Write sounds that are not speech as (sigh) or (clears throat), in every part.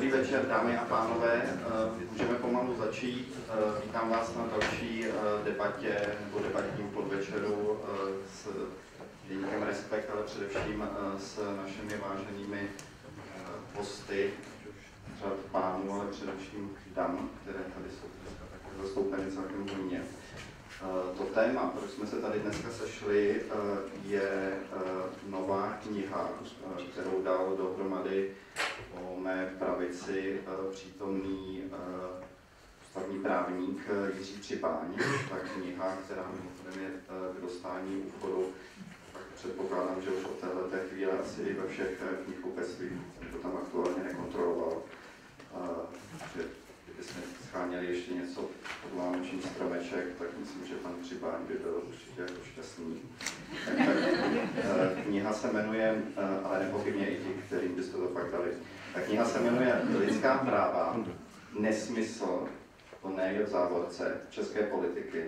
dobrý večer, dámy a pánové. Eh, můžeme pomalu začít. Eh, vítám vás na další eh, debatě nebo debatním podvečeru s Deníkem Respekt, ale především s našimi váženými hosty, řad pánů, ale především dam, které tady jsou dneska také zastoupeny celkem hodně. To téma, proč jsme se tady dneska sešli, je nová kniha, kterou dal dohromady po mé pravici eh, přítomný eh, ústavní právník eh, Jiří Přibáň. Ta kniha, která mimochodem je k dostání úchodu, tak předpokládám, že už od této chvíle asi ve všech knihkupectvích jsem to tam aktuálně nekontroloval. Že scháněli ještě něco pod vánoční stromeček, tak myslím, že pan Přibáň by byl určitě jako šťastný. Tak, kniha se jmenuje, ale nepochybně i ti, kterým byste to fakt dali, ta kniha se jmenuje Lidská práva, nesmysl, to ne je v závorce, české politiky.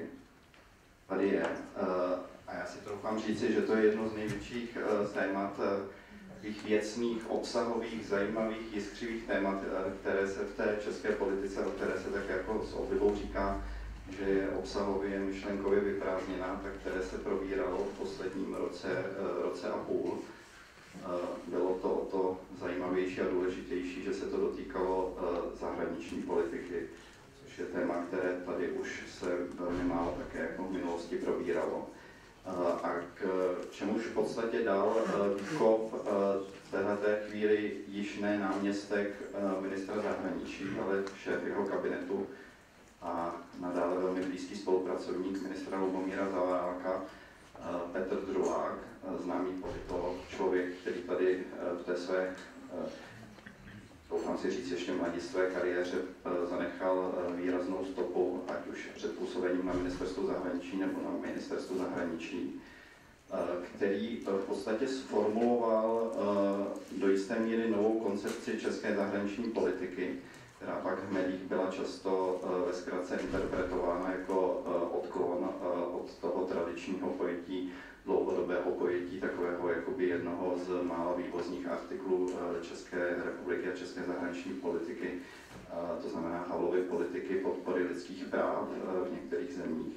Tady je. Eh, a já si troufám říci, že to je jedno z největších eh, témat, eh, takových věcných, obsahových, zajímavých, jiskřivých témat, které se v té české politice, o které se tak jako s oblibou říká, že je obsahově, myšlenkově vyprázdněná, tak které se probíralo v posledním roce, roce a půl bylo to o to zajímavější a důležitější, že se to dotýkalo zahraniční politiky, což je téma, které tady už se velmi málo také jako v minulosti probíralo. E, a k čemuž v podstatě dal e, Výchov v této chvíli již ne náměstek ministra zahraničí, ale šéf jeho kabinetu a nadále velmi blízký spolupracovník ministra Lubomíra Zavarálka, Petr Druhák, známý politolog, člověk, který tady eh, v té své, eh, doufám si říct, ještě mladistvé kariéře eh, zanechal výraznou stopu, ať už před působením na ministerstvu zahraničí nebo na ministerstvu zahraničí, který v podstatě sformuloval do jisté míry novou koncepci české zahraniční politiky, která pak v médiích byla často ve zkratce interpretována jako odklon od toho tradičního pojetí dlouhodobého pojetí takového jakoby jednoho z mála vývozních artiklů eh, České republiky a české zahraniční politiky, to znamená Havlovy politiky podpory lidských práv eh, v některých zemích,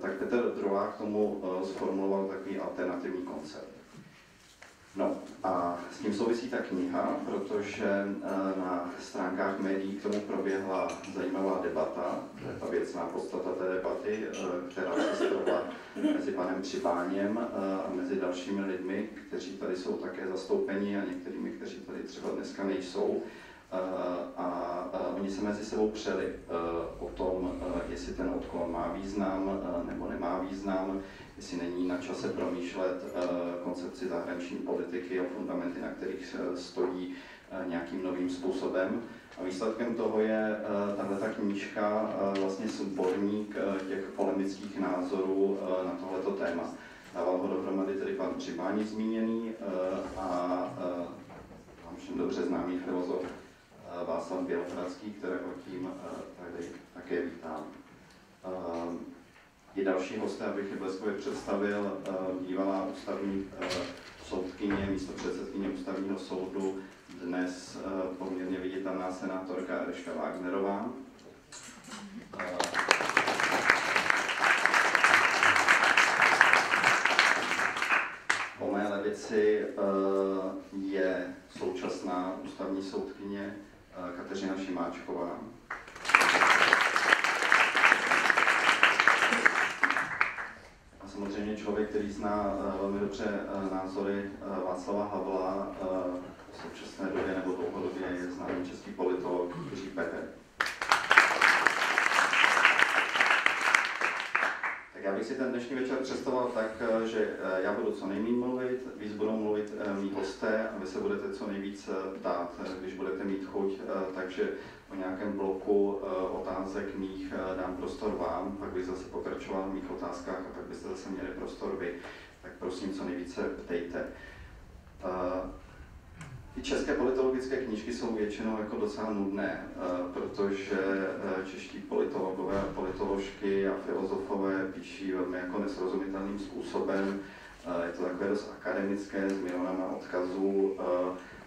tak Petr Drovák k tomu eh, sformuloval takový alternativní koncept. No a s tím souvisí ta kniha, protože eh, na stránkách médií k tomu proběhla zajímavá debata, to je ta věcná podstata té debaty, eh, která se stala mezi panem Přibáněm eh, a mezi dalšími lidmi, kteří tady jsou také zastoupeni a některými, kteří tady třeba dneska nejsou. A oni se mezi sebou přeli o tom, jestli ten odklon má význam nebo nemá význam, jestli není na čase promýšlet eh, koncepci zahraniční politiky a fundamenty, na kterých stojí eh, nějakým novým způsobem. A výsledkem toho je eh, tahle ta knížka vlastně sborník těch polemických názorů na tohleto téma. Dával ho dohromady tedy pan Přibání zmíněný a vám všem dobře známý filozof Václav Bělohradský, kterého tím tady také vítám. I další hosté, abych je bleskově představil, eh, bývalá ústavní eh, soudkyně, místo předsedkyně ústavního soudu, dnes eh, poměrně viditelná senátorka Ereška Wagnerová. Po mé levici je současná ústavní soudkyně Kateřina Šimáčková. Člověk, který zná uh, velmi dobře uh, názory uh, Václava Havla, v současné době nebo dlouhodobě je známý český politolog Jiří Petr. Tak já bych si ten dnešní večer představoval tak, že já budu co nejméně mluvit, víc budou mluvit mý hosté a vy se budete co nejvíc ptát, když budete mít chuť, takže o nějakém bloku eh, otázek mých eh, dám prostor vám, pak bych zase pokračoval v mých otázkách a pak byste zase měli prostor vy. Tak prosím, co nejvíce ptejte. Eh, Ty české politologické knížky jsou většinou jako docela nudné, eh, protože eh, čeští politologové a politoložky a filozofové píší velmi jako nesrozumitelným způsobem. Je to takové dost akademické, s milionama odkazů,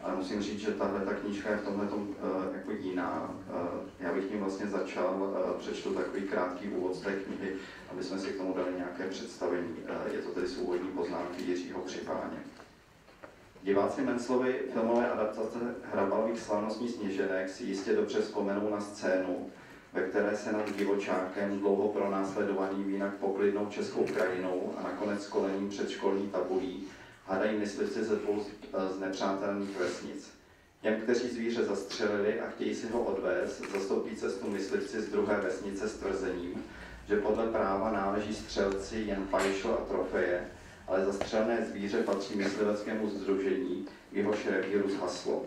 ale musím říct, že tahle ta knížka je v tomhle tom jako jiná. Já bych tím vlastně začal, přečtu takový krátký úvod z té knihy, aby jsme si k tomu dali nějaké představení. Je to tedy z úvodní poznámky Jiřího Křipáně. Diváci Menclovy filmové adaptace hrabalových slavnostní sněženek si jistě dobře vzpomenou na scénu, ve které se nad divočákem, dlouho pronásledovaným jinak poklidnou českou krajinou a nakonec kolením před školní tabulí, hádají myslivci ze dvou znepřátelných vesnic. Těm, kteří zvíře zastřelili a chtějí si ho odvést, zastoupí cestu myslivci z druhé vesnice s tvrzením, že podle práva náleží střelci jen pajšl a trofeje, ale zastřelené zvíře patří mysliveckému združení, jehož revíru zhaslo.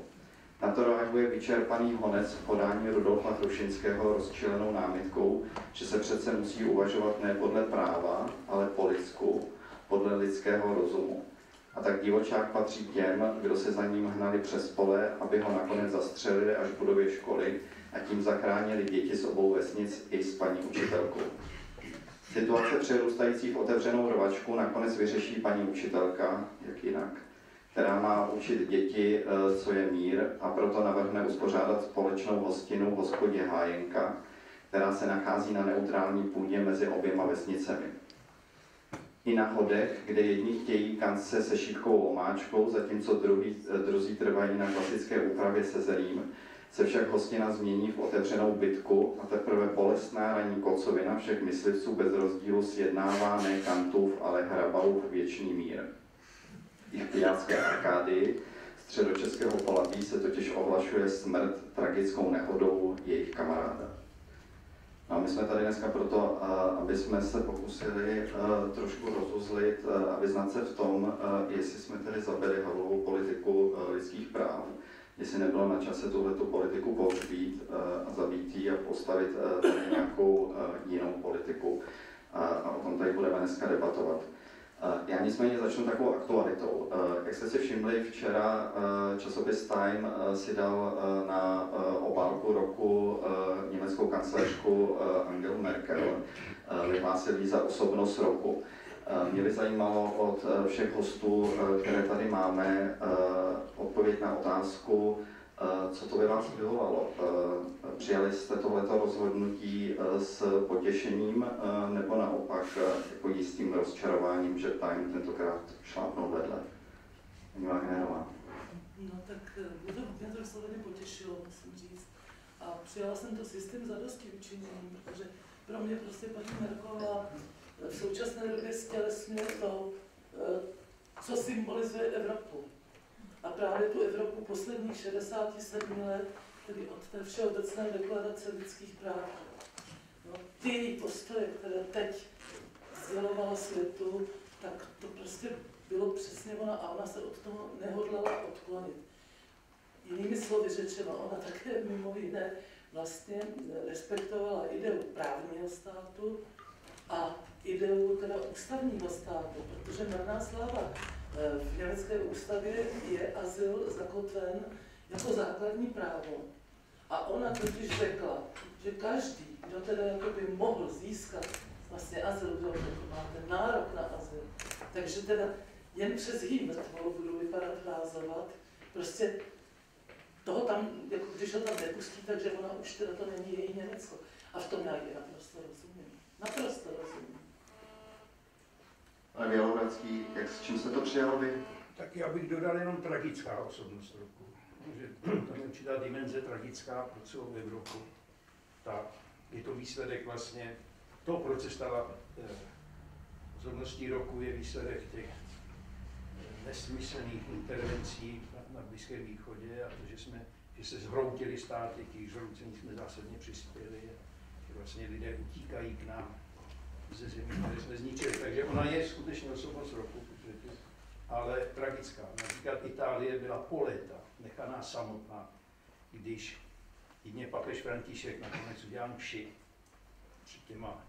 Na to reaguje vyčerpaný honec v podání Rudolfa Hrušinského rozčilenou námitkou, že se přece musí uvažovat ne podle práva, ale po lidsku, podle lidského rozumu. A tak divočák patří těm, kdo se za ním hnali přes pole, aby ho nakonec zastřelili až v budově školy a tím zachránili děti z obou vesnic i s paní učitelkou. Situace přerůstající v otevřenou rvačku nakonec vyřeší paní učitelka, jak jinak, která má učit děti, eh, co je mír a proto navrhne uspořádat společnou hostinu v hospodě Hájenka, která se nachází na neutrální půdě mezi oběma vesnicemi. I na hodech, kde jedni chtějí kance se šípkou omáčkou, zatímco druhý, eh, druzí trvají na klasické úpravě se zelím, se však hostina změní v otevřenou bytku a teprve bolestná raní kocovina všech myslivců bez rozdílu sjednává ne kantův, ale hrabalův věčný mír. I v pijácké arkádii středočeského polatí se totiž ohlašuje smrt tragickou nehodou jejich kamaráda. A my jsme tady dneska proto, aby jsme se pokusili trošku rozuzlit a vyznat se v tom, jestli jsme tedy zabili havlovou politiku lidských práv jestli nebylo na čase tuhletu politiku pohřbít eh, a zabít a postavit eh, tady nějakou eh, jinou politiku. A o tom tady budeme dneska debatovat. Já nicméně začnu takovou aktualitou. Jak jste si všimli, včera časopis Time si dal na obálku roku německou kancléřku Angelu Merkel, vyhlásil za osobnost roku. Mě by zajímalo od eh, všech hostů, eh, které tady máme, eh, odpověď na otázku, co to by vás vyvolalo. Přijali jste tohleto rozhodnutí s potěšením nebo naopak jako jistým rozčarováním, že Time tentokrát šlápnou vedle? Paní Wagnerová. No tak mě to vysloveně potěšilo, musím říct. A přijala jsem to s jistým zadosti učiněním, protože pro mě prostě paní Merková v současné době stělesňuje to, eh, co symbolizuje Evropu. A právě tu Evropu posledních 67 let, tedy od té všeobecné deklarace lidských práv. No, ty její postoje, které teď sdělovala světu, tak to prostě bylo přesně ona a ona se od toho nehodlala odklonit. Jinými slovy řečeno, ona také mimo jiné vlastně respektovala ideu právního státu a ideu teda ústavního státu, protože mrná sláva eh, v německé ústavě je azyl zakotven jako základní právo. A ona totiž řekla, že každý, kdo teda by mohl získat vlastně azyl, kdo má ten nárok na azyl, takže teda jen přes jí mrtvou budu vyparafrázovat, prostě toho tam, jako když ho tam nepustí, takže ona už teda to není její Německo. A v tom já ji naprosto rozumím. Naprosto rozumím. Pane Bělohradský, jak s čím jste to přijal vy? Tak já bych dodal jenom tragická osobnost roku. Že to (clears throat) je určitá dimenze tragická pro celou Evropu. Tak je to výsledek vlastně toho, proč se stala eh, osobností roku, je výsledek těch eh, nesmyslných intervencí na, na Blízkém východě a to, že, jsme, že se zhroutili státy, k jejich jsme zásadně přispěli, že vlastně lidé utíkají k nám ze zemí, které jsme zničili. Takže ona je skutečně osobnost roku, ale tragická. Například Itálie byla po léta nechaná samotná, když jedině papež František nakonec udělal mši před těma,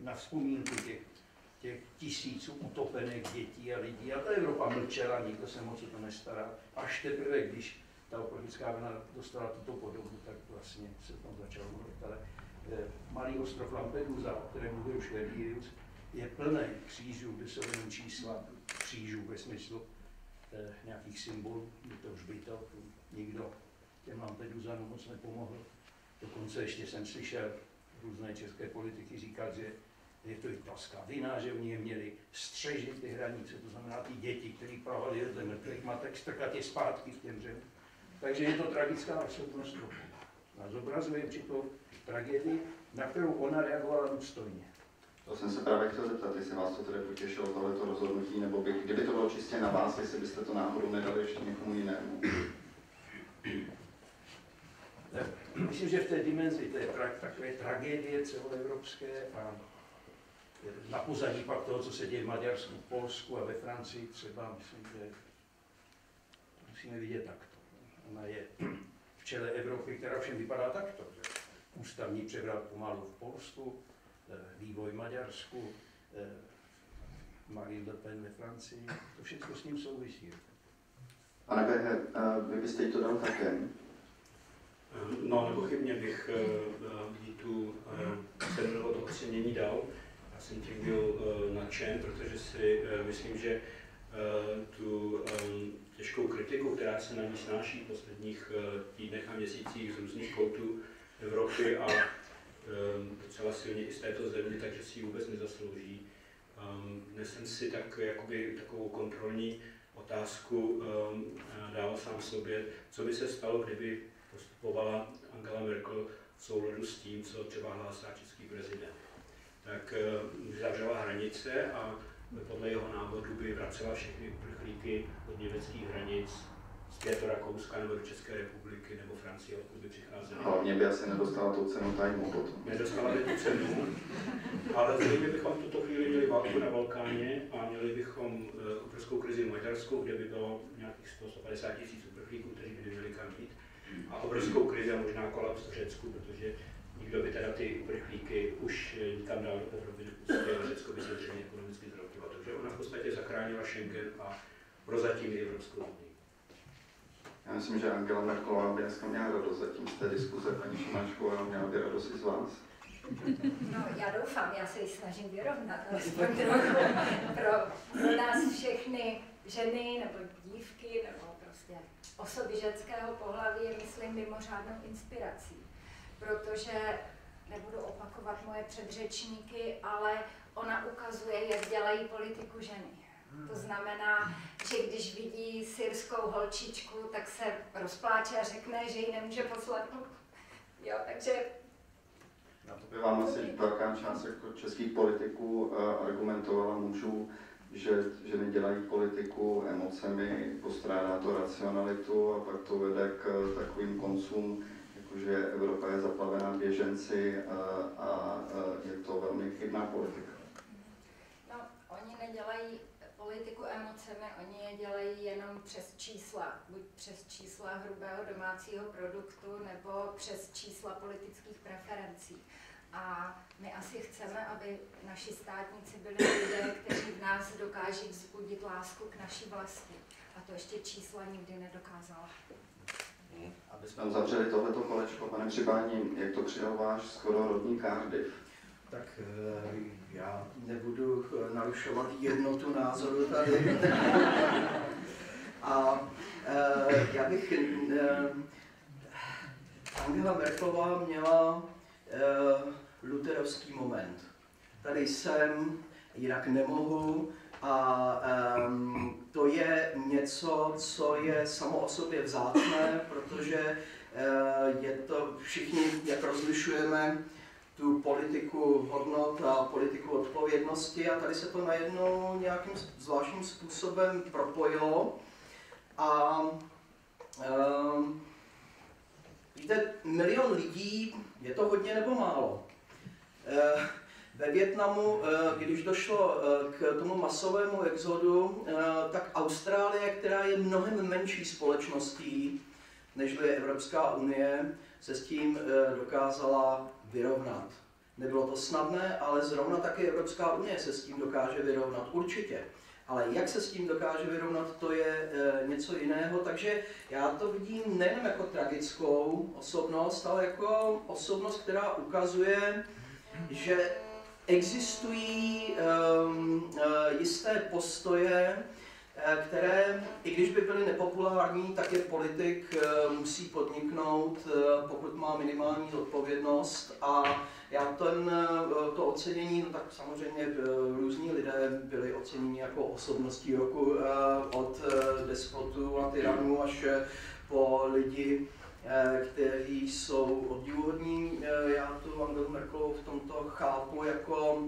na vzpomínku těch těch tisíců utopených dětí a lidí. A ta Evropa mlčela, nikdo se moc o to nestará. Až teprve, když ta uprchlická vlna dostala tuto podobu, tak vlastně se tam začalo mluvit. Ale eh, malý ostrov Lampedusa, o kterém mluvil Vergilius, je plný křížů, kde jsou jenom čísla křížů ve smyslu eh, nějakých symbolů, je to bytel, nikdo těm Lampedusanům moc nepomohl. Dokonce ještě jsem slyšel různé české politiky říkat, že je to italská vina, že oni je měli střežit ty hranice, to znamená ty děti, které plavali od mrtvých matek, strkat je zpátky v těm řem. Takže je to tragická osobnost roku. A zobrazuje určitou tragédii, na kterou ona reagovala důstojně. To jsem se právě chtěl zeptat, jestli vás to tedy potěšilo, tohleto rozhodnutí, nebo by, kdyby to bylo čistě na vás, jestli byste to náhodou nedali ještě někomu jinému. Myslím, že v té dimenzi té tra- takové tragédie celoevropské a na pozadí pak toho, co se děje v Maďarsku, v Polsku a ve Francii třeba, myslím, že musíme vidět takto. Ona je v čele Evropy, která všem vypadá takto. Že? Ústavní převrat pomalu v Polsku, eh, vývoj v Maďarsku, eh, Marine Le Pen ve Francii, to všechno s ním souvisí. Pane Behe, vy byste jí to dal také? No, nepochybně bych jí tu cenu to ocenění dal. Já jsem tím byl nadšen, protože si myslím, že tu těžkou kritiku, která se na ní snáší v posledních týdnech a měsících z různých koutů Evropy a docela silně i z této země, takže si ji vůbec nezaslouží. Dnes jsem si tak, jakoby, takovou kontrolní otázku dával sám sobě, co by se stalo, kdyby postupovala Angela Merkel v souladu s tím, co třeba hlásá český prezident. Tak zavřela hranice a podle jeho návodu by vracela všechny uprchlíky od německých hranic zpět do Rakouska nebo do České republiky nebo Francie, odkud by přicházeli. Hlavně by asi nedostala tu cenu tajmu potom. Nedostala by tu cenu, ale zřejmě bychom v tuto chvíli měli válku na Balkáně a měli bychom uh, uprchlickou krizi v Maďarsku, kde by bylo nějakých 150 tisíc uprchlíků, kteří by neměli kam jít a obrovskou krizi a možná kolaps v Řecku, protože nikdo by teda ty uprchlíky už nikam dál do Evropy nepustil Řecko by se zřejmě ekonomicky zrotilo. Takže ona v podstatě zachránila Schengen a prozatím i Evropskou unii. Já myslím, že Angela Merkelová by dneska měla radost zatím z té diskuze, paní Šimáčku, a měla by radost i z vás. No, já doufám, já se ji snažím vyrovnat, pro, pro nás všechny ženy nebo dívky nebo prostě osoby ženského pohlaví je, myslím, mimořádnou inspirací, protože nebudu opakovat moje předřečníky, ale ona ukazuje, jak dělají politiku ženy. To znamená, že když vidí syrskou holčičku, tak se rozpláče a řekne, že ji nemůže poslat. Jo, takže na to by vám asi velká část jako českých politiků uh, argumentovala mužů, že, že nedělají politiku emocemi, postrádá to racionalitu a pak to vede k takovým koncům, jakože Evropa je zaplavená běženci a, a je to velmi chybná politika. No, oni nedělají politiku emocemi, oni je dělají jenom přes čísla, buď přes čísla hrubého domácího produktu nebo přes čísla politických preferencí. A my asi chceme, aby naši státníci byli lidé, kteří v nás dokáží vzbudit lásku k naší vlasti. A to ještě čísla nikdy nedokázala. Aby jsme uzavřeli tohleto kolečko, pane Přibání, jak to přijal váš skoro rodný Cardiff? Tak eh, já nebudu eh, narušovat jednotu názoru tady. A eh, já bych... Angela Merkelová měla luterovský moment. Tady jsem, jinak nemohu a um, to je něco, co je samo o sobě vzácné, protože uh, je to všichni, jak rozlišujeme tu politiku hodnot a politiku odpovědnosti a tady se to najednou nějakým zvláštním způsobem propojilo a um, víte, milion lidí, je to hodně nebo málo? Eh, ve Větnamu, eh, když došlo k tomu masovému exodu, tak Austrálie, která je mnohem menší společností, než je Evropská unie, se s tím dokázala vyrovnat. Nebylo to snadné, ale zrovna taky Evropská unie se s tím dokáže vyrovnat, určitě. Ale jak se s tím dokáže vyrovnat, to je e, něco jiného. Takže já to vidím nejen jako tragickou osobnost, ale jako osobnost, která ukazuje, že existují um, uh, jisté postoje, které, i když by byly nepopulární, tak je politik uh, musí podniknout, uh, pokud má minimální odpovědnost. A já ten, to ocenění, no tak samozřejmě různí lidé byli oceněni jako osobností roku od despotů a tyranů až po lidi, Eh, kteří jsou obdivuhodní. Eh, já tu Angelu Merkelovou v tomto chápu jako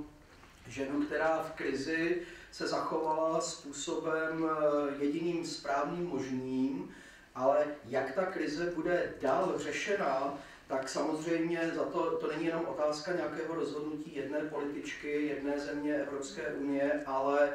ženu, která v krizi se zachovala způsobem eh, jediným správným možným, ale jak ta krize bude dál řešena, tak samozřejmě za to, to není jenom otázka nějakého rozhodnutí jedné političky, jedné země Evropské unie, ale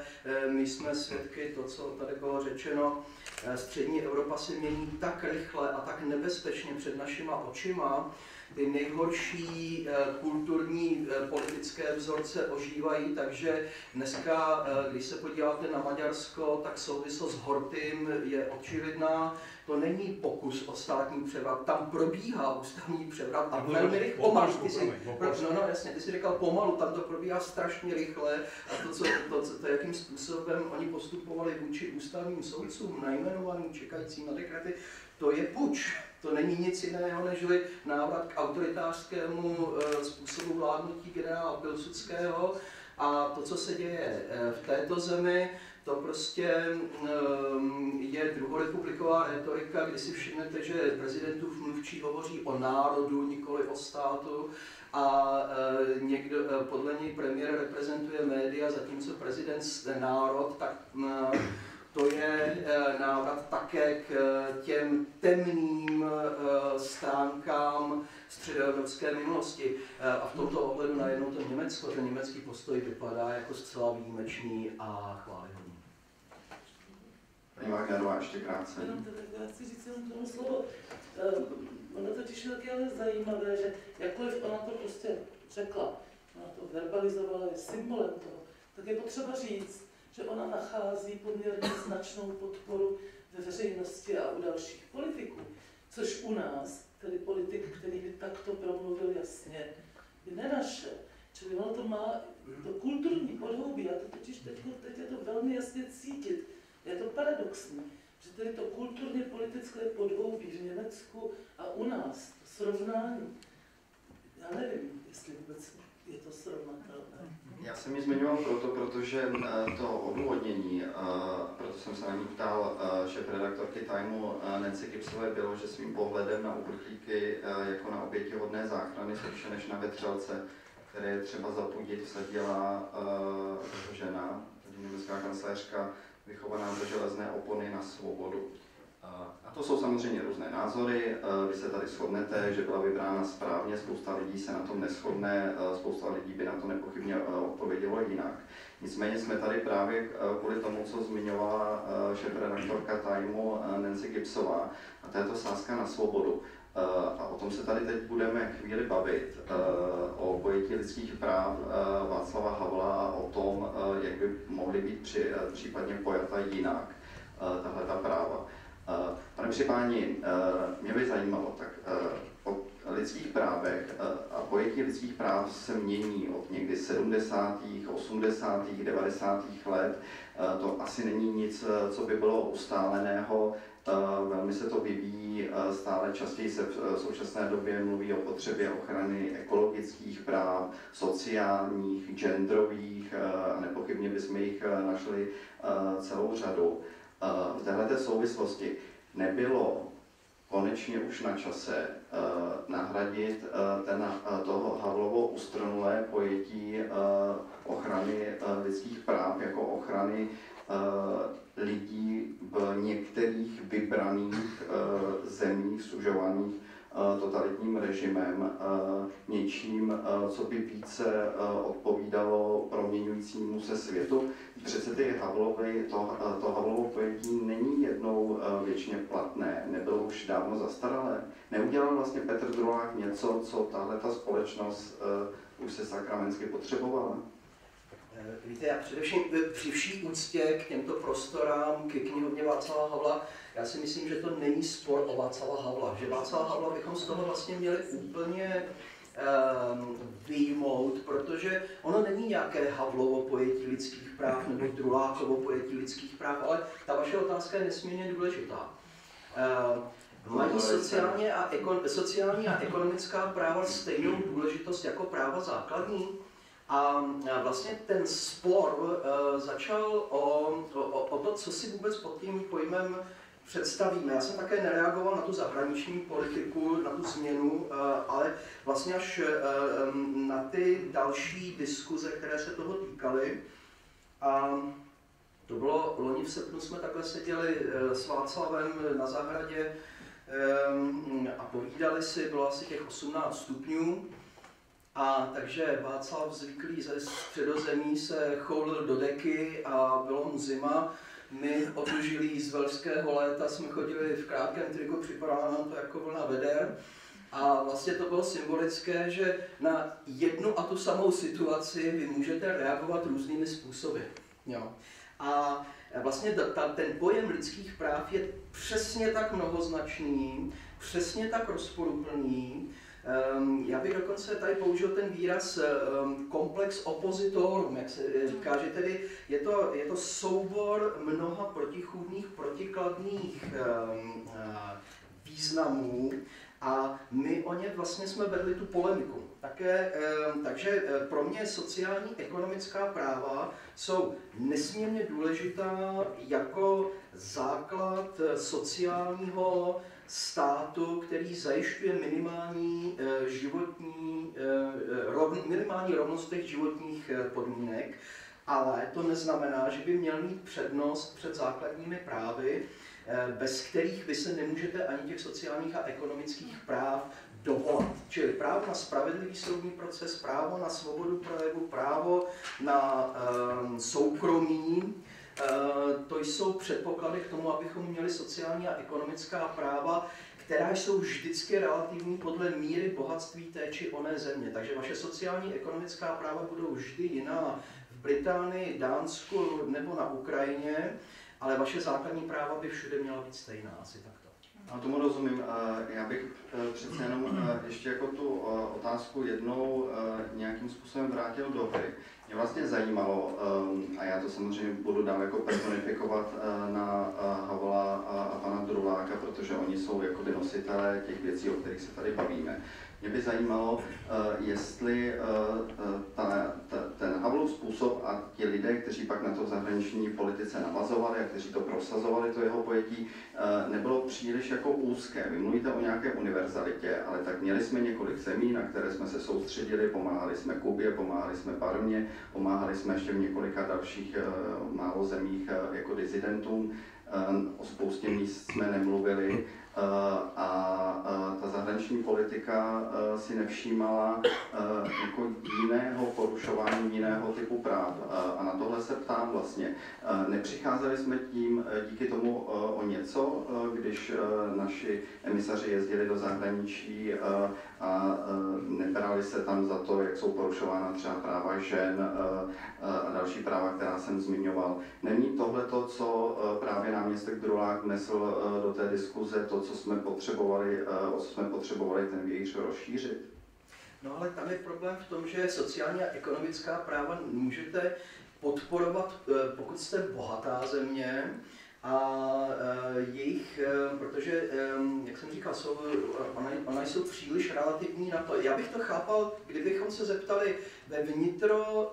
my jsme svědky to, co tady bylo řečeno, Eh, střední Evropa se mění tak rychle a tak nebezpečně před našima očima, ty nejhorší eh, kulturní eh, politické vzorce ožívají, takže dneska, když se podíváte na Maďarsko, tak souvislost s Hortym je očividná. To není pokus o státní převrat, tam probíhá ústavní převrat a velmi rychle. Pomalu, ty si, no, no, jasně, ty jsi říkal pomalu, tam to probíhá strašně rychle a to, co, to, to, to jakým způsobem oni postupovali vůči ústavním soudcům, najmenovaným, čekajícím na dekrety, to je puč. To není nic jiného, než návrat k autoritářskému uh, způsobu vládnutí generála Pilsudského. A to, co se děje uh, v této zemi, to prostě um, je druhorepubliková retorika, kdy si všimnete, že prezidentův mluvčí hovoří o národu, nikoli o státu a někdo, podle něj premiér reprezentuje média, zatímco prezident národ, tak to je uh, návrat také k uh, těm temným uh, stránkám středoevropské minulosti. A v tomto ohledu najednou to Německo, ten německý postoj vypadá jako zcela výjimečný a chválihodný. Paní Wagnerová, ještě krátce. Jenom teda, já chci říct jenom tomu slovo. Ono totiž je ale zajímavé, že jakkoliv ona to prostě řekla, ona to verbalizovala, je symbolem toho, tak je potřeba říct, že ona nachází poměrně značnou podporu ve veřejnosti a u dalších politiků, což u nás, tedy politik, který by takto promluvil jasně, by nenašel. Čili ono to má to kulturní podhoubí, a to totiž teď, teď je to velmi jasně cítit, je to paradoxní, že tedy to kulturně politické podhoubí v Německu a u nás, to srovnání, já nevím, jestli vůbec je to srovnatelné. Já jsem ji zmiňoval proto, protože eh, to odůvodnění, eh, proto jsem se na ní ptal eh, šéf redaktorky Timeu Nancy Gipsové bylo, že svým pohledem na uprchlíky jako na oběti hodné záchrany spíše než na vetřelce, které je třeba zapudit, vsadila žena, německá kancelářka vychovaná do železné opony na svobodu. A to jsou samozřejmě různé názory. Vy se tady shodnete, že byla vybrána správně, spousta lidí se na tom neschodne, spousta lidí by na to nepochybně odpovědělo jinak. Nicméně jsme tady právě kvůli tomu, co zmiňovala šéf-redaktorka Timeu Nancy Gibsová, a to je to sázka na svobodu. A o tom se tady teď budeme chvíli bavit, o pojetí lidských práv Václava Havla a o tom, jak by mohly být při, případně pojata jinak tahle ta práva. Pane Připáni, mě by zajímalo, tak o lidských právech a pojetí lidských práv se mění od někdy 70., 80., 90. let. To asi není nic, co by bylo ustáleného. Velmi se to vyvíjí, stále častěji se v současné době mluví o potřebě ochrany ekologických práv, sociálních, genderových a nepochybně bychom jich našli celou řadu. V této souvislosti nebylo konečně už na čase nahradit ten, toho Havlovo ustronulé pojetí ochrany lidských práv jako ochrany lidí v některých vybraných eh, zemích sužovaných eh, totalitním režimem eh, něčím, co by více odpovídalo proměňujícímu se světu. Přece ty Havlovy, to, to Havlovo pojetí není jednou věčně platné, nebylo už dávno zastaralé. Neudělal vlastně Petr Druhák něco, co tahle ta společnost už se sakramensky potřebovala? Eh, Víte, já především eh, při vší úctě k těmto prostorám, ke knihovně Václava Havla, já si myslím, že to není spor o Václava Havla. Že Václava Havla bychom z toho vlastně měli úplně um, vyjmout, protože ono není nějaké Havlovo pojetí lidských práv nebo Drulákovo pojetí lidských práv, ale ta vaše otázka je nesmírně důležitá. Uh, mají sociálně a ekon, sociální a ekonomická práva stejnou důležitost jako práva základní? A vlastně ten spor uh, začal o, o, o to, co si vůbec pod tím pojmem představíme. Já jsem také nereagoval na tu zahraniční politiku, na tu změnu, uh, ale vlastně až uh, na ty další diskuze, které se toho týkaly. A to bylo loni v srpnu, jsme takhle seděli uh, s Václavem na zahradě a povídali si, bylo asi těch 18 stupňů. A takže Václav zvyklý ze středozemí se choulil do deky a bylo mu zima. My odužilí z velského léta jsme chodili v krátkém triku, připadalo nám to jako vlna veder. A vlastně to bylo symbolické, že na jednu a tu samou situaci vy můžete reagovat různými způsoby. Jo. A vlastně ta, ten pojem lidských práv je přesně tak mnohoznačný, přesně tak rozporuplný, já bych dokonce tady použil ten výraz um, komplex opozitorum, jak se říká, že tedy je to, je to soubor mnoha protichůdných, protikladných um, uh, významů a my o ně vlastně jsme vedli tu polemiku. Také, takže uh, pro mě sociální ekonomická práva jsou nesmírně důležitá jako základ sociálního státu, který zajišťuje minimální eh, životní, eh, rov, minimální rovnost těch životních eh, podmínek, ale to neznamená, že by měl mít přednost před základními právy, bez kterých vy se nemůžete ani těch sociálních a ekonomických práv dovolat. Čili právo na spravedlivý soudní proces, právo na svobodu projevu, právo na um, soukromí, Eh, to jsou předpoklady k tomu, abychom měli sociální a ekonomická práva, která jsou vždycky relativní podle míry bohatství té či oné země. Takže vaše sociální a ekonomická práva budou vždy jiná v Británii, Dánsku nebo na Ukrajině, ale vaše základní práva by všude měla být stejná, asi takto. A tomu rozumím. Já bych eh, přece jenom eh, ještě jako tu otázku jednou nějakým způsobem vrátil do hry. Mě vlastně zajímalo, ehm, a já to samozřejmě budu dál jako personifikovat eh, na eh, Havla a pana Druláka, protože oni jsou jako nositelé těch věcí, o kterých se tady bavíme. Mě by zajímalo, eh, jestli ta, ta, ten Havlov způsob a ti lidé, kteří pak na to zahraniční politice navazovali a kteří to prosazovali, to jeho pojetí, nebylo příliš jako úzké. Vy mluvíte o nějaké univerzalitě, ale tak měli jsme několik zemí, na které jsme se soustředili, pomáhali jsme Kubě, pomáhali jsme Barmě, Pomáhali jsme ještě v několika dalších eh, málo zemích eh, jako dizidentům. Eh, o spoustě míst jsme nemluvili a ta zahraniční politika si nevšímala jako jiného porušování jiného typu práv. A na tohle se ptám vlastně. Nepřicházeli jsme tím díky tomu o něco, když naši emisaři jezdili do zahraničí a nebrali se tam za to, jak jsou porušována třeba práva žen a další práva, která jsem zmiňoval. Není tohle to, co právě náměstek Drulák vnesl do té diskuze, to, co jsme potřebovali, o co jsme potřebovali ten vějíř rozšířit? No ale tam je problém v tom, že sociální a ekonomická práva můžete podporovat, e, pokud jste bohatá země, a uh, jejich, protože, jak jsem říkal, jsou, ona, ona jsou příliš relativní na to. Já bych to chápal, kdybychom se zeptali ve vnitro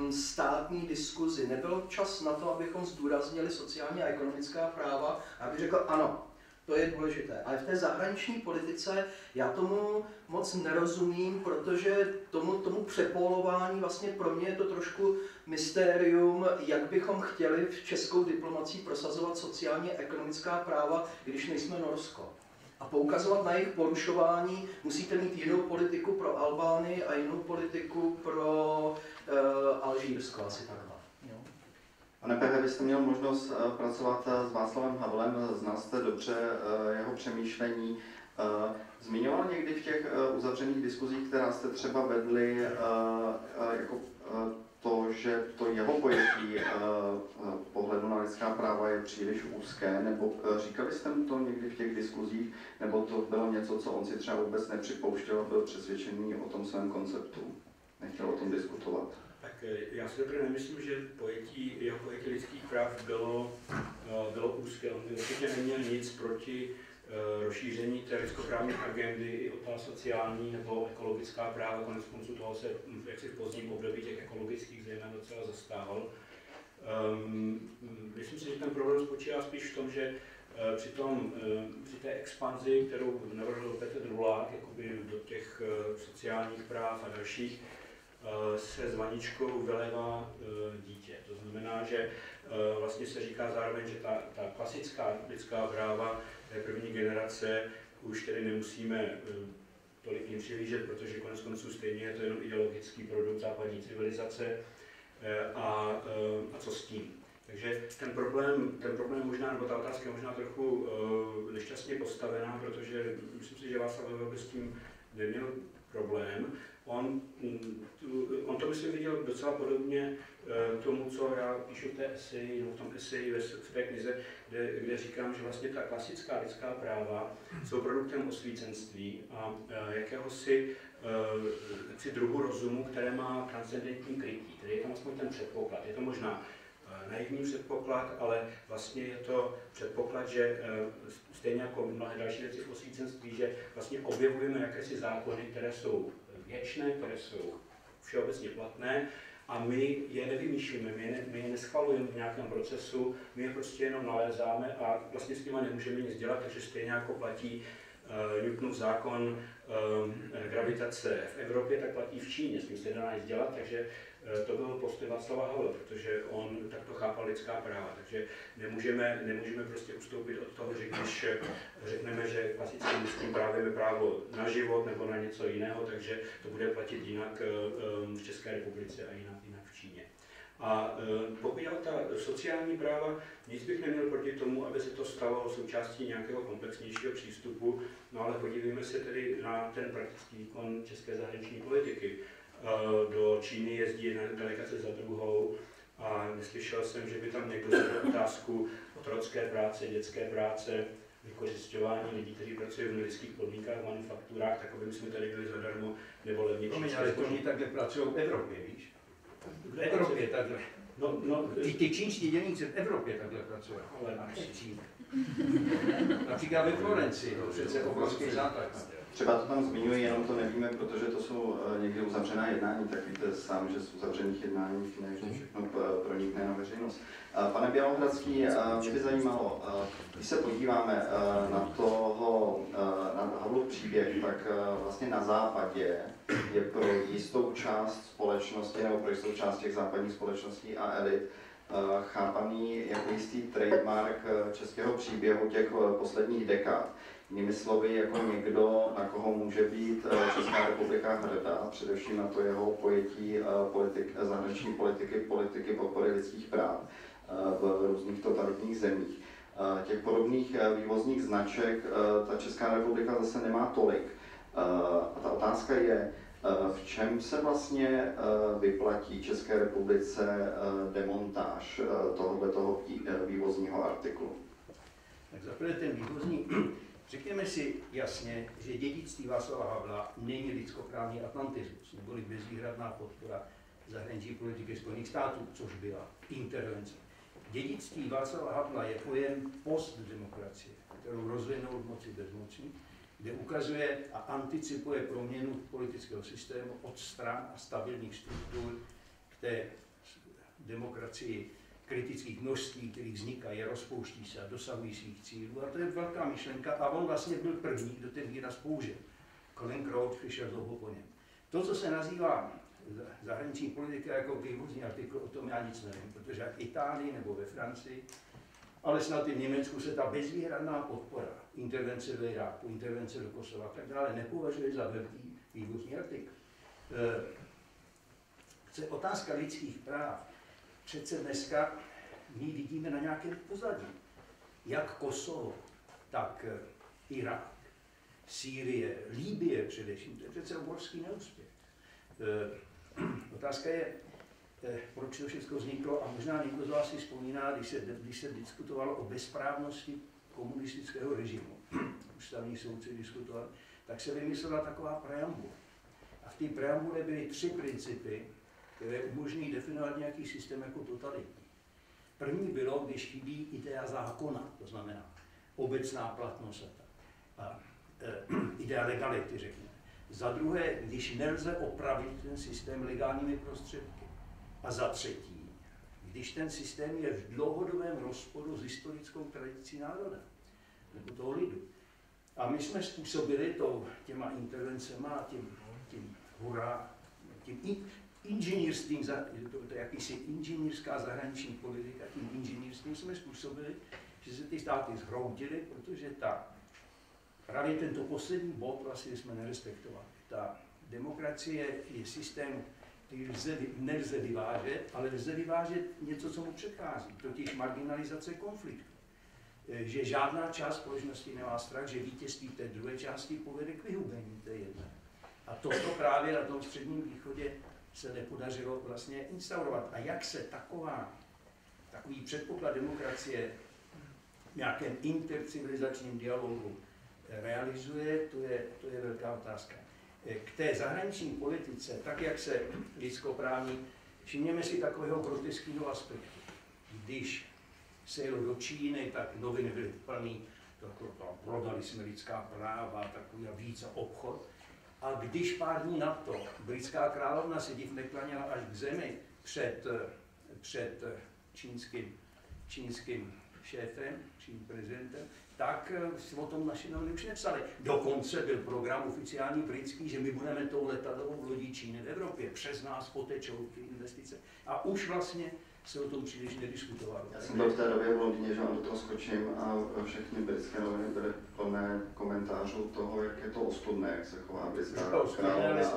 um, státní diskuzi. Nebyl čas na to, abychom zdůraznili sociální a ekonomická práva. A bych řekl, ano, to je důležité. Ale v té zahraniční politice já tomu moc nerozumím, protože tomu, tomu přepolování vlastně pro mě je to trošku mystérium, jak bychom chtěli v českou diplomací prosazovat sociálně ekonomická práva, když nejsme Norsko. A poukazovat na jejich porušování musíte mít jinou politiku pro Albánii a jinou politiku pro uh, Alžírsko, asi takhle. Pane Pehe, vy jste měl možnost eh, pracovat eh, s Václavem Havlem, znal jste dobře jeho přemýšlení. Zmiňoval někdy v těch uzavřených diskuzích, která jste třeba vedli, jako to, že to jeho pojetí pohledu na lidská práva je příliš úzké, nebo říkali jste mu to někdy v těch diskuzích, nebo to bylo něco, co on si třeba vůbec nepřipouštěl byl přesvědčený o tom svém konceptu, nechtěl o tom diskutovat? Tak já si dobře nemyslím, že pojetí, jeho pojetí lidských práv bylo, bylo úzké. On určitě neměl nic proti Eh, rozšíření té lidskoprávní agendy i o ta sociální nebo ekologická práva. Konec konců toho se jaksi v pozdním období těch ekologických zejména docela zastával. Um, myslím si, že ten problém spočívá spíš v tom, že při, tom, při té expanzi, kterou navrhl Petr Drulák jakoby do těch sociálních práv a dalších, se s vaničkou vylévá dítě. To znamená, že vlastně se říká zároveň, že ta, ta klasická lidská práva té první generace už tedy nemusíme eh, tolik jim přihlížet, protože konec konců stejně je to jenom ideologický produkt západní civilizace eh, a, eh, a co s tím. Takže ten problém, ten problém možná, nebo ta otázka je možná trochu nešťastně postavená, protože myslím si, že Václav by s tím neměl problém. On, mm, on to myslím viděl docela podobně Eh, tomu, co já píšu v té eseji, nebo v tom eseji v té knize, kde, kde říkám, že vlastně ta klasická lidská práva jsou produktem osvícenství a eh, jakéhosi eh, jaksi druhu rozumu, které má transcendentní krytí, tedy je tam aspoň ten předpoklad. Je to možná naivní předpoklad, ale vlastně je to předpoklad, že stejně jako mnohé další věci v osvícenství, že vlastně objevujeme jakési zákony, které jsou věčné, které jsou všeobecně platné a my je nevymýšlíme, my je, my je neschvalujeme v nějakém procesu, my je prostě jenom nalézáme a vlastně s nimi nemůžeme nic dělat, takže stejně jako platí uh, Newtonův zákon uh, gravitace v Evropě, tak platí v Číně, s tím se nedá nic dělat, takže to byl postoj Václava Havla, protože on takto chápal lidská práva, takže nemůžeme, nemůžeme prostě ustoupit od toho, že když řekneme, že klasickým lidským právem je právo na život nebo na něco jiného, takže to bude platit jinak v České republice a jinak a e, pokud jde ta sociální práva, nic bych neměl proti tomu, aby se to stalo součástí nějakého komplexnějšího přístupu, no ale podívejme se tedy na ten praktický výkon české zahraniční politiky. E, do Číny jezdí jedna delegace za druhou a neslyšel jsem, že by tam někdo zadal otázku otrocké práce, dětské práce, vykořišťování lidí, kteří pracují v nelidských podmínkách v manufakturách, tak aby jsme tady byli zadarmo nebo levnější. Ale to oni takhle pracují v Evropě, víš? V Evropě takhle. No, no, ty, ty čínští dělníci v Evropě takhle pracují, ale na Číně. Například ve Florenci, to přece obrovský základ. Třeba to tam zmiňuji, jenom to nevíme, protože to jsou eh, někdy uzavřená jednání, tak víte sám, že z uzavřených jednání ne vždy všechno eh, pronikne na veřejnost. Pane Bělohradský, eh, mě by zajímalo, když se podíváme na toho, na Havlův příběh, tak vlastně na západě je pro jistou část společnosti nebo pro jistou část těch západních společností a elit chápaný jako jistý trademark českého příběhu těch posledních dekád. Jinými slovy, jako někdo, na koho může být eh, Česká republika hrdá, především na to jeho pojetí eh, politik, eh, zahraniční politiky, politiky podpory lidských práv v různých totalitních zemích. Těch podobných vývozních značek ta Česká republika zase nemá tolik. A ta otázka je, v čem se vlastně vyplatí České republice demontáž tohoto vývozního artiklu? Tak zaprvé ten vývozní Řekněme si jasně, že dědictví Václava Havla není lidskoprávní atlantismus, neboli bezvýhradná podpora zahraniční politiky Spojených států, což byla intervence. Dědictví Václava Havla je pojem postdemokracie, kterou rozvinul v moci bez kde ukazuje a anticipuje proměnu politického systému od stran a stabilních struktur k té demokracii kritických množství, kterých vznikají, rozpouští se a dosahují svých cílů. A to je velká myšlenka a on vlastně byl první, kdo ten výraz použil. Colin Crouch přišel dlouho po něm. To, co se nazývá zahraniční politika jako vývozní artikl, o tom já nic nevím, protože v Itálii nebo ve Francii, ale snad i v Německu se ta bezvýhradná podpora, intervence do Iráku, intervence do Kosova a tak dále, nepovažuje za velký vývozní artikl. E, otázka lidských práv přece dneska my vidíme na nějakém pozadí. Jak Kosovo, tak eh, Irák Sýrie, Líbie především, to je přece obrovský neúspěch. (clears throat) Otázka je, proč to všechno vzniklo a možná někdo z vás si vzpomíná, když se, když se diskutovalo o bezprávnosti komunistického režimu, (clears throat) ústavní soudci diskutovali, tak se vymyslela taková preambule. A v té preambule byly tři principy, které umožní definovat nějaký systém jako totalitní. První bylo, když chybí idea zákona, to znamená obecná platnost a, a e, (clears throat) idea legality, řekněme. Za druhé, když nelze opravit ten systém legálními prostředky. A za třetí, když ten systém je v dlouhodobém rozporu s historickou tradicí národa nebo toho lidu. A my jsme způsobili to těma intervencema tím, tím hurá, tím inženýrstvím, to, to je jakýsi inženýrská zahraniční politika, tím inženýrstvím jsme způsobili, že se ty státy zhroutily, protože ta, právě tento poslední bod vlastně jsme nerespektovali. Ta demokracie je systém, který lze, nelze vyvážet, ale lze vyvážet něco, co mu předchází, totiž marginalizace konfliktu. E, že žádná část společnosti nemá strach, že vítězství té druhé části povede k vyhubení té jedné. A toto právě na tom středním východě se nepodařilo vlastně instaurovat. A jak se taková, takový předpoklad demokracie v nějakém intercivilizačním dialogu realizuje, to je, to je velká otázka. K té zahraniční politice, tak jak se lidskoprávní, všimněme si takového groteskního aspektu. Když se jelo do Číny, tak noviny byly plný, to, prodali jsme lidská práva, takový a víc a obchod. A když pár dní na to britská královna se div neklaněla až k zemi před, před čínským, čínským šéfem, čím prezidentem, tak si o tom naši noviny už nepsali. Dokonce byl program oficiální britský, že my budeme tou letadlovou lodí Číny v Evropě. Přes nás potečou ty investice. A už vlastně se o tom příliš nediskutovalo. Já jsem byl v té době v Londýně, že vám do toho skočím a všechny britské noviny byly plné komentářů toho, jak je to ostudné, jak se chová britská královna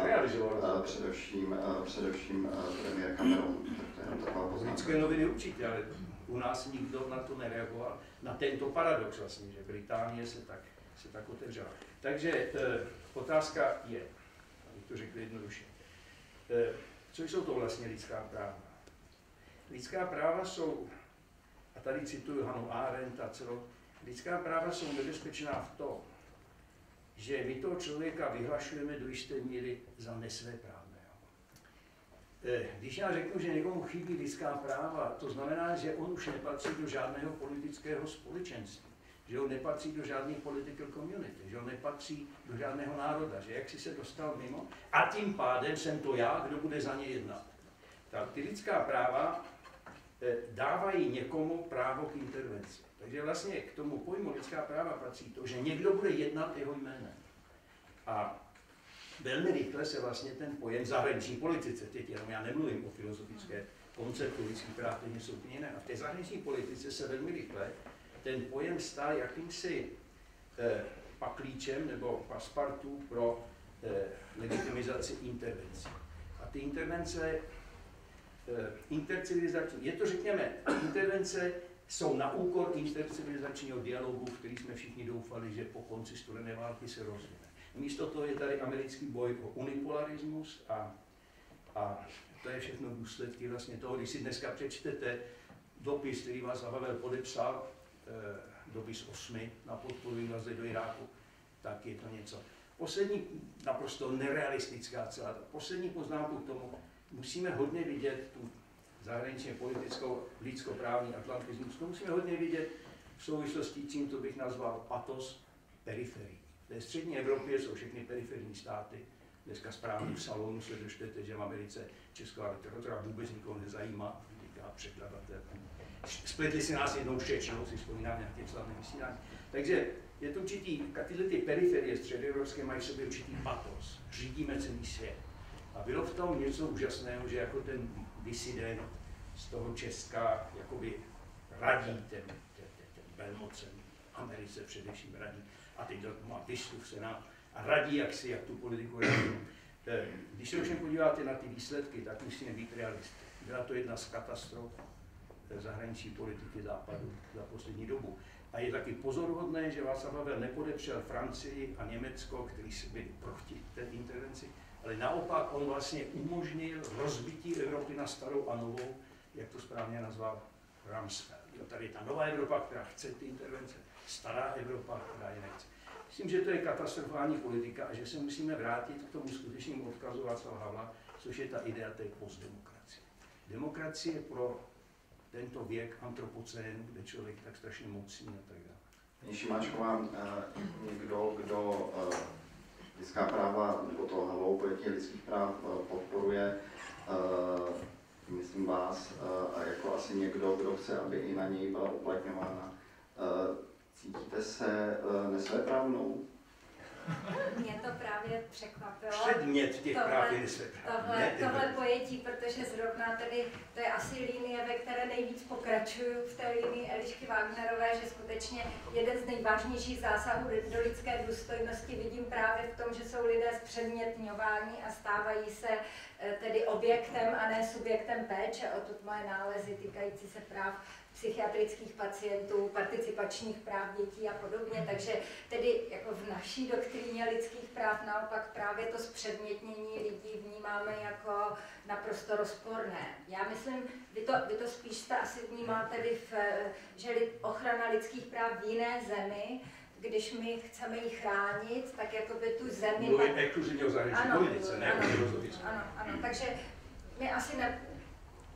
a, a především, a především premiér Cameron. Tak to je jenom taková poznámka. Britské noviny určitě, ale u nás nikdo na to nereagoval. Na tento paradox vlastně, že Británie se tak, se tak otevřela. Takže e, otázka je, abych to řekl jednoduše, e, co jsou to vlastně lidská práva? Lidská práva jsou, a tady cituji Hanu Arendt a celou, lidská práva jsou nebezpečná v tom, že my toho člověka vyhlašujeme do jisté míry za nesvéprávného. Eh, když já řeknu, že někomu chybí lidská práva, to znamená, že on už nepatří do žádného politického společenství, že on nepatří do žádných political community, že on nepatří do žádného národa, že jak si se dostal mimo a tím pádem jsem to já, kdo bude za ně jednat. Tak ty lidská práva dávají někomu právo k intervenci. Takže vlastně k tomu pojmu lidská práva patří to, že někdo bude jednat jeho jménem. A velmi rychle se vlastně ten pojem zahraniční politice, teď jenom já nemluvím o filozofické konceptu lidských práv, to jsou úplně jiné. A v té zahraniční politice se velmi rychle ten pojem stal jakýmsi eh, paklíčem nebo paspartu pro eh, legitimizaci intervencí. A ty intervence intercivilizační, je to řekněme, intervence jsou na úkor intercivilizačního dialogu, v který jsme všichni doufali, že po konci studené války se rozvine. Místo toho je tady americký boj o unipolarismus a, a to je všechno důsledky vlastně toho, když si dneska přečtete dopis, který vás Havel podepsal, eh, dopis osmi na podporu invaze do Iráku, tak je to něco. Poslední, naprosto nerealistická celá, poslední poznámku k tomu, musíme hodně vidět tu zahraničně politickou lidskoprávní atlantismus, to musíme hodně vidět v souvislosti s tím, co bych nazval patos periferií. V střední Evropě jsou všechny periferní státy. Dneska správně v salonu se dočtete, že v Americe česká literatura vůbec nikoho nezajímá, říká překladatel. Spletli si nás jednou všečno, si vzpomínám nějaké slavné vysílání. Takže je to určitý, tyhle ty periferie středoevropské mají v sobě určitý patos. Řídíme celý svět. A bylo v tom něco úžasného, že jako ten disident z toho Česka jakoby radí ten, ten, ten, velmocen, Americe především radí, a teď má výstup v Senát a radí, jak si, jak tu politiku radí. Když se už podíváte na ty výsledky, tak musíme být realisty. Byla to jedna z katastrof zahraniční politiky západu za poslední dobu. A je taky pozoruhodné, že Václav Havel nepodepřel Francii a Německo, si byli proti té intervenci, ale naopak on vlastně umožnil rozbití Evropy na starou a novou, jak to správně nazval Rumsfeld. Jo, tady ta nová Evropa, která chce ty intervence, stará Evropa, která je nechce. Myslím, že to je katastrofální politika a že se musíme vrátit k tomu skutečnému odkazu Václava Havla, což je ta idea té postdemokracie. Demokracie pro tento věk antropocén, kde člověk tak strašně mocný a tak dále. Paní Šimáčková, eh, někdo, kdo eh, lidská práva nebo to Havlovou pojetí lidských práv eh, podporuje, myslím vás, a jako asi někdo, kdo chce, aby i na něj byla uplatňována, cítíte se nesvéprávnou? Mě to právě překvapilo. Předmět těch tohle, práv je. Tohle, tohle pojetí, protože zrovna tedy to je asi linie, ve které nejvíc pokračuju v té linii Elišky Wagnerové, že skutečně jeden z nejvážnějších zásahů do lidské důstojnosti vidím právě v tom, že jsou lidé zpředmětňováni a stávají se eh, tedy objektem a ne subjektem péče. O to moje nálezy týkající se práv psychiatrických pacientů, participačních práv dětí a podobně. Takže tedy jako v naší doktríně lidských práv naopak právě to zpředmětnění lidí vnímáme jako naprosto rozporné. Já myslím, vy to, vy to spíš jste asi vnímal tedy, v, že ochrana lidských práv v jiné zemi, když my chceme ji chránit, tak jako by tu zemi... Mluvím exkluzivně o zahraniční politice, ne ano, ano, ano, takže my asi ne,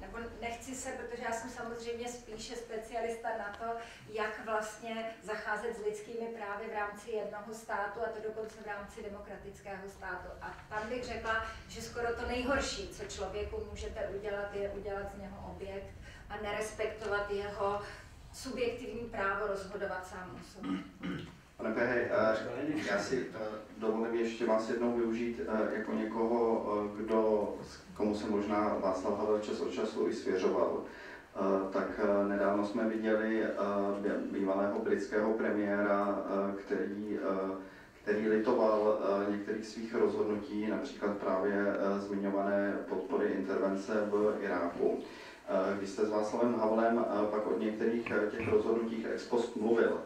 nebo nechci se, protože já jsem samozřejmě spíše specialista na to, jak vlastně zacházet s lidskými právy v rámci jednoho státu, a to dokonce v rámci demokratického státu. A tam bych řekla, že skoro to nejhorší, co člověku můžete udělat, je udělat z něho objekt a nerespektovat jeho subjektivní právo rozhodovat sám o sobě. Pane Pehe, eh, já si eh, dovolím ještě vás jednou využít eh, jako někoho, kdo, komu se možná Václav Havel čas od času i svěřoval. Tak nedávno jsme viděli bývalého britského premiéra, který, který litoval některých svých rozhodnutí, například právě zmiňované podpory intervence v Iráku. Když jste s Václavem Havlem pak od některých těch rozhodnutích ex post mluvil,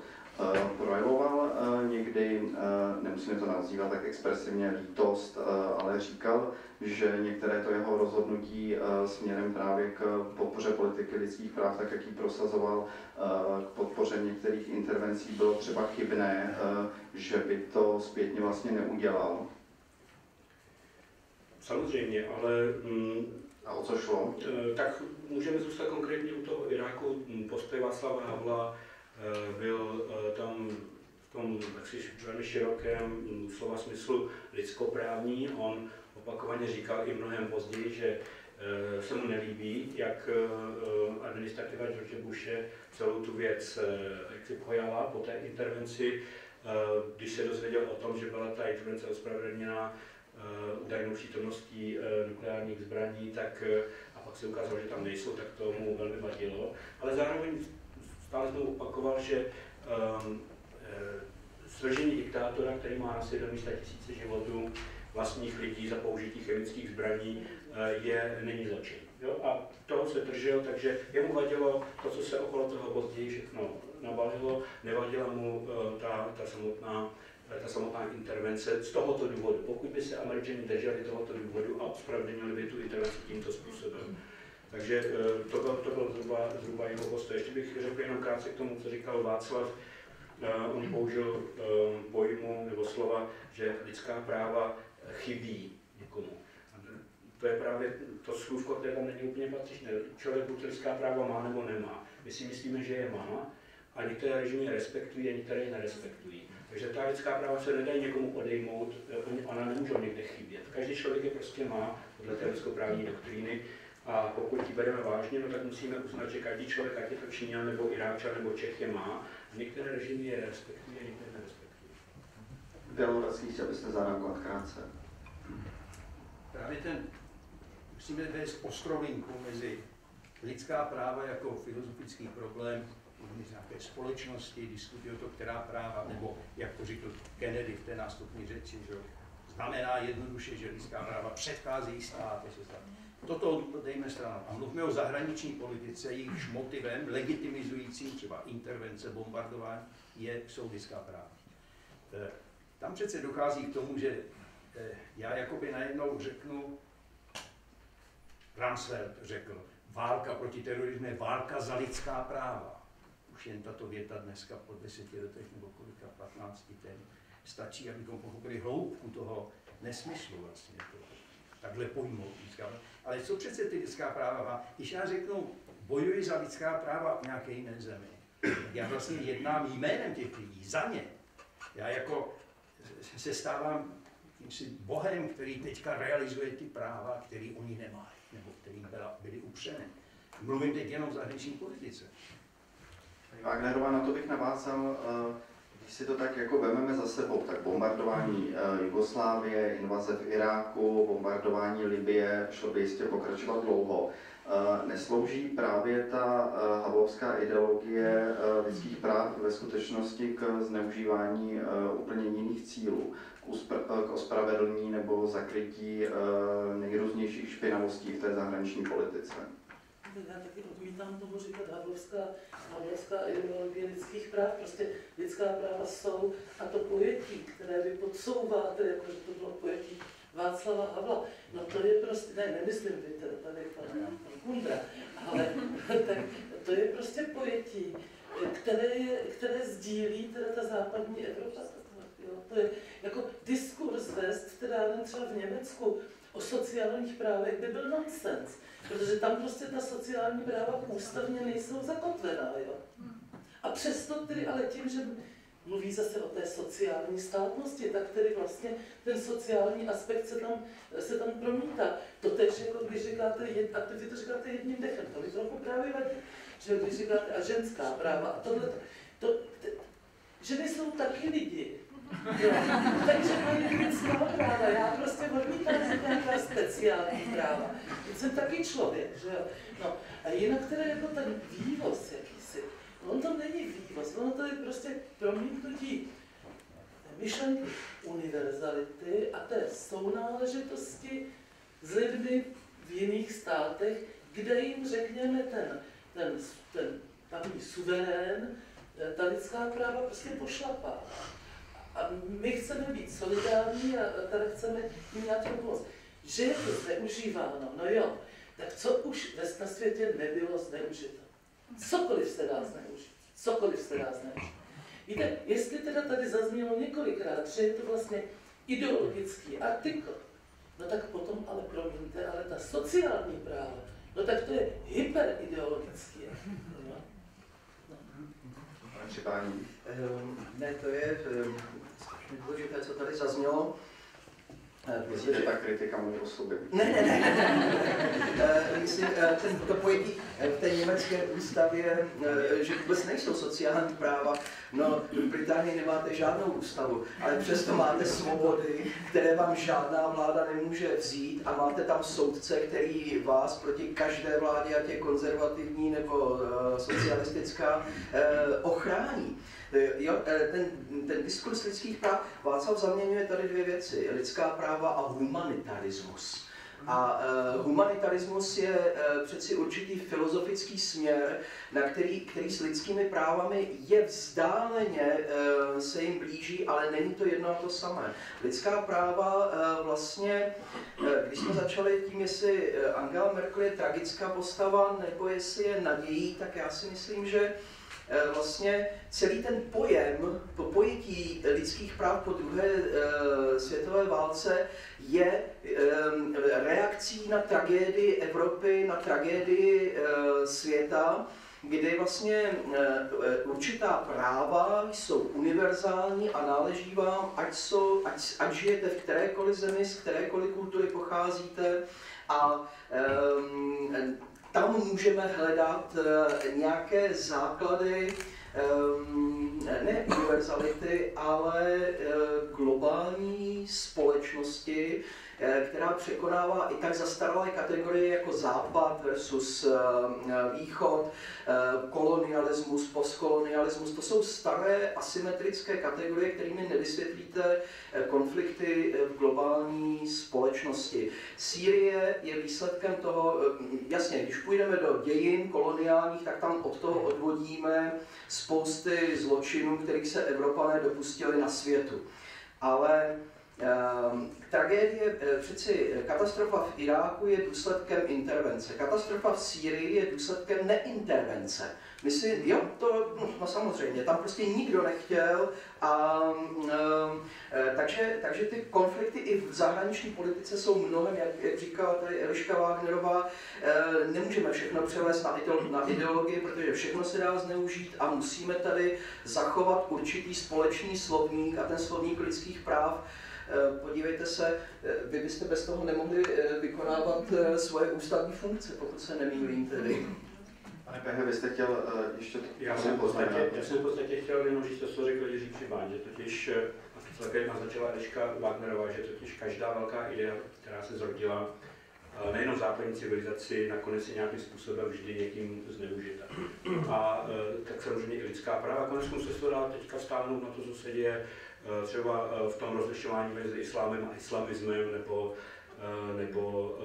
projevoval eh, někdy, eh, nemusíme to nazývat tak expresivně, lítost, ale říkal, že některé to jeho rozhodnutí směrem právě k podpoře politiky lidských práv, tak jak ji prosazoval, k podpoře některých intervencí bylo třeba chybné, že by to zpětně vlastně neudělal. Samozřejmě, ale... Mm, A o co šlo? Tak můžeme zůstat konkrétně u toho Iráku. Postoj Václava Havla Eh, byl eh, tam v tom velmi širokém mm, slova smyslu lidskoprávní. On opakovaně říkal i mnohem později, že eh, se mu nelíbí, jak administrativa George Bushe celou tu věc jak si pojala po té intervenci, když se dozvěděl o tom, že byla ta intervence ospravedlněna údajnou přítomností nukleárních zbraní, tak a pak se ukázalo, že tam nejsou, tak to mu velmi vadilo. Ale zároveň stále znovu opakoval, že um, svržení diktátora, který má na svědomí tisíce životů vlastních lidí za použití chemických zbraní, eh, je, není zločin. Jo? A toho se držel, takže jemu vadilo to, co se okolo toho později všechno nabalilo, nevadila mu uh, ta, ta, samotná, ta samotná intervence z tohoto důvodu. Pokud by se američani drželi tohoto důvodu a ospravedlnili by tu intervenci tímto způsobem, takže eh, to byl, to byl zhruba, zhruba jeho postoj. Ještě bych řekl jenom krátce k tomu, co říkal Václav. Uh, on použil uh, pojmu nebo slova, že lidská práva chybí někomu. To je právě to slůvko, které tam není úplně patřičné. Člověk buď lidská práva má nebo nemá. My si myslíme, že je má a některé režimy respektují a některé je nerespektují. Takže ta lidská práva se nedají někomu odejmout, ona nemůžou někde chybět. Každý člověk je prostě má podle té lidskoprávní doktríny a pokud ji bereme vážně, no tak musíme uznat, že každý člověk, ať je to Číňan nebo Iráčan nebo Čech, je má. A některé režimy je respektují a některé nerespektují. Běloruský, chtěl byste zareagovat krátce. Právě ten, musíme vést ostrovinku mezi lidská práva jako filozofický problém uvnitř nějaké společnosti, diskutuje o to, která práva, nebo jak to řekl Kennedy v té nástupní řeči, že znamená jednoduše, že lidská práva předchází stát, že se toto dejme stranou a mluvme o zahraniční politice, jejichž motivem, legitimizujícím třeba intervence, bombardování, je, jsou lidská práva. Eh, tam přece dochází k tomu, že eh, já jakoby najednou řeknu, Rumsfeld řekl, válka proti terorismu je válka za lidská práva. Už jen tato věta dneska po deseti letech nebo kolika, 15 ten, stačí, abychom pochopili hloubku toho nesmyslu vlastně. To, takhle pojmout lidská práva. Ale co přece ty lidská práva? Když já řeknu, bojuji za lidská práva v nějaké jiné zemi, já vlastně jednám jménem těch lidí, za ně. Já jako se stávám si bohem, který teďka realizuje ty práva, které oni nemají, nebo kterým byla, byly upřeny. Mluvím teď jenom o zahraniční politice. Wagnerová, na to bych navázal, eh, když si to tak jako vememe za sebou, tak bombardování eh, Jugoslávie, invaze v Iráku, bombardování Libie, šlo by jistě pokračovat dlouho. Eh, neslouží právě ta havlovská ideologie lidských práv ve skutečnosti k zneužívání úplně jiných cílů, k ospravedlní nebo zakrytí nejrůznějších špinavostí v té zahraniční politice? Já taky odmítám tomu říkat Havlovská Havlovská ideologie lidských práv, prostě lidská práva jsou a to pojetí, které vy podsouváte, jako že to bylo pojetí Václava Havla, no to je prostě, ne, nemyslím vy, teda tady pan, pan Kundra, ale (laughs) tak to je prostě pojetí, které, je, které sdílí teda ta západní Evropa. Jo, to je jako diskurs vést, teda třeba v Německu, o sociálních právech by byl nonsens. Protože tam prostě ta sociální práva ústavně nejsou zakotvená. Jo? A přesto tedy ale tím, že mluví zase o té sociální státnosti, tak tedy vlastně ten sociální aspekt se tam, se tam promítá. To tež, jako když říkáte, a vy to říkáte jedním dechem, to mi trochu právě vadí, že když říkáte a ženská práva a tohle, to, to, ženy jsou taky lidi, (laughs) Takže mají lidská práva. Já prostě odmítám nějaká speciální práva. Já jsem taky člověk, že jo. No, a jinak teda jako ten vývoz jakýsi, on to není vývoz, ono to je prostě promítnutí myšlenky univerzality a té sounáležitosti s lidmi v jiných státech, kde jim řekněme ten, ten, ten tamní suverén, ta lidská práva prostě pošlapá. A my chceme být solidární a tady chceme jim nějakou pomoc. Že je to zneužíváno, no jo, tak co už ve na světě nebylo zneužito? Cokoliv se dá zneužít. Cokoliv se dá zneužít. Víte, jestli teda tady zaznělo několikrát, že je to vlastně ideologický artikl, no tak potom ale promiňte, ale ta sociální práva, no tak to je hyperideologický. No. No. Um, ne, to je um, důležité, co tady zaznělo. Myslíte, že ta kritika můj osoby? Ne, ne, ne. ne. Myslím, ten, to pojetí v té německé ústavě, že vůbec nejsou sociální práva. No, v Británii nemáte žádnou ústavu, ale přesto máte svobody, které vám žádná vláda nemůže vzít a máte tam soudce, který vás proti každé vládě, ať je konzervativní nebo socialistická, ochrání. Jo, eh, ten, ten diskurs lidských práv, Václav zaměňuje tady dvě věci, lidská práva a humanitarismus. A uh, humanitarismus je uh, přeci určitý filozofický směr, na který, který s lidskými právami je vzdáleně, uh, se jim blíží, ale není to jedno a to samé. Lidská práva vlastně, když jsme začali tím, jestli Angela Merkel je tragická postava, nebo jestli je nadějí, tak já si myslím, že vlastně celý ten pojem, po pojetí lidských práv po druhé eh, světové válce je eh, reakcí na tragédii Evropy, na tragédii světa, kdy vlastně určitá práva jsou univerzální a náleží vám, ať, jsou, ať, ať žijete v kterékoliv zemi, z kterékoliv kultury pocházíte. A um, tam můžeme hledat eh, nějaké základy um, ne univerzality, ale uh, globální společnosti, Eh, která překonává i tak zastaralé kategorie jako západ versus eh, východ, eh, kolonialismus, postkolonialismus. To jsou staré asymetrické kategorie, kterými nevysvětlíte konflikty v globální společnosti. Sýrie je výsledkem toho, jasně, když půjdeme do dějin koloniálních, tak tam od toho odvodíme spousty zločinů, kterých se Evropané dopustili na světu. Ale tragédie, eh, přeci katastrofa v Iráku je důsledkem intervence. Katastrofa v Sýrii je důsledkem neintervence. My si, jo, to no, no samozřejmě, tam prostě nikdo nechtěl a um, takže, takže ty konflikty i v zahraniční politice jsou mnohem, jak, jak říkala tady Eliška Wagnerová, nemůžeme všechno převést na, na ideologii, protože všechno se dá zneužít a musíme tady zachovat určitý společný slovník a ten slovník lidských práv Eh, podívejte se, eh, vy byste bez toho nemohli eh, vykonávat svoje ústavní funkce, pokud se nemýlím tedy. Pane Pehe, vy jste chtěl ještě já jsem, v podstatě, já jsem v podstatě chtěl jenom říct to, co řekl Jiří Přibán, že totiž, a to také naznačila Eliška Wagnerová, že totiž každá velká idea, která se zrodila, nejenom v západní civilizaci, nakonec je nějakým způsobem vždy někým zneužita. A tak samozřejmě i lidská práva, konec se to dá teďka vztáhnout na to, co se děje Eh, třeba eh, v tom rozlišování mezi islámem a islamismem, nebo, eh, nebo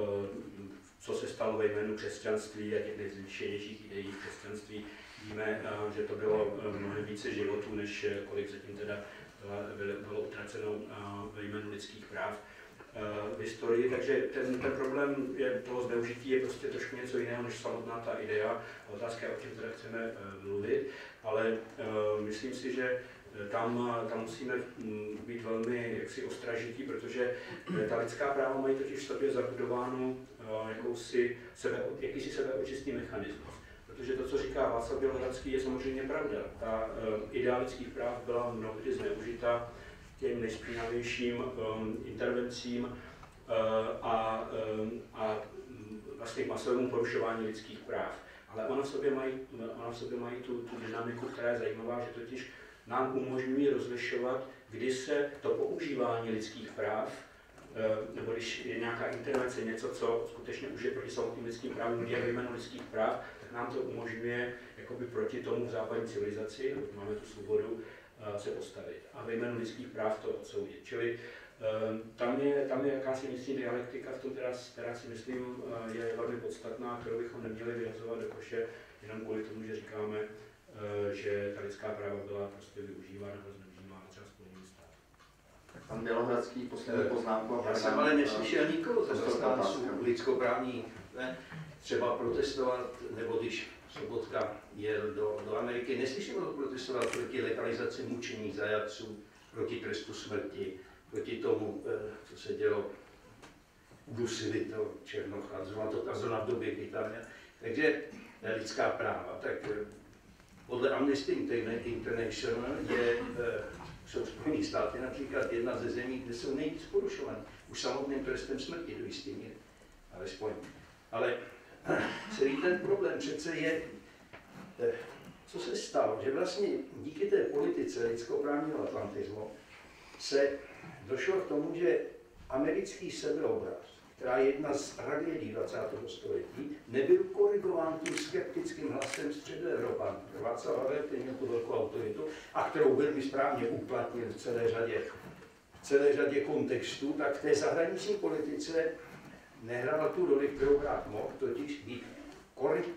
co se stalo ve jménu křesťanství a těch nejzvyšenějších ideí křesťanství. Víme, že to bylo mnohem více životů, než kolik zatím teda bylo utraceno ve jménu lidských práv v historii, takže ten, ten problém je, toho zneužití je prostě trošku něco jiného než samotná ta idea. Otázka je, o čem teda chceme mluvit, ale myslím si, že tam, tam musíme mm, být velmi jaksi ostražití, protože ta lidská práva mají totiž v sobě zabudovánu eh, jakousi sebe, jakýsi sebeočistný mechanismus. Protože to, co říká Václav Bělohradský, je samozřejmě pravda. Ta uh, idea lidských práv byla mnohdy zneužita těm nejspínavějším um, intervencím uh, a, um, a vlastně k masovému porušování lidských práv. Ale ona v sobě mají, ona v sobě mají tu, tu dynamiku, která je zajímavá, že totiž nám umožňují rozlišovat, kdy se to používání lidských práv, eh, nebo když je nějaká intervence, něco, co skutečně už je proti samotným lidským právům, je ve jménu lidských práv, tak nám to umožňuje jakoby proti tomu v západní civilizaci, máme tu svobodu, eh, se postavit. A ve jménu lidských práv to odsoudit. Čili eh, tam je, tam je jakási vnitřní dialektika v tom, která, která si myslím je velmi podstatná, kterou bychom neměli vyhazovat do koše jenom kvůli tomu, že říkáme, že ta lidská práva byla prostě využívána nebo zneužívána třeba Spojenými státy. Tak pan Bělohradský, poslední eh, poznámku. Já jsem ale neslyšel nikoho ze zastánců lidskoprávní ne? třeba protestovat, nebo když Sobotka jel do, do Ameriky, neslyšel ho protestovat proti legalizaci mučení zajatců, proti trestu smrti, proti tomu, eh, co se dělo udusili to Černocha, a zrovna v době Británie. Takže lidská práva. Tak podle Amnesty International je, eh, jsou Spojené státy například jedna ze zemí, kde jsou nejvíc porušované. Už samotným trestem smrti do jistý míry, alespoň. Ale (clears throat) celý ten problém přece je, eh, co se stalo, že vlastně díky té politice lidskoprávního atlantismu se došlo k tomu, že americký sebeobraz která je jedna z tragédií 20. století, nebyl korigován tím skeptickým hlasem Evropa. Václav Havel, který měl tu velkou autoritu a kterou velmi správně uplatnil v celé řadě, v celé řadě kontextů, tak v té zahraniční politice nehrála tu roli, kterou hrát mohl, totiž být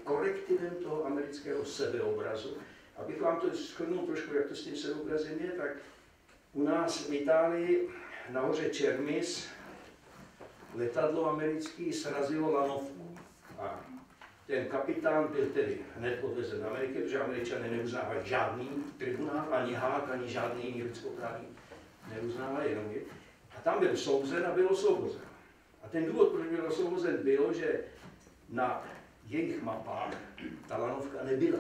korektivem toho amerického sebeobrazu. Abych vám to shrnul trošku, jak to s tím sebeobrazem je, tak u nás v Itálii nahoře Čermis letadlo americký srazilo lanovku. A ten kapitán byl tedy hned odvezen do Ameriky, protože američané neuznávají žádný tribunál, ani hák, ani žádný jiný lidskoprávní neuznávají jenom je. A tam byl souzen a byl osvobozen. A ten důvod, proč byl osvobozen, bylo, že na jejich mapách ta lanovka nebyla.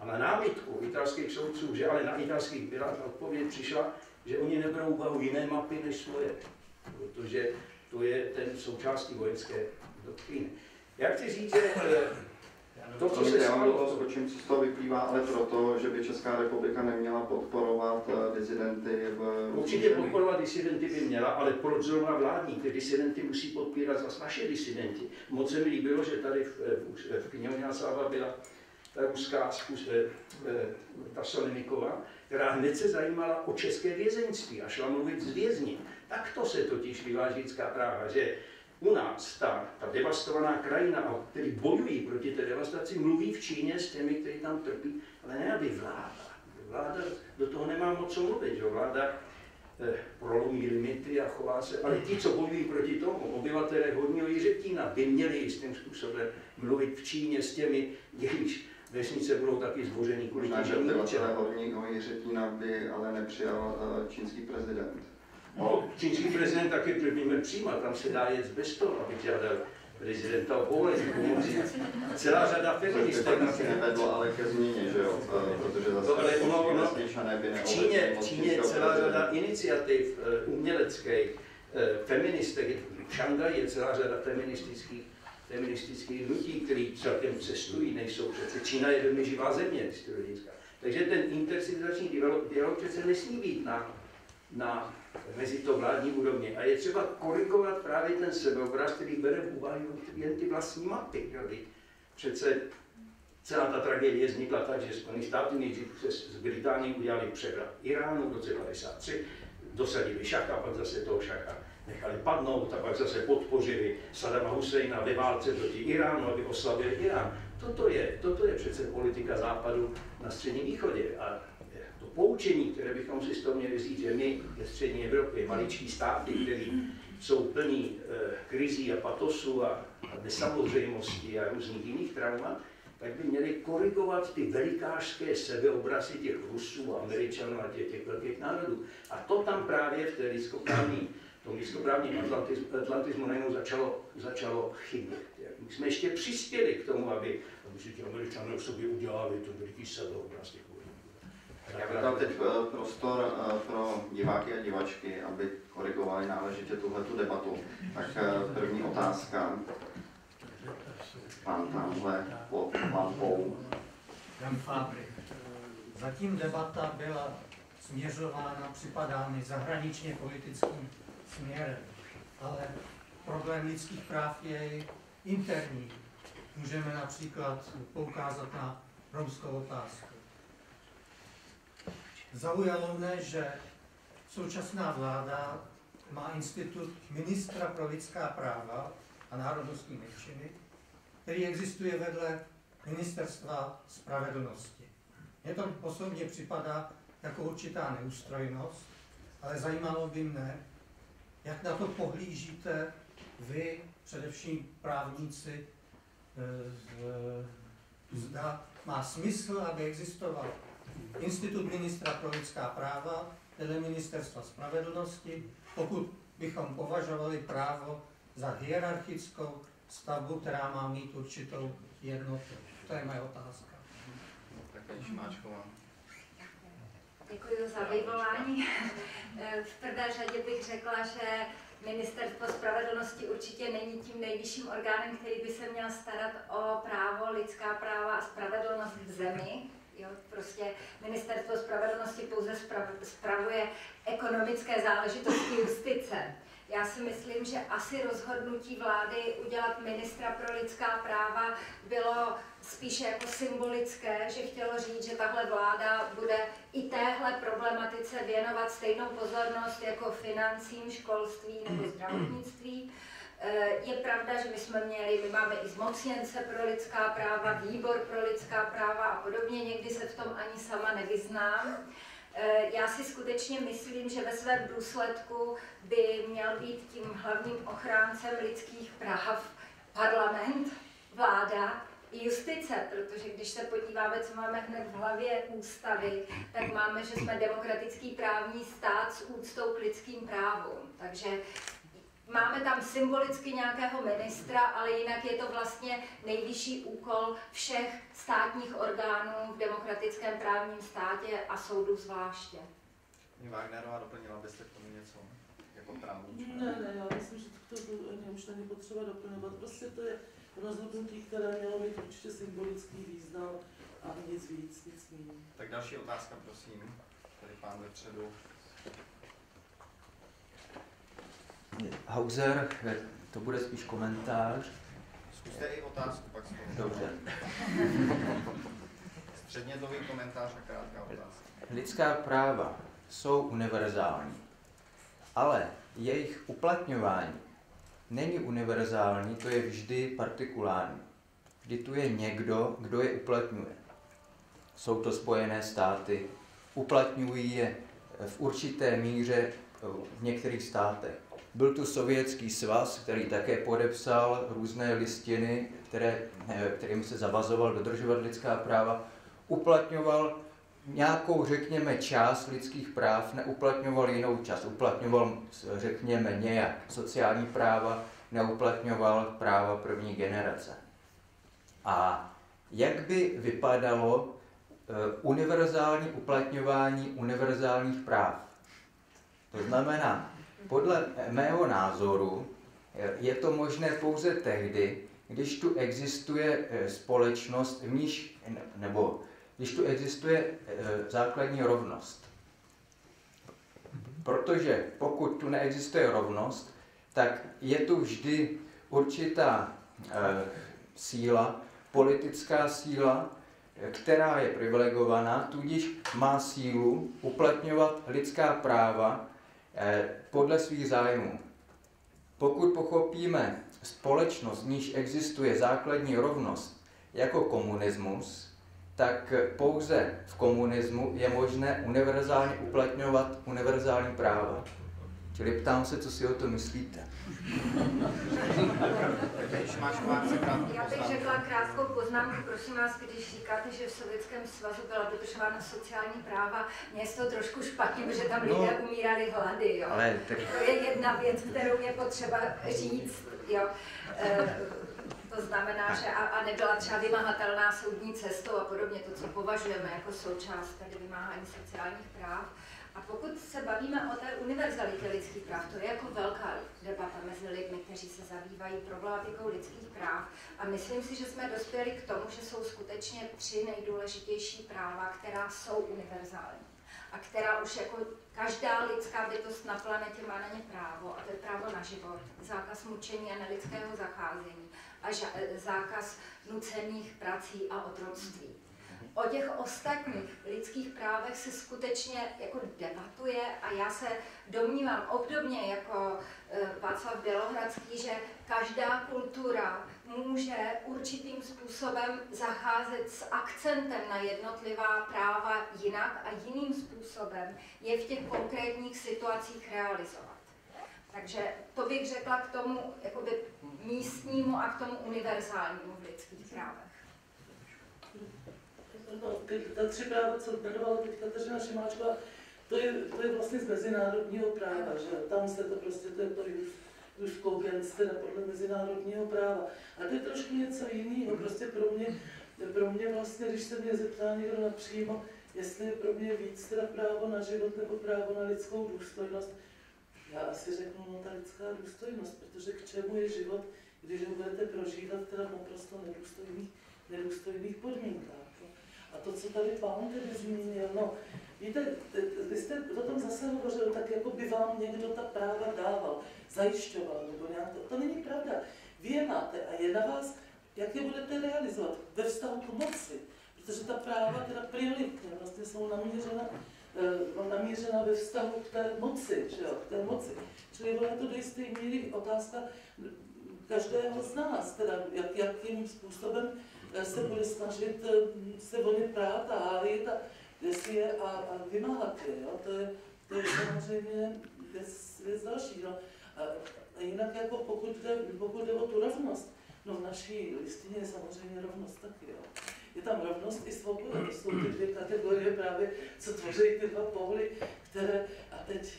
A na námitku italských soudců, že ale na italských byla, ta odpověď přišla, že oni neberou úvahu jiné mapy než svoje. Protože to je ten součástí vojenské doktríny. Já chci říct, že To, co se stalo, skočím, co z toho vyplývá, ale proto, že by Česká republika neměla podporovat eh, dizidenty v Určitě podporovat disidenty by měla, ale proč zrovna vládní? Ty disidenty musí podpírat zase naše disidenti. Moc se mi líbilo, že tady v, v, v knihovně Sáva byla ta ruská eh, eh, ta Solenikova, která hned se zajímala o české vězeňství a šla mluvit s vězni. Tak to se totiž vyváží lidská práva, že u nás ta, ta devastovaná krajina, a kteří bojují proti té devastaci, mluví v Číně s těmi, kteří tam trpí, ale ne aby vláda. Vláda do toho nemá moc co mluvit, že vláda eh, prolomí limity a chová se, ale ti, co bojují proti tomu, obyvatelé Horního Jiřetína, by měli jistým způsobem mluvit v Číně s těmi, jejichž vesnice budou taky zbořený kvůli těžení Horního Jiřetína by ale nepřijal eh, čínský prezident. No, čínský prezident taky první přijímat, tam se dá jet bez toho, aby žádal prezidenta o povolení pomoci. Celá řada feministek pak asi nevedlo ale ke změně, že jo? Eh, Protože zase No, ale ono- ono- V Číně, v Číně je celá řada iniciativ eh, uměleckých, eh, feministek, v Šanghaji je celá řada feministických, feministických hnutí, které celkem cestují, nejsou přece. Čína je velmi živá země, to hlediska. Takže ten intercivilizační dialog, dialog přece nesmí být na, na mezi to vládní úrovni. A je třeba korigovat právě ten sebeobraz, který bere v úvahu jen ty vlastní mapy. jo. Přece celá ta tragédie vznikla tak, že Spojené státy nejdřív se z Británie udělali převrat Iránu v roce 1993, dosadili šacha, pak zase toho šacha nechali padnout a pak zase podpořili Saddama Husseina ve válce proti Iránu, aby oslavili Irán. Toto je, toto je přece politika západu na středním východě. A poučení, které bychom si z toho měli říct, že my ve střední Evropě, maličký státy, které jsou plní eh, krizí a patosu a, a nesamozřejmostí a různých jiných traumat, tak by měli korigovat ty velikářské sebeobrazy těch Rusů, Američanů a těch, těch velkých národů. A to tam právě v té lidskoprávní, tom lidskoprávním atlantismu, atlantismu najednou začalo, začalo chybět. My jsme ještě přispěli k tomu, aby, aby si ti Američané v sobě udělali ten veliký sebeobraz těch. Já bych dal teď eh, prostor eh, pro diváky a divačky, aby korigovali náležitě tuhletu debatu. Tak eh, první otázka. Pan tamhle pod lampou. Jan Fábry. Zatím debata byla směřována, připadá mi, zahraničně politickým směrem, ale problém lidských práv je interní. Můžeme například poukázat na romskou otázku. Zaujalo mne, že současná vláda má institut ministra pro lidská práva a národnostní menšiny, který existuje vedle Ministerstva spravedlnosti. Mně to osobně připadá jako určitá neústrojnost, ale zajímalo by mne, jak na to pohlížíte vy, především právníci, eh, z- zda má smysl, aby existoval Institut ministra pro lidská práva vedle Ministerstva spravedlnosti, pokud bychom považovali právo za hierarchickou stavbu, která má mít určitou jednotu. To je moje otázka. Tak paní Šimáčková. Děkuji za vyvolání. V prvé řadě bych řekla, že Ministerstvo spravedlnosti určitě není tím nejvyšším orgánem, který by se měl starat o právo, lidská práva a spravedlnost v zemi. Jo, prostě Ministerstvo spravedlnosti pouze sprav- spravuje ekonomické záležitosti justice. Já si myslím, že asi rozhodnutí vlády udělat ministra pro lidská práva bylo spíše jako symbolické, že chtělo říct, že tahle vláda bude i téhle problematice věnovat stejnou pozornost jako financím, školství nebo zdravotnictví. Eh, Je pravda, že my jsme měli, my máme i zmocněnce pro lidská práva, výbor pro lidská práva a podobně, někdy se v tom ani sama nevyznám. Eh, Já si skutečně myslím, že ve svém důsledku by měl být tím hlavním ochráncem lidských práv parlament, vláda i justice, protože když se podíváme, co máme hned v hlavě ústavy, tak máme, že jsme demokratický právní stát s úctou k lidským právům. Takže Máme tam symbolicky nějakého ministra, ale jinak je to vlastně nejvyšší úkol všech státních orgánů v demokratickém právním státě a soudu zvláště. Paní Wagnerová, doplnila byste k tomu něco jako právnička? Ne, ne, já myslím, že to, to ani už není potřeba doplňovat. Prostě to je rozhodnutí, které mělo mít určitě symbolický význam a nic víc, nic méně. Tak další otázka, prosím. Tady pán vepředu. Hauser, to bude spíš komentář. Zkuste i otázku, pak z toho. Dobře. (laughs) Střednědlový komentář a krátká otázka. Lidská práva jsou univerzální, ale jejich uplatňování není univerzální, to je vždy partikulární. Vždy tu je někdo, kdo je uplatňuje. Jsou to Spojené státy, uplatňují je v určité míře v některých státech. Byl tu Sovětský svaz, který také podepsal různé listiny, které, kterým se zavazoval dodržovat lidská práva, uplatňoval nějakou, řekněme, část lidských práv, neuplatňoval jinou část. Uplatňoval, řekněme, nějak sociální práva, neuplatňoval práva první generace. A jak by vypadalo eh, univerzální uplatňování univerzálních práv? To znamená, podle mého názoru eh, je to možné pouze tehdy, když tu existuje eh, společnost, v níž, nebo když tu existuje základní rovnost. Protože pokud tu neexistuje rovnost, tak je tu vždy určitá síla, politická síla, která je privilegovaná, tudíž má sílu uplatňovat lidská práva eh, podle svých zájmů. Pokud pochopíme společnost, v níž existuje základní rovnost jako komunismus, tak pouze v komunismu je možné univerzálně uplatňovat univerzální práva. Čili ptám se, co si o to myslíte. Já bych řekla krátkou poznámku, prosím vás, když říkáte, že v Sovětském svazu byla dodržována sociální práva, mě je to trošku špatně, protože tam lidé no, umírali hlady. Jo. Ale tak... To je jedna věc, kterou je potřeba říct. Jo. E, to znamená, že a, a nebyla třeba vymahatelná soudní cestou a podobně, to, co považujeme jako součást tedy vymáhání sociálních práv. A pokud se bavíme o té univerzalitě lidských práv, to je jako velká debata mezi lidmi, kteří se zabývají problematikou lidských práv. A myslím si, že jsme dospěli k tomu, že jsou skutečně tři nejdůležitější práva, která jsou univerzální. A která už jako každá lidská bytost na planetě má na ně právo, a to je právo na život, zákaz mučení a nelidského zacházení a zákaz nucených prací a otroctví o těch ostatních lidských právech se skutečně jako debatuje a já se domnívám obdobně jako e, Václav Bělohradský, že každá kultura může určitým způsobem zacházet s akcentem na jednotlivá práva jinak a jiným způsobem je v těch konkrétních situacích realizovat. Takže to bych řekla k tomu jakoby, místnímu a k tomu univerzálnímu v lidských právech no, ty, ta tři práva, co jmenovala teď Kateřina Šimáčková, to je, to je vlastně z mezinárodního práva, že tam se to prostě, to je to už Kogens, teda podle mezinárodního práva. A to je trošku něco jiného, prostě pro mě, pro mě vlastně, když se mě zeptá někdo napřímo, jestli je pro mě víc teda právo na život nebo právo na lidskou důstojnost, já asi řeknu, no ta lidská důstojnost, protože k čemu je život, když ho budete prožívat teda naprosto nedůstojných, nedůstojných podmínkách. A to, co tady pán tedy zmínil, no, víte, vy jste o tom zase hovořil, tak jako by vám někdo ta práva dával, zajišťoval, nebo nějak to. To není pravda. Vy je máte a je na vás, jak je budete realizovat ve vztahu k moci. Protože ta práva teda prioritně vlastně jsou namířena, eh, namířena ve vztahu k té moci, že jo, k té moci. Čili je to do jisté míry otázka každého z nás, teda jak, jakým způsobem se bude snažit eh, se o ně prát a hájit a je a, a vymáhat je. Jo? To, je, to je samozřejmě věc, věc další. No. A, a jinak jako pokud jde, pokud jde o tu rovnost, no v naší listině je samozřejmě rovnost taky. Jo. Je tam rovnost i svoboda, to jsou ty dvě kategorie právě, co tvoří ty dva póly, které, a teď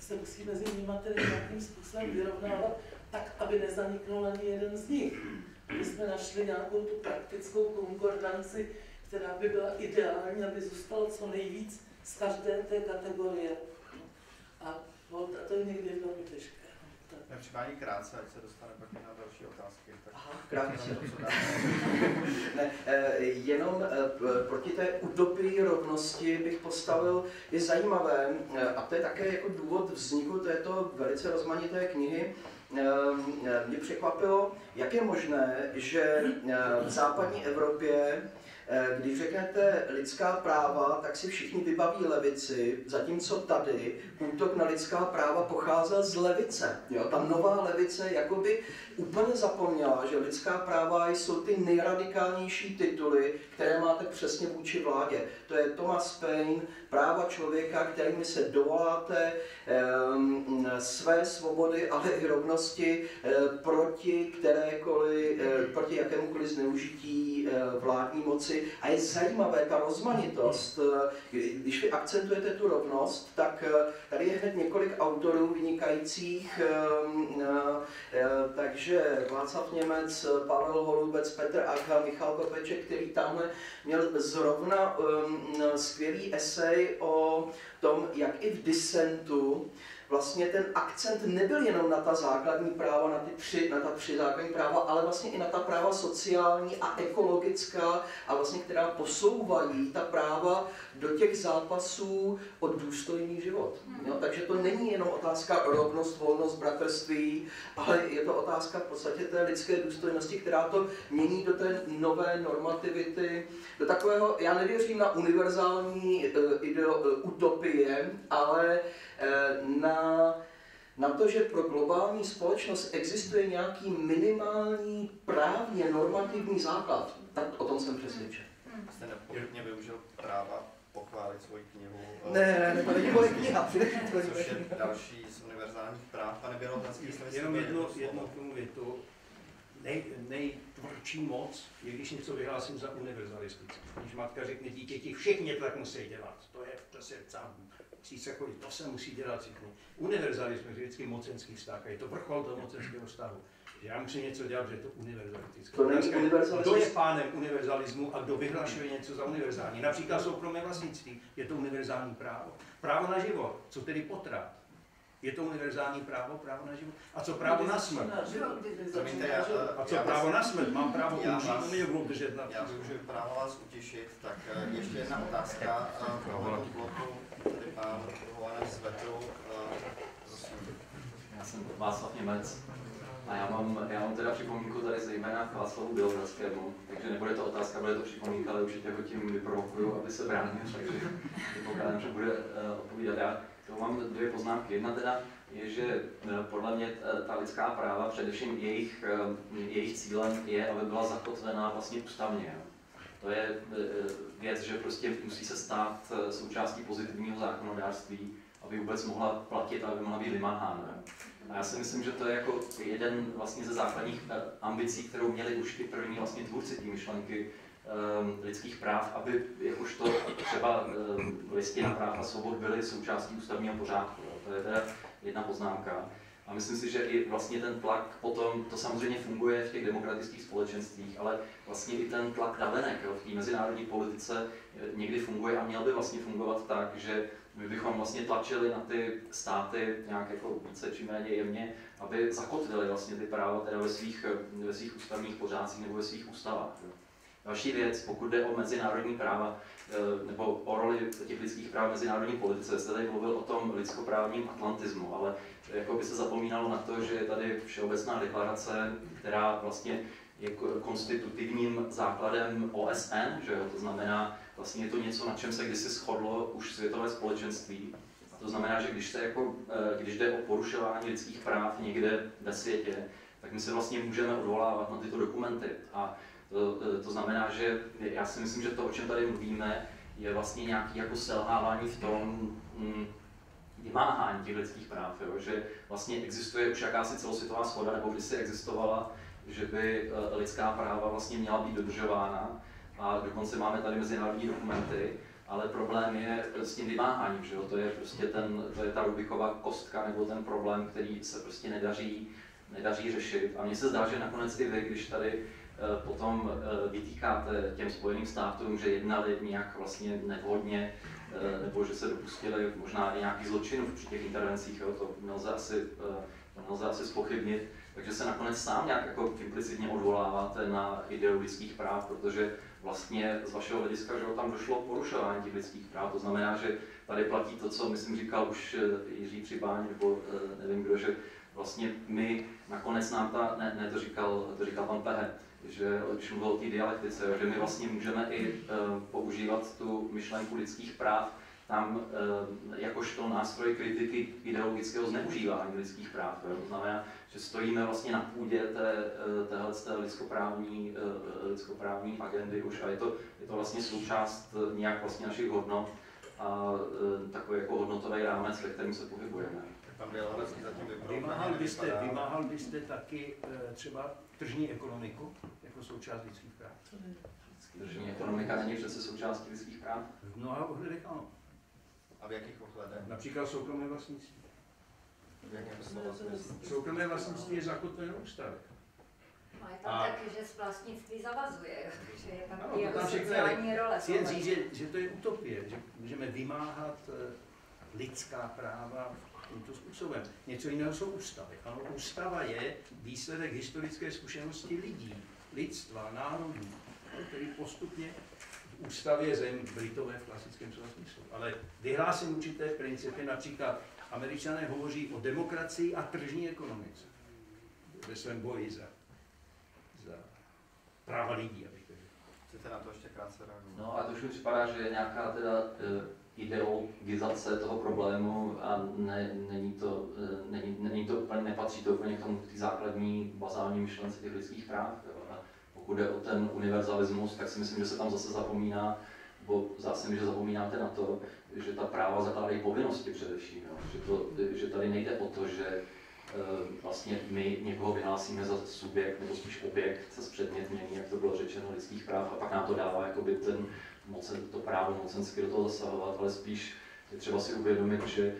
se musí mezi nimi nějakým způsobem vyrovnávat, tak, aby nezaniknul ani jeden z nich my jsme našli nějakou tu praktickou konkordanci, která by byla ideální, aby zůstalo co nejvíc z každé té kategorie. A, a to je někdy velmi těžké. tak. Nepřipání krátce, ať se dostane pak na další otázky. Tak Aha, krátce. (laughs) Ne, eh, jenom eh, proti té utopii rovnosti bych postavil, je zajímavé, eh, a to je také jako důvod vzniku této velice rozmanité knihy, mě překvapilo, jak je možné, že eh, v západní Evropě eh, když řeknete lidská práva, tak si všichni vybaví levici, zatímco tady útok na lidská práva pocházel z levice. Jo? Ta nová levice jakoby úplně zapomněla, že lidská práva jsou ty nejradikálnější tituly, které máte přesně vůči vládě. To je Thomas Paine, práva člověka, kterými se dovoláte um, své svobody, ale i rovnosti eh, proti kterékoliv, eh, proti jakémukoliv zneužití eh, vládní moci. A je zajímavé ta rozmanitost, když vy akcentujete tu rovnost, tak tady je hned několik autorů vynikajících, ehm, eh, eh, takže Václav Němec, Pavel Holubec, Petr Akha, Michal Kopeček, který tamhle měl zrovna um, skvělý esej o tom, jak i v disentu vlastně ten akcent nebyl jenom na ta základní práva, na, ty tři, na ta tři základní práva, ale vlastně i na ta práva sociální a ekologická, a vlastně která posouvají ta práva do těch zápasů o důstojný život. Jo, takže to není jenom otázka rovnost, volnost, bratrství, ale je to otázka v podstatě té lidské důstojnosti, která to mění do té nové normativity, do takového, já nevěřím na univerzální uh, ideo, uh, utopie, ale uh, na, na to, že pro globální společnost existuje nějaký minimální právně normativní základ, tak o tom jsem přesvědčen. Jste nepochybně využil práva pochválit svoji knihu. eh, Ne, ne, ne, to není moje kniha. Což je další z univerzálních práv. Pane Bělohradský, Jenom jedno, jedno k tomu větu. Nej, nejtvrdší moc je, když něco vyhlásím za univerzalistický. Když matka řekne dítěti, všichni to tak musí dělat. To je prostě sám. Musí se chodit, to se musí dělat všichni. Univerzalismus je vždycky mocenský vztah a je to vrchol toho mocenského vztahu. Já musím něco dělat, že je to univerzalistické. To není univerzalismus. Kdo je pánem univerzalismu a kdo vyhlašuje něco za univerzální? Například soukromé vlastnictví. Je to univerzální právo. Právo na život. Co tedy potrat? Je to univerzální právo, právo na život? A co právo na smrt? Promiňte, já, A co já právo vás- na smrt? Mám právo já umřít, mě budou držet na Já využiju právo vás utěšit, tak eh, ještě jedna otázka eh, v bloku, tady pán Hovanec. Já jsem Václav Němec a já mám, já mám teda připomínku tady zejména k Václavu Bělohradskému, takže nebude to otázka, bude to připomínka, ale určitě ho tím vyprovokuju, aby se bránil, (laughs) takže předpokládám, že bude uh, odpovídat. Já tomu mám dvě poznámky. Jedna teda je, že uh, podle mě uh, ta lidská práva, především jejich, jejich cílem je, aby byla zakotvená vlastně ústavně. To je věc, že prostě musí se stát součástí pozitivního zákonodárství, aby vůbec mohla platit aby mohla být vymáhána. A já si myslím, že to je jako jeden vlastně ze základních eh, ambicí, kterou měli už ty první vlastně tvůrci té myšlenky um, lidských práv, aby jakožto třeba um, listina práv a svobod byly součástí ústavního pořádku. Jo. To je teda jedna poznámka. A myslím si, že i vlastně ten tlak potom, to samozřejmě funguje v těch demokratických společenstvích, ale vlastně i ten tlak na venek jo, v té mezinárodní politice eh, někdy funguje a měl by vlastně fungovat tak, že my bychom vlastně tlačili na ty státy nějak jako více či méně jemně, aby zakotvili vlastně ty práva teda ve svých, ve svých ústavních pořádcích nebo ve svých ústavách. Další věc, pokud jde o mezinárodní práva, eh, nebo o roli těch lidských práv v mezinárodní politice, jste tady mluvil o tom lidskoprávním atlantismu, ale jako by se zapomínalo na to, že je tady Všeobecná deklarace, která vlastně je konstitutivním základem OSN, že jo? to znamená, vlastně je to něco, na čem se kdysi shodlo už světové společenství. To znamená, že když, se jako, když jde o porušování lidských práv někde ve světě, tak my se vlastně můžeme odvolávat na tyto dokumenty. A to, to znamená, že já si myslím, že to, o čem tady mluvíme, je vlastně nějaký jako selhávání v tom mm, vymáhání těch lidských práv, jo? že vlastně existuje už jakási celosvětová shoda, nebo kdysi existovala, že by lidská práva vlastně měla být dodržována, a dokonce máme tady mezinárodní dokumenty, ale problém je s tím vymáháním, že jo? To je prostě ten, to je ta Rubiková kostka nebo ten problém, který se prostě nedaří, nedaří řešit. A mně se zdá, že nakonec i vy, když tady uh, potom uh, vytýkáte těm Spojeným státům, že jednali nějak vlastně nevhodně, uh, nebo že se dopustili možná i nějakých zločinů při těch intervencích, jo? to nelze asi nelze asi spochybnit, takže se nakonec sám nějak jako implicitně odvoláváte na ideu lidských práv, protože vlastně z vašeho hlediska, že tam došlo k porušování těch lidských práv. To znamená, že tady platí to, co myslím říkal už eh, Jiří Přibáň, nebo eh, nevím kdo, že vlastně my nakonec nám ta, ne, ne to říkal, to říkal pan Pehe, že když mluvil o té dialektice, že my vlastně můžeme i uh, používat tu myšlenku lidských práv tam uh, jakožto nástroj kritiky ideologického zneužívání lidských práv. Jo. To znamená, že stojíme vlastně na půdě té, téhle té lidskoprávní, uh, lidskoprávní agendy už a je to, je to vlastně součást nějak vlastně našich hodnot a takový jako hodnotový rámec, ve kterém se pohybujeme. Vymáhal byste, vymáhal byste taky třeba tržní ekonomiku jako součást lidských práv? Tržní ekonomika není přece součástí lidských práv? V mnoha ohledech ano. A v jakých ohledech? Například soukromé vlastnictví. V jakém slova Soukromé vlastnictví je zakotveno v ústavě. A je tam a... taky, že z vlastnictví zavazuje, takže je tam ano, jako tam sociální role. Chci jen říct, že, že to je utopie, že můžeme vymáhat e, lidská práva tímto způsobem. Něco jiného jsou ústavy. Ano, ústava je výsledek historické zkušenosti lidí, lidstva, národů, který postupně ústavě zem Britové v klasickém slova smyslu. Ale vyhlásím určité principy, například američané hovoří o demokracii a tržní ekonomice ve svém boji za, za práva lidí, abych to řekl. Chcete na to ještě krátce reagovat? No a to už mi připadá, že je nějaká teda e, ideologizace toho problému a ne, není to, e, není, není to úplně, nepatří to úplně k tomu k základní bazální myšlence těch lidských práv. Jo. Pokud jde o ten univerzalismus, tak si myslím, že se tam zase zapomíná, bo zase že zapomínáte na to, že ta práva zakládají povinnosti především. Jo. Že, to, že tady nejde o to, že e, vlastně my někoho vyhlásíme za subjekt nebo spíš objekt, za předmětnění, jak to bylo řečeno, lidských práv a pak nám to dává jakoby ten mocen, to právo mocensky do toho zasahovat, ale spíš je třeba si uvědomit, že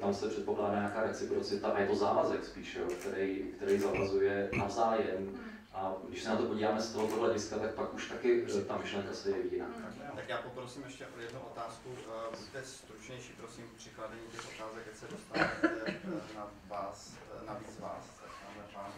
tam se předpokládá nějaká reciprocita a je to závazek spíš, jo, který, který zavazuje navzájem. A když se na to podíváme z tohoto hlediska, tak pak už taky eh, ta myšlenka se jeví jinak. Tak já poprosím ještě o jednu otázku. Eh, buďte stručnější, prosím, při kladení těch otázek, ať se dostanete eh, na vás, na víc vás. Tak máme pán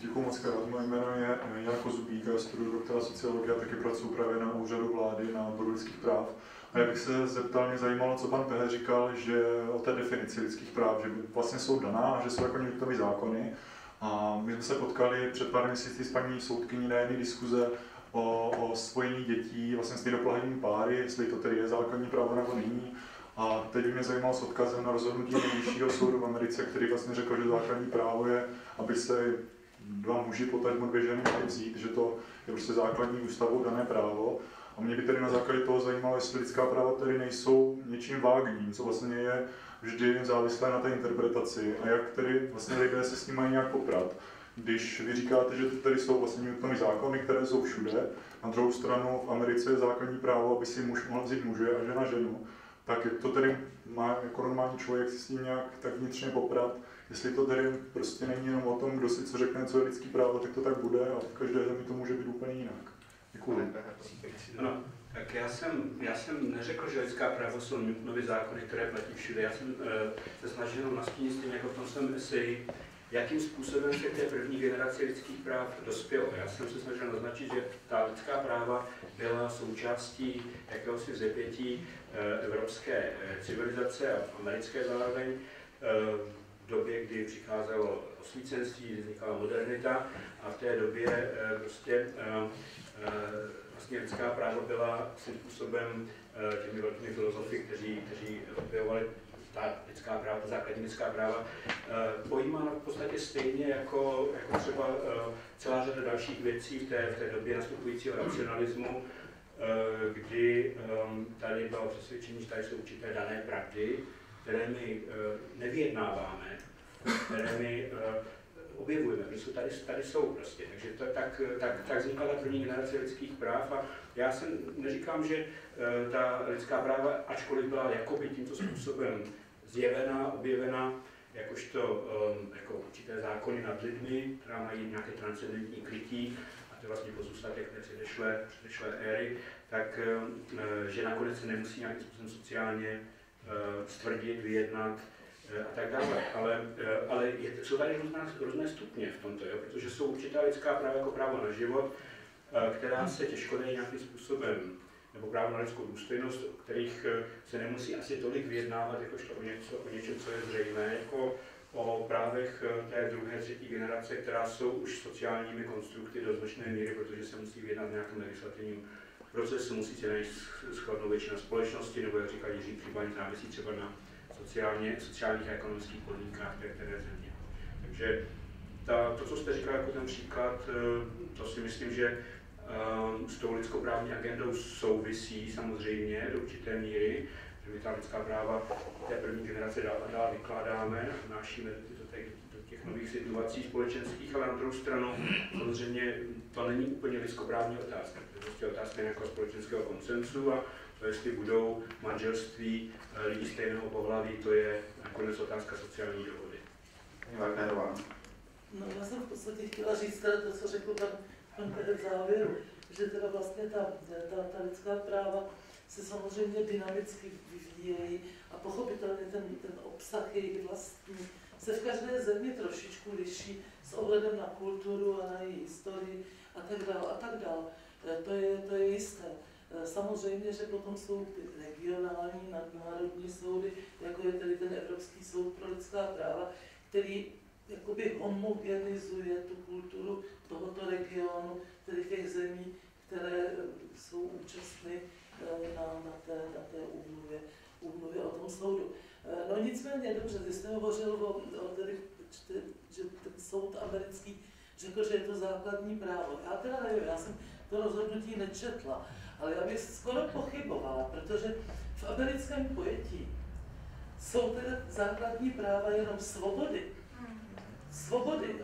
Děkuji moc krát. Moje jméno je Jan Kozubík, já studuji doktora sociologie a taky pracuji právě na úřadu vlády na odboru lidských práv. A já bych se zeptal, mě zajímalo, co pan Pehe říkal, že o té definici lidských práv, že vlastně jsou daná a že jsou jako newtonové zákony. A my jsme se potkali před pár měsíci s paní soudkyní na jedné diskuze o, o spojení dětí vlastně s stejnopohlavními páry, jestli to tedy je základní právo nebo není. A teď mě zajímalo s odkazem na rozhodnutí nejvyššího soudu v Americe, který vlastně řekl, že základní právo je, aby se dva muži, potažmo dvě ženy mohli vzít, že to je prostě základní ústavou dané právo. A mě by tedy na základě toho zajímalo, jestli lidská práva tedy nejsou něčím vágním, co vlastně je vždy závislé na té interpretaci a jak tedy vlastně lidé se s tím mají nějak poprat. Když vy říkáte, že to tedy jsou vlastně Newtonovy zákony, které jsou všude, na druhou stranu v Americe je základní právo, aby si muž mohl vzít muže a žena ženu, tak jak to tedy má jako normální člověk si s tím nějak tak vnitřně poprat, jestli to tedy prostě není jenom o tom, kdo si co řekne, co je lidský právo, tak to tak bude a v každé zemi to může být úplně jinak. Děkuji. Ano, tak já jsem, já jsem neřekl, že lidská práva jsou Newtonovy zákony, které platí všude. Já jsem uh, se snažil nastínit stejně jako v tom svém eseji, jakým způsobem se té první generaci lidských práv dospělo. Já jsem se snažil naznačit, že ta lidská práva byla součástí jakéhosi zepětí eh, evropské eh, civilizace a americké zároveň eh, v době, kdy přicházelo osvícenství, vznikala modernita a v té době prostě vlastně lidská práva byla svým způsobem těmi velkými filozofy, kteří, kteří objevovali ta lidská práva, ta základní lidská práva, eh, pojímána v podstatě stejně jako, jako třeba eh, celá řada dalších věcí v té, v té době nastupujícího racionalismu, eh, kdy tady bylo přesvědčení, že tady jsou určité dané pravdy, které my nevyjednáváme, které my objevujeme, protože tady, tady jsou prostě. Takže to, tak, tak, tak vznikla ta první generace lidských práv a já jsem neříkám, že ta lidská práva, ačkoliv byla jakoby tímto způsobem zjevená, objevená jakožto um, jako určité zákony nad lidmi, která mají nějaké transcendentní krytí, a to je vlastně pozůstatek té předešlé, předešlé éry, tak um, že nakonec se nemusí nějakým způsobem sociálně stvrdit, vyjednat a tak dále. Ale, ale je, jsou tady různé, různé stupně v tomto, jo? protože jsou určitá lidská práva jako právo na život, která se těžko dají nějakým způsobem nebo právo na lidskou důstojnost, o kterých se nemusí asi tolik vyjednávat, jakožto o, něco, o něčem, co je zřejmé, jako o právech eh, té druhé, třetí generace, která jsou už sociálními konstrukty do značné míry, protože se musí vyjednat v nějakém legislativním procesu, musí se najít schodnou většina společnosti, nebo jak říká Jiří Příbaň, závisí třeba na sociálně, sociálních a ekonomických podmínkách té které země. Takže ta, to, co jste říkal jako ten příklad, eh, to si myslím, že eh, s tou lidskoprávní agendou souvisí samozřejmě do určité míry že my ta lidská práva té první generace dál a dál vykládáme vnášíme do těch, do těch nových situací společenských, ale na druhou stranu samozřejmě to není úplně lidskoprávní otázka. To je prostě otázka nějakého společenského koncensu a to, jestli budou manželství eh, lidí stejného pohlaví, to je nakonec otázka sociální dohody. No, já jsem v podstatě chtěla říct teda to, co řekl pan, pan v závěru, že teda vlastně ta, ta, ta lidská práva se samozřejmě dynamicky vyvíjejí a pochopitelně ten, ten obsah jejich vlastní se v každé zemi trošičku liší s ohledem na kulturu a na její historii a tak dále a tak dále. E, to je, to je jisté. E, samozřejmě, že potom jsou ty regionální, nadnárodní soudy, jako je tedy ten Evropský soud pro lidská práva, který jakoby homogenizuje tu kulturu tohoto regionu, tedy těch zemí, které jsou účastny na, na, té, na té úmluvě, úmluvě o tom soudu. Eh, no nicméně, dobře, ty jste hovořil o, o tedy, že ten soud americký řekl, že je to základní právo. Já teda nevím, já jsem to rozhodnutí nečetla, ale já bych skoro pochybovala, protože v americkém pojetí jsou teda základní práva jenom svobody. Svobody.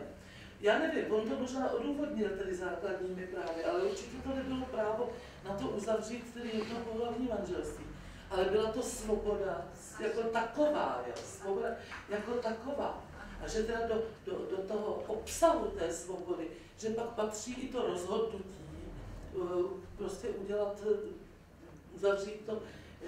Já nevím, on to možná odůvodnil tedy základními právy, ale určitě to nebylo právo na to uzavřít tedy jedno pohlavní manželství. Ale byla to svoboda jako taková, jo, svoboda jako taková. A že teda do, do, do toho obsahu té svobody, že pak patří i to rozhodnutí, eh, prostě udělat, uzavřít to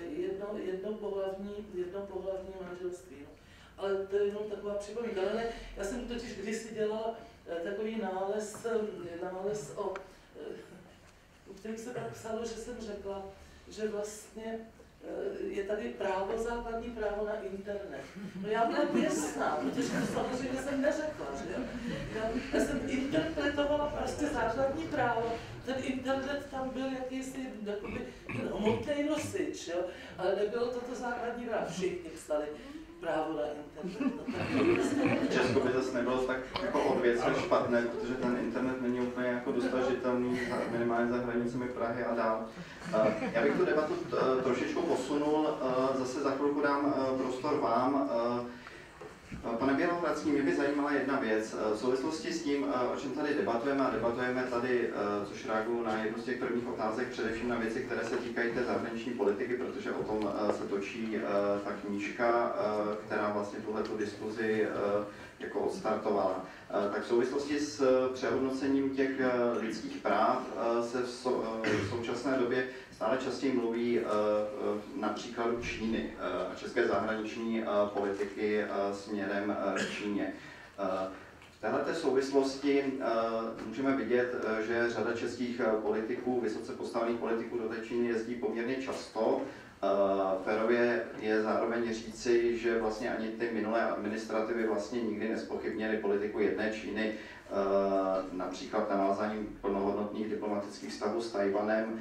jedno, jedno, pohlavní, jedno pohlavní manželství. No. Ale to je jenom taková připomínka. Ale já jsem totiž kdysi dělala eh, takový nález, eh, nález o u kterých se tak psalo, že jsem řekla, že vlastně eh, je tady právo, základní právo na internet. No já byla věsná, protože to samozřejmě jsem neřekla, že já, já jsem interpretovala prostě základní právo. Ten internet tam byl jakýsi jakoby, ten hmotný nosič, jo? ale nebylo to to základní právo. Všichni psali právo na internet. V Česku by zase nebylo tak jako odvěcně špatné, protože ten internet není úplně jako dostažitelný minimálně za hranicemi Prahy a dál. Eh, já bych tu debatu eh, trošičku posunul, eh, zase za chvilku dám prostor vám. Pane Bělohradský, mě by zajímala jedna věc. V souvislosti s tím, o čem tady debatujeme, a debatujeme tady, což reaguju na jednu z těch prvních otázek, především na věci, které se týkají té zahraniční politiky, protože o tom se točí ta knížka, která vlastně tuhletu diskuzi jako odstartovala. Tak v souvislosti s přehodnocením těch lidských práv se v současné době stále častěji mluví uh, na příkladu Číny a české zahraniční politiky směrem k Číně. V této souvislosti můžeme vidět, že řada českých politiků, vysoce postavených politiků do té Číny jezdí poměrně často. Férově je zároveň říci, že vlastně ani ty minulé administrativy vlastně nikdy nespochybněly politiku jedné Číny, například navázáním plnohodnotných diplomatických vztahů s Tajvanem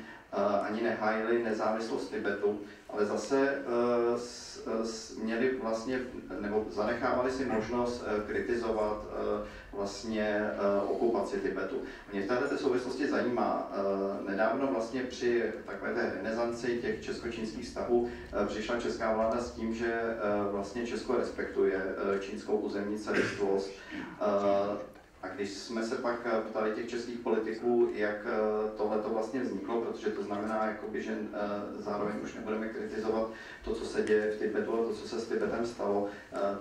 ani nehájili nezávislost Tibetu, ale zase e, měli vlastně, nebo zanechávali si možnost kritizovat vlastně okupaci Tibetu. Mě v této souvislosti zajímá, nedávno vlastně při takové té renesanci těch česko-čínských vztahů přišla česká vláda s tím, že vlastně Česko respektuje čínskou územní celistvost A když jsme se pak eh, ptali těch českých politiků, jak eh, tohle to vlastně vzniklo, protože to znamená, jakoby, že eh, zároveň už nebudeme kritizovat to, co se děje v Tibetu a to, co se s Tibetem stalo,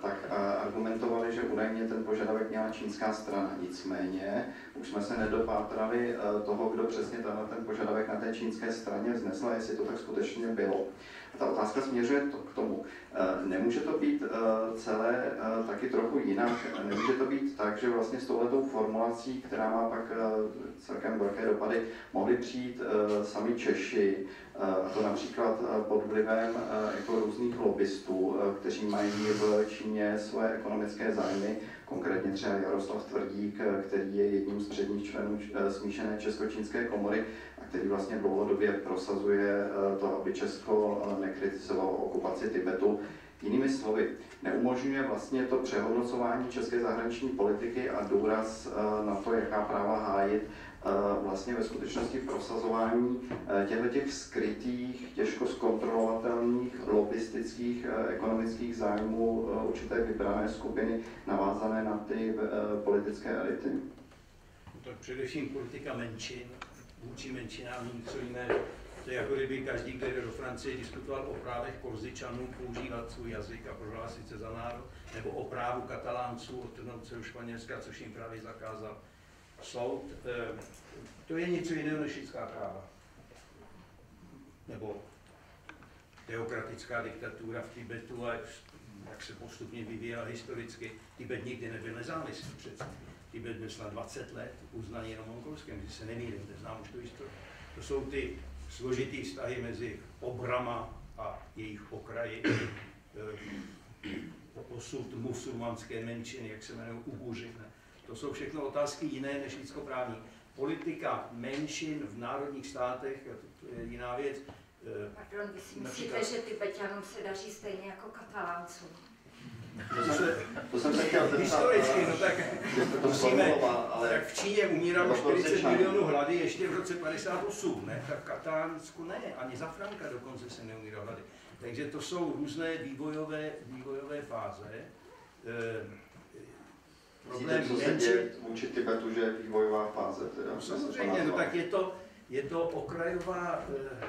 tak argumentovali, že údajně ten požadavek měla čínská strana. Nicméně už jsme se nedopátrali toho, kdo přesně tenhle ten požadavek na té čínské straně vznesl jestli to tak skutečně bylo. Ta otázka směřuje to k tomu. Nemůže to být celé taky trochu jinak. Nemůže to být tak, že vlastně s touhletou formulací, která má pak celkem velké dopady, mohli přijít sami Češi, a to například pod vlivem jako různých lobbystů, kteří mají v Číně svoje ekonomické zájmy, konkrétně třeba Jaroslav Tvrdík, který je jedním z předních členů smíšené česko-čínské komory který vlastně dlouhodobě prosazuje to, aby Česko nekritizovalo okupaci Tibetu Jinými slovy, neumožňuje vlastně to přehodnocování české zahraniční politiky a důraz eh, na to, jaká práva hájit eh, vlastně ve skutečnosti prosazování eh, těchto těch skrytých, těžko zkontrolovatelných, lobistických, ekonomických zájmů určité vybrané skupiny navázané na ty politické elity. Tak především politika menšin, vůči menšinám něco jiného to je jako kdyby každý, kdo jde do Francie, diskutoval o právech Korzičanů používat svůj jazyk a prohlásit se za národ, nebo o právu Katalánců odtrhnout se do Španělska, což jim právě zakázal soud. Eh, to je něco jiného než lidská práva. Nebo teokratická diktatura v Tibetu a jak se postupně vyvíjela historicky. Tibet nikdy nebyl nezávislý přece. Tibet byl snad 20 let uznaný jenom mongolském, když se nemýlím, neznám už tu historii. To jsou ty složitý vztahy mezi obrama a jejich okraji, eh, osud musulmanské menšiny, jak se jmenují Uguři. To jsou všechno otázky jiné než lidskoprávní. Politika menšin v národních státech, to je jiná věc. Eh, Pardon, vy si myslíte, že Tibetanům se daří stejně jako Kataláncům? To jsem, to jsem se chtěl zeptat. Historicky, no tak musíme, ale tak v Číně umíralo 40 milionů hlady ještě v roce 58, ne? Tak v Katalánsku ne, ani za Franka dokonce se neumíralo hlady. Takže to jsou různé vývojové, vývojové fáze. E, problém co se děje vůči Tibetu, že je vývojová fáze? Teda, no, samozřejmě, no tak je to, je to okrajová, e,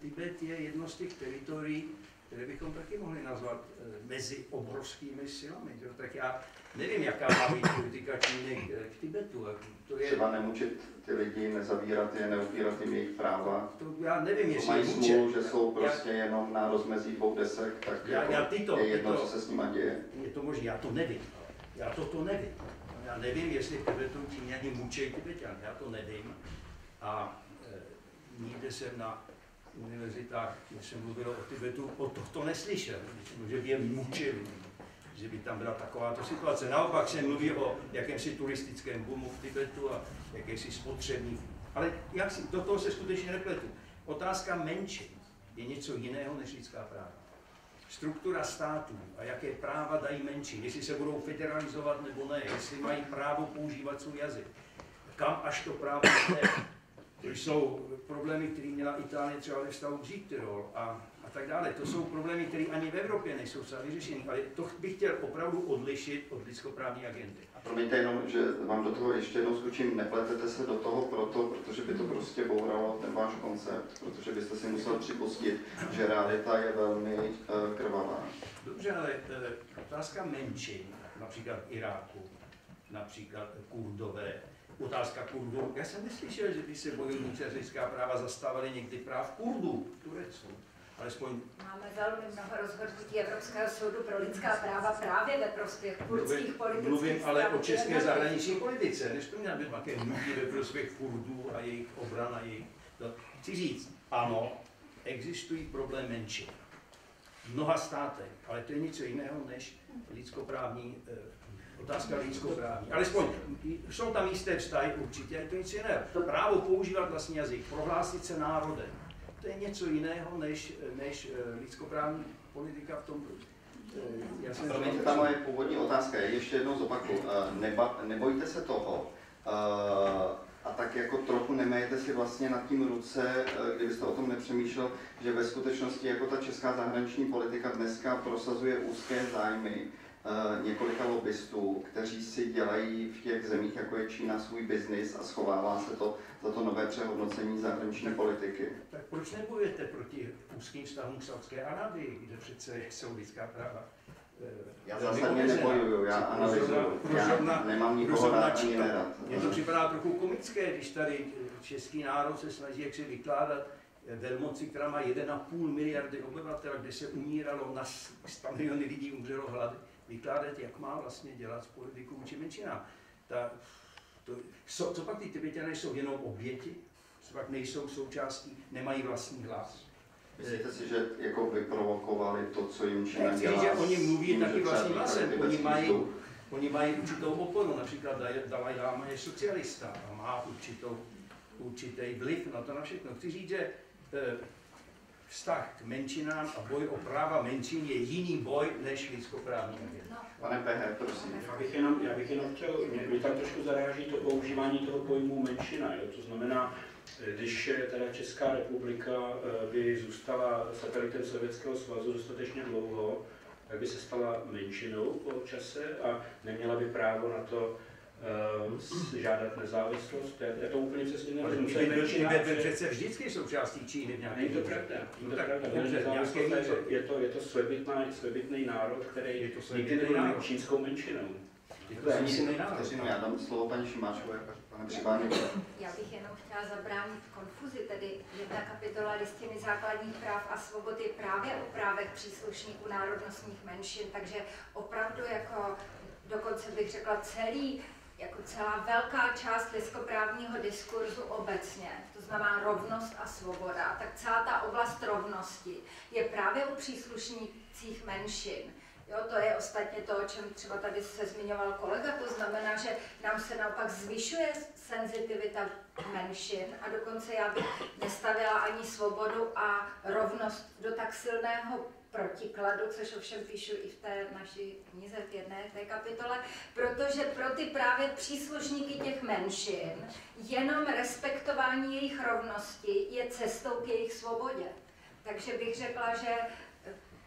Tibet je jedno z těch teritorií, které bychom taky mohli nazvat e, mezi obrovskými silami. Jo? Tak já nevím, jaká má být politika Číny k, Tibetu. To je... Třeba nemučit ty lidi, nezavírat je, neupírat jim jejich práva. To já nevím, jestli mají smůlu, že jsou prostě já... jenom na rozmezí dvou desek, tak já, jako já tyto, je jedno, tyto, co se s nimi děje. Je to možné, já to nevím. Já to, to nevím. Já nevím, jestli Tibetu Číňani mučí Tibetan, já to nevím. A e, nikde jsem na univerzitách, když jsem mluvil o Tibetu, o to, to neslyšel, že by je mučili, že by tam byla takováto situace. Naopak se mluví o jakémsi turistickém boomu v Tibetu a jakési spotřební. Ale jak si, do toho se skutečně nepletu. Otázka menšin je něco jiného než lidská práva. Struktura států a jaké práva dají menšin, jestli se budou federalizovat nebo ne, jestli mají právo používat svůj jazyk, kam až to právo jde, to jsou problémy, které měla Itálie třeba ve vztahu k a, a tak dále. To jsou problémy, které ani v Evropě nejsou celé vyřešené, ale to bych chtěl opravdu odlišit od lidskoprávní agendy. A promiňte jenom, že vám do toho ještě jednou skočím, nepletete se do toho proto, protože by to prostě bouralo ten váš koncept, protože byste si musel připustit, že realita je velmi uh, krvavá. Dobře, ale uh, otázka menšin, například Iráku, například Kurdové, otázka Kurdů. Já jsem neslyšel, že by se bojovníci za lidská práva zastávali někdy práv Kurdů v Turecku. Alespoň... Máme velmi mnoho rozhodnutí Evropského soudu pro lidská práva právě ve prospěch kurdských politických Mluvím ale o české zahraniční politice, než to měla být také hnutí ve prospěch Kurdů a jejich obrana. Jejich... No, chci říct, ano, existují problém menšin v mnoha státech, ale to je něco jiného než lidskoprávní eh, otázka lidskoprávní. Alespoň jsou tam jisté vztahy určitě, to nic jiného. Právo používat vlastní jazyk, prohlásit se národem, to je něco jiného než, než eh, lidskoprávní politika v tom eh, já jsem Promiňte, ta moje původní otázka je, ještě jednou zopaku. Eh, neba, nebojíte se toho, a tak jako trochu nemejete si vlastně nad tím ruce, kdybyste o tom nepřemýšlel, že ve skutečnosti jako ta česká zahraniční politika dneska prosazuje úzké zájmy několika lobbystů, kteří si dělají v těch zemích, jako je Čína, svůj biznis a schovává se to za to nové přehodnocení zahraniční politiky. Tak proč nebojujete proti úzkým vztahům k Saudské Arábii, kde přece jsou lidská práva? Já zásadně nebojuju, já analyzuju. Já nemám nikoho rád ani nerad. Mně to připadá trochu komické, když tady český národ se snaží jak si vykládat velmoci, která má 1,5 miliardy obyvatel, kde se umíralo na 100 miliony lidí, umřelo hlad, vykládat, jak má vlastně dělat s politikou vůči menšinám. Ta, to, so, co pak ty Tibetané jsou jenom oběti? Co pak nejsou součástí, nemají vlastní hlas? Myslíte si, že jako vyprovokovali to, co jim Čína říct, že oni mluví tím, taky vlastním hlasem, oni mají, oni mají určitou oporu, například Dalai Lama je socialista a má určitou, určitý vliv na to na všechno. Chci říct, že eh, vztah k menšinám a boj o práva menšin je jiný boj než lidskoprávní no. Pane Pehe, prosím. Já bych jenom, já bych jenom chtěl, mě, mě tam trošku zaráží to používání toho pojmu menšina, jo? to znamená, když teda Česká republika eh, by zůstala satelitem Sovětského svazu dostatečně dlouho, tak by se stala menšinou po čase a neměla by právo na to žádat nezávislost. Já, já to úplně přesně nevím. Ale Tibet přece vždycky součástí Číny v nějaké Není to pravda. Není to pravda. Je to, je to svébytný národ, který je to nikdy nebyl čínskou menšinou. Já dám slovo paní Šimáčkové, pane Přibáně. Já bych jenom chtěla zabránit konfuzi, tedy jedna kapitola listiny základních práv a svobod je právě o právech příslušníků národnostních menšin, takže opravdu jako dokonce bych řekla celý jako celá velká část lidskoprávního diskurzu obecně, to znamená rovnost a svoboda, tak celá ta oblast rovnosti je právě u příslušnících menšin. Jo, to je ostatně to, o čem třeba tady se zmiňoval kolega, to znamená, že nám se naopak zvyšuje senzitivita menšin a dokonce já bych nestavila ani svobodu a rovnost do tak silného protikladu, což ovšem píšu i v té naší knize v jedné té kapitole, protože pro ty právě příslušníky těch menšin jenom respektování jejich rovnosti je cestou k jejich svobodě. Takže bych řekla, že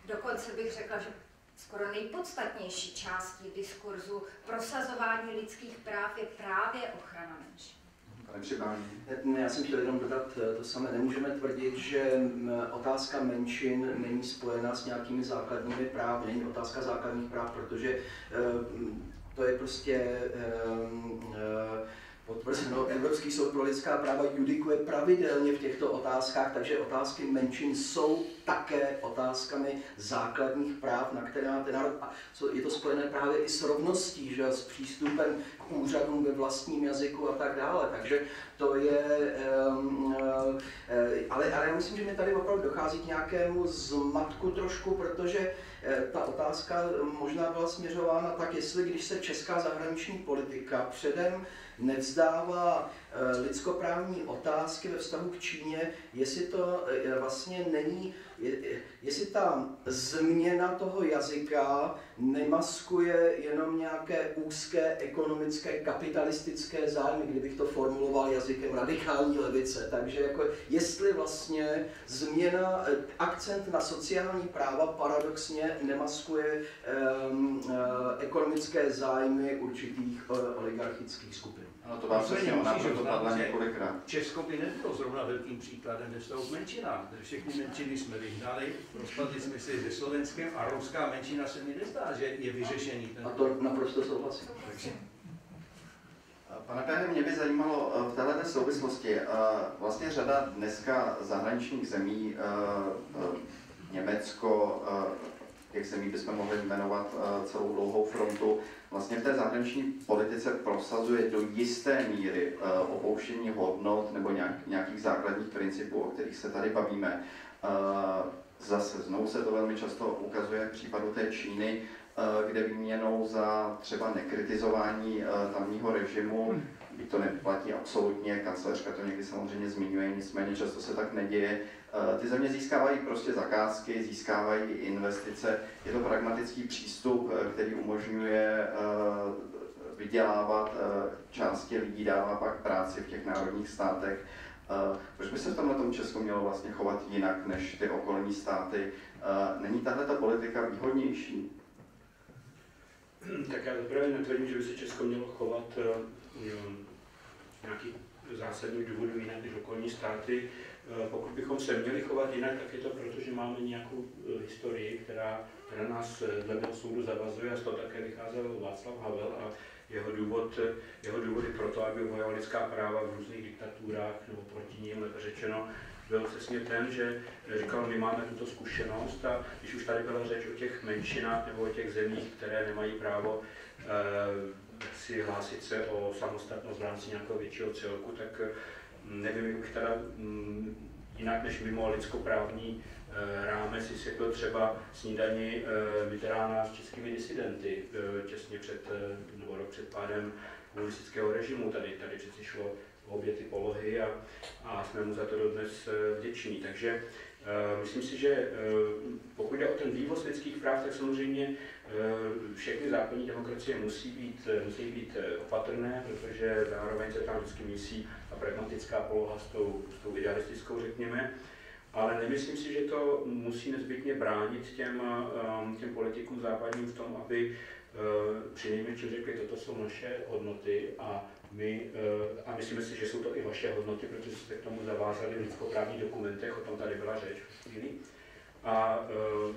dokonce bych řekla, že skoro nejpodstatnější částí diskurzu prosazování lidských práv je právě ochrana menšin. Já jsem chtěl jenom dodat eh, to samé. Nemůžeme tvrdit, že otázka menšin není spojena s nějakými základními právy, není otázka základních práv, protože eh, to je prostě eh, potvrzeno. Evropský soud pro lidská práva judikuje pravidelně v těchto otázkách, takže otázky menšin jsou také otázkami základních práv, na které má ten národ. A je to spojené právě i s rovností, že, s přístupem úřadům ve vlastním jazyku a tak dále. Takže to je, um, ale, ale já myslím, že mi tady opravdu dochází k nějakému zmatku trošku, protože uh, ta otázka možná byla směřována tak, jestli když se česká zahraniční politika předem nevzdává eh, lidskoprávní otázky ve vztahu k Číně, jestli to eh, vlastně není, jestli ta změna toho jazyka nemaskuje jenom nějaké úzké ekonomické kapitalistické zájmy, kdybych to formuloval jazykem radikální levice. Takže jako jestli vlastně změna, eh, akcent na sociální práva paradoxně nemaskuje um, uh, ekonomické zájmy určitých uh, oligarchických skupin. No to vám přesně, ona proto padla několikrát. Česko by nebylo zrovna velkým příkladem ve vztahu k menšinám. Všechny menšiny jsme vyhnali, rozpadli jsme si se Slovenskem a ruská menšina se mi nezdá, že je vyřešený. Ten... A to naprosto souhlasím. Pane Péne, mě by zajímalo eh, v této souvislosti, eh, vlastně řada dneska zahraničních zemí, eh, Německo, těch zemí bychom mohli jmenovat celou dlouhou frontu, vlastně v té zahraniční politice prosazuje do jisté míry uh, opouštění hodnot nebo nějak, nějakých základních principů, o kterých se tady bavíme. Uh, zase znovu se to velmi často ukazuje v případu té Číny, kde výměnou za třeba nekritizování tamního režimu, byť to neplatí absolutně, kancelářka to někdy samozřejmě zmiňuje, nicméně často se tak neděje, Eh, ty země získávají prostě zakázky, získávají investice. Je to pragmatický přístup, eh, který umožňuje eh, vydělávat části lidí, dává pak práci v těch národních státech. Proč by se v tomhle tom Česku mělo vlastně chovat jinak než ty okolní státy? Není tahle ta politika výhodnější? tak já zaprvé netvrdím, že by se Česko mělo chovat nějaký zásadních důvodů jinak než okolní státy. Eh, pokud bychom se měli chovat jinak, tak je to proto, že máme nějakou eh, historii, která, která nás dle mého soudu zavazuje a z toho také vycházel Václav Havel a jeho, důvod, jeho důvody pro to, aby bojoval lidská práva v různých diktaturách nebo proti ním, řečeno, byl přesně ten, že říkal, my máme tuto zkušenost a když už tady byla řeč o těch menšinách nebo o těch zemích, které nemají právo eh, si hlásit se o samostatnost v rámci nějakého většího celku, tak hm, nevím, jak bych teda hm, jinak než mimo lidskoprávní eh, rámec si světl třeba snídaní eh, Mitterána s českými disidenty eh, těsně před, nebo rok před pádem komunistického režimu. Tady, tady přeci šlo o obě ty polohy a, a jsme mu za to dodnes vděční. Takže myslím si, že uh, pokud jde o ten vývoz lidských práv, tak samozřejmě uh, všechny západní demokracie musí být, musí být opatrné, protože zároveň se tam vždycky mísí ta pragmatická poloha s tou, s tou idealistickou, řekněme. Ale nemyslím si, že to musí nezbytně bránit těm, těm politikům západním v tom, aby při nejmenším řekli, toto jsou naše hodnoty a my, eh, a myslíme si, že jsou to i vaše hodnoty, protože jste k tomu zavázali v lidskoprávních dokumentech, o tom tady byla řeč chvíli. A eh,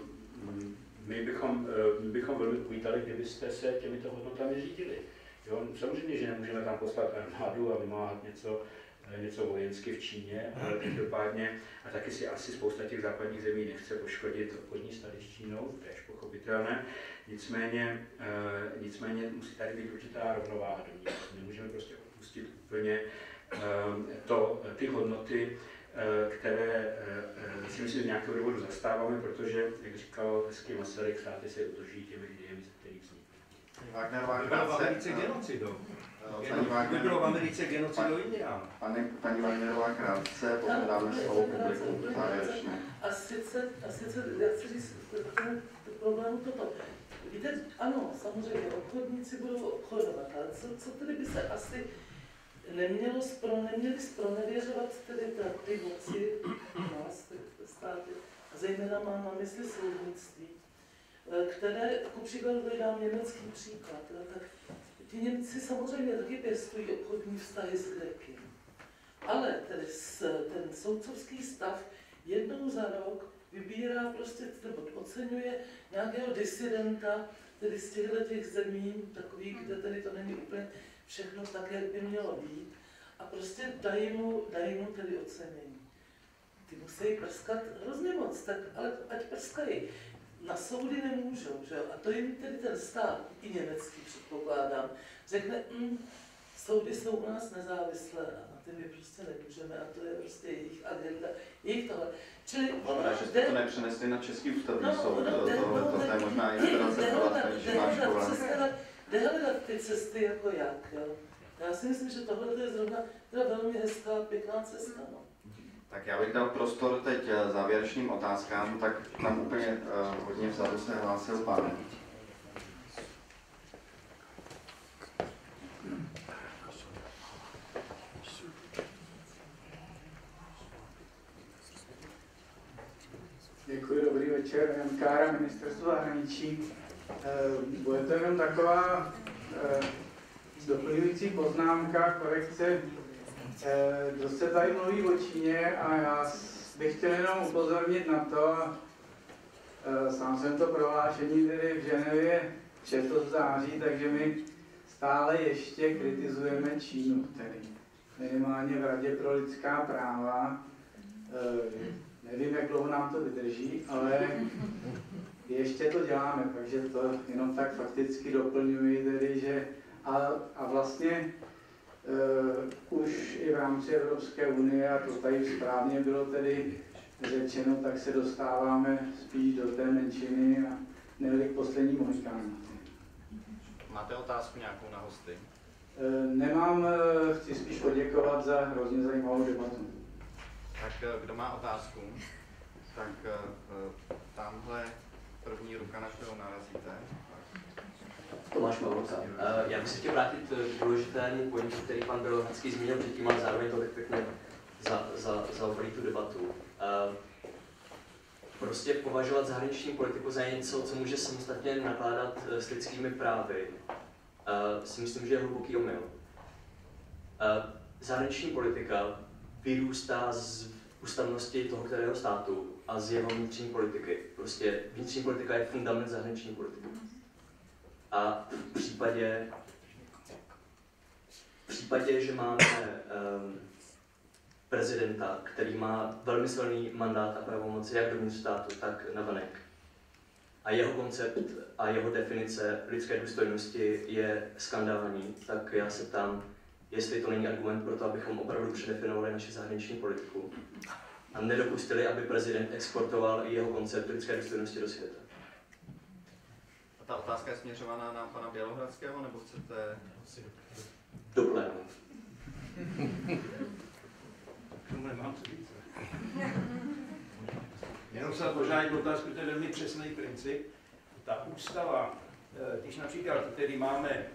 my bychom, eh, my bychom velmi uvítali, kdybyste se těmito hodnotami řídili. Jo, samozřejmě, že nemůžeme tam poslat armádu a vymáhat něco, něco vojensky v Číně, ale každopádně, a taky si asi spousta těch západních zemí nechce poškodit obchodní vztahy s Čínou, to je pochopitelné, Nicméně, uh, nicméně musí tady být určitá rovnováha do ní. Nemůžeme prostě opustit úplně uh, to, ty hodnoty, uh, které uh, si myslím, že z nějakého důvodu zastáváme, protože, jak říkal hezký Masaryk, státy se udrží těmi ideemi, ze kterých vznikly. Wagnerová Bylo v Americe genocidou. Paní Wagner, Bylo v Americe genocido Indiánů. Pane, paní Wagnerová, krátce, potom dáme slovo publiku závěrečné. A sice, a sice, já chci říct, problému toto. Víte, ano, samozřejmě obchodníci budou obchodovat, ale co, co tedy by se asi nemělo spro, neměli spronevěřovat tedy ta, ty moci nás, ty státy, a zejména mám na mysli soudnictví, eh, které, jako příklad dám německý příklad, eh, tak ti Němci samozřejmě taky pěstují obchodní vztahy s Greky. Ale tedy ten soudcovský stav jednou za rok vybírá prostě, nebo oceňuje nějakého disidenta, tedy z těchto těch zemí, takových, kde tedy to není úplně všechno tak, jak by mělo být, a prostě dají mu, dají mu tedy ocenění. Ty musí prskat hrozně moc, tak ale ať prskají. Na soudy nemůžou, že A to jim tedy ten stát, i německý předpokládám, řekne, mm, soudy jsou u nás nezávislé ty my prostě nemůžeme a to je prostě jejich agenda, jejich tohle. Čili Dobrá, že jste to nepřenesli na Český ústavní no, soud, no, to, to, to, to, je možná inspirace pro vás. Jde hledat ty cesty jako jak, jo. Já si myslím, že tohle je zrovna teda velmi hezká, pěkná cesta. No. Tak já bych dal prostor teď eh, závěrečným otázkám, tak tam úplně uh, hodně vzadu se hlásil pan. Večer. Jan Kára, ministerstvo zahraničí. Eh, bude to jenom taková eh, doplňující poznámka, korekce. Eh, dost se tady mluví o Číně a já bych chtěl jenom upozornit na to, sám jsem to prohlášení tedy v Ženevě četl v září, takže my stále ještě kritizujeme Čínu, tedy minimálně v Radě pro lidská práva. Nevím, jak dlouho nám to vydrží, ale ještě to děláme, takže to jenom tak fakticky doplňuji, tedy, že a, a vlastně uh, už i v rámci Evropské unie, a to tady správně bylo tedy řečeno, tak se dostáváme spíš do té menšiny a ne k poslední Mohikánu. Máte otázku nějakou na hosty? Uh, nemám, uh, chci spíš poděkovat za hrozně zajímavou debatu. Tak eh, kdo má otázku, tak uh, tamhle první ruka, na kterou narazíte. Tomáš Mavruca. Já bych se chtěl vrátit k důležitému pointu, který pan Belohradský zmínil předtím, ale zároveň to pěkně za, za, za tu debatu. Prostě považovat zahraniční politiku za něco, co může samostatně nakládat eh, s lidskými právy, si myslím, že je hluboký omyl. Zahraniční politika vyrůstá z ústavnosti toho kterého státu a z jeho vnitřní politiky. Prostě vnitřní politika je fundament zahraniční politiky. A v případě, v případě že máme um, prezidenta, který má velmi silný mandát a pravomoci jak dovnitř státu, tak na venek. A jeho koncept a jeho definice lidské důstojnosti je skandální, tak já se ptám, jestli to není argument pro to, abychom opravdu předefinovali naši zahraniční politiku a nedopustili, aby prezident exportoval i jeho koncept lidské důstojnosti do světa. A ta otázka je směřovaná na pana Bělohradského, nebo chcete... Do plénu. tomu nemám co říct. Jenom se požádám otázku, to je velmi přesný princip. Ta ústava, eh, když například tedy máme,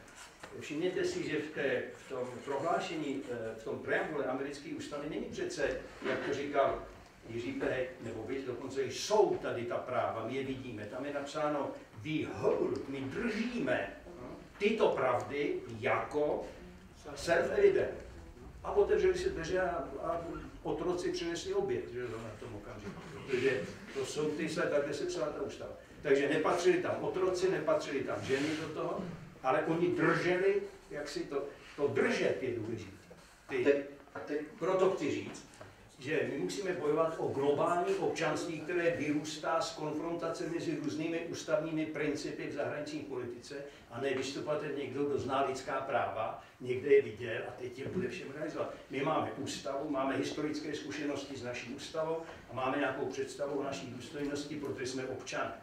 všimněte si, že v, té, v tom prohlášení, eh, v tom preambule americké ústavy není přece, jak to říkal Jiří Pehek, nebo vy, dokonce jsou tady ta práva, my je vidíme. Tam je napsáno, we hold, my držíme tyto pravdy jako self-evident. A otevřeli se dveře a, a otroci přinesli oběd, že na tom okamžiku. Protože to jsou ty takhle se psala ta ústava. Takže nepatřili tam otroci, nepatřili tam ženy do toho, ale oni drželi, jak si to, to držet je důležité. Ty, proto chci říct, že my musíme bojovat o globální občanství, které vyrůstá z konfrontace mezi různými ústavními principy v zahraniční politice a ne vystupovat někdo, kdo zná lidská práva, někde je viděl a teď je bude všem realizovat. My máme ústavu, máme historické zkušenosti s naší ústavou a máme nějakou představu o naší důstojnosti, protože jsme občané.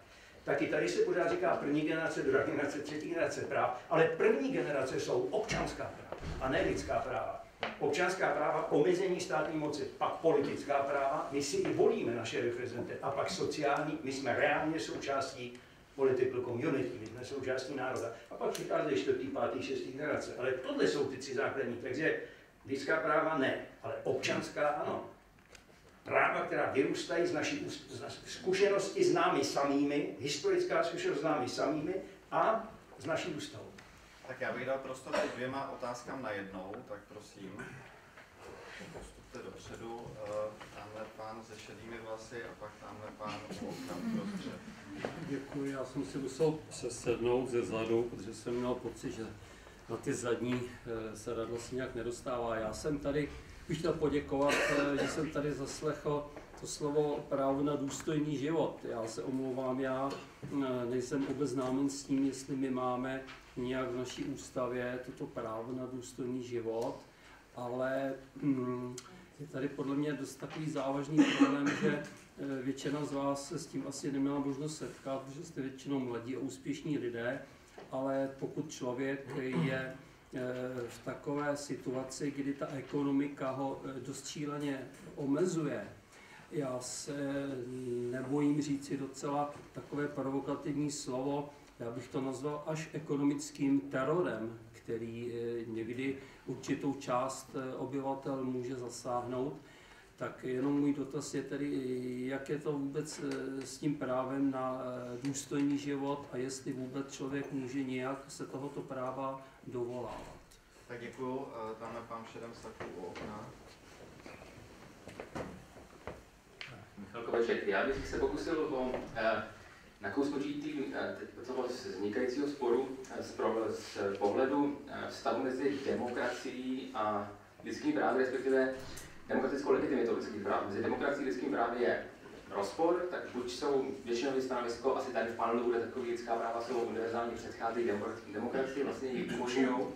Taky tady se pořád říká první generace, druhá generace, třetí generace práv, ale první generace jsou občanská práva a ne lidská práva občanská práva, omezení státní moci, pak politická práva, my si i volíme naše reprezenty, a pak sociální, my jsme reálně součástí political community, my jsme součástí národa. A pak přichází čtvrtý, pátý, šestý generace. Ale tohle jsou ty tři základní. Takže lidská práva ne, ale občanská ano. Práva, která vyrůstají z naší z naší zkušenosti s námi samými, historická zkušenost s námi samými a z naší ústavou. Tak já bych dal prostor dvěma otázkám na jednou, tak prosím. Postupte dopředu. Uh, tamhle pán se šedými vlasy a pak tamhle pán okna uprostřed. Děkuji, já jsem si musel přesednout ze zadu, protože jsem měl pocit, že na ty zadní eh, se radost nějak nedostává. Já jsem tady, bych chtěl poděkovat, eh, že jsem tady zaslechl to slovo právo na důstojný život. Já se omlouvám, já nejsem obeznámen s tím, jestli my máme nějak v naší ústavě toto právo na důstojný život, ale hm, je tady podle mě dost takový závažný problém, že eh, většina z vás se s tím asi neměla možnost setkat, protože jste většinou mladí a úspěšní lidé, ale pokud člověk je eh, v takové situaci, kdy ta ekonomika ho eh, dost šíleně omezuje, já se nebojím říci docela takové provokativní slovo, já bych to nazval až ekonomickým terorem, který eh, někdy určitou část eh, obyvatel může zasáhnout. Tak jenom můj dotaz je tedy, jak je to vůbec eh, s tím právem na důstojný život a jestli vůbec člověk může nějak se tohoto práva dovolávat. Tak děkuju. Tamhle pan Šedem Saku u okna. Michal Koveček, já bych se pokusil o nakousknutí toho vznikajícího sporu eh, z, pro, z pohledu eh, vztahu mezi demokracií a lidskými právy, respektive demokratickou legitimitou lidských práv. Mezi demokracií a lidskými právy je rozpor, tak buď jsou většinový stanovisko, asi tady v panelu bude takový lidská práva jsou univerzální, předcházejí demokracii, vlastně ji umožňují,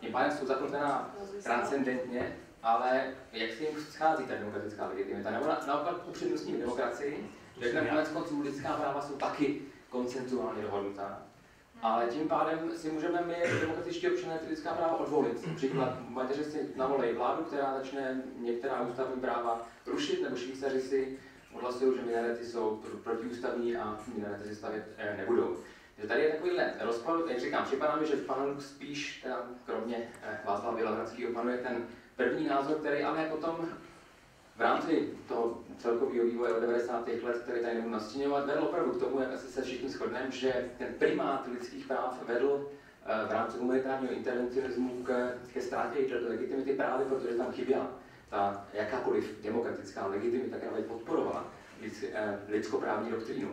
tím pádem jsou zakotvená transcendentně, ale jak se jim schází ta demokratická legitimita? Nebo naopak upřednostní demokracii, že nakonec konců lidská práva jsou taky koncentuálně dohodnutá. Ale tím pádem si můžeme my, demokratičtí občané, ty lidská práva odvolit. Například Maďaři si navolej vládu, která začne některá ústavní práva rušit, nebo Švýcaři si odhlasují, že minarety jsou protiústavní a minarety si stavět eh, nebudou. Takže tady je takovýhle rozpor, jak říkám, připadá mi, že v panelu spíš, teda kromě eh, Václava Bělohradského, panuje ten první názor, který ale potom v rámci toho celkového vývoje od 90. let, který tady nebudu nastínovat, vedl opravdu k tomu, jak asi se všichni shodneme, že ten primát lidských práv vedl eh, v rámci humanitárního intervencionismu ke, ke ztrátě legitimity právě protože tam chyběla ta jakákoliv demokratická legitimita, která by podporovala eh, lidskoprávní doktrínu.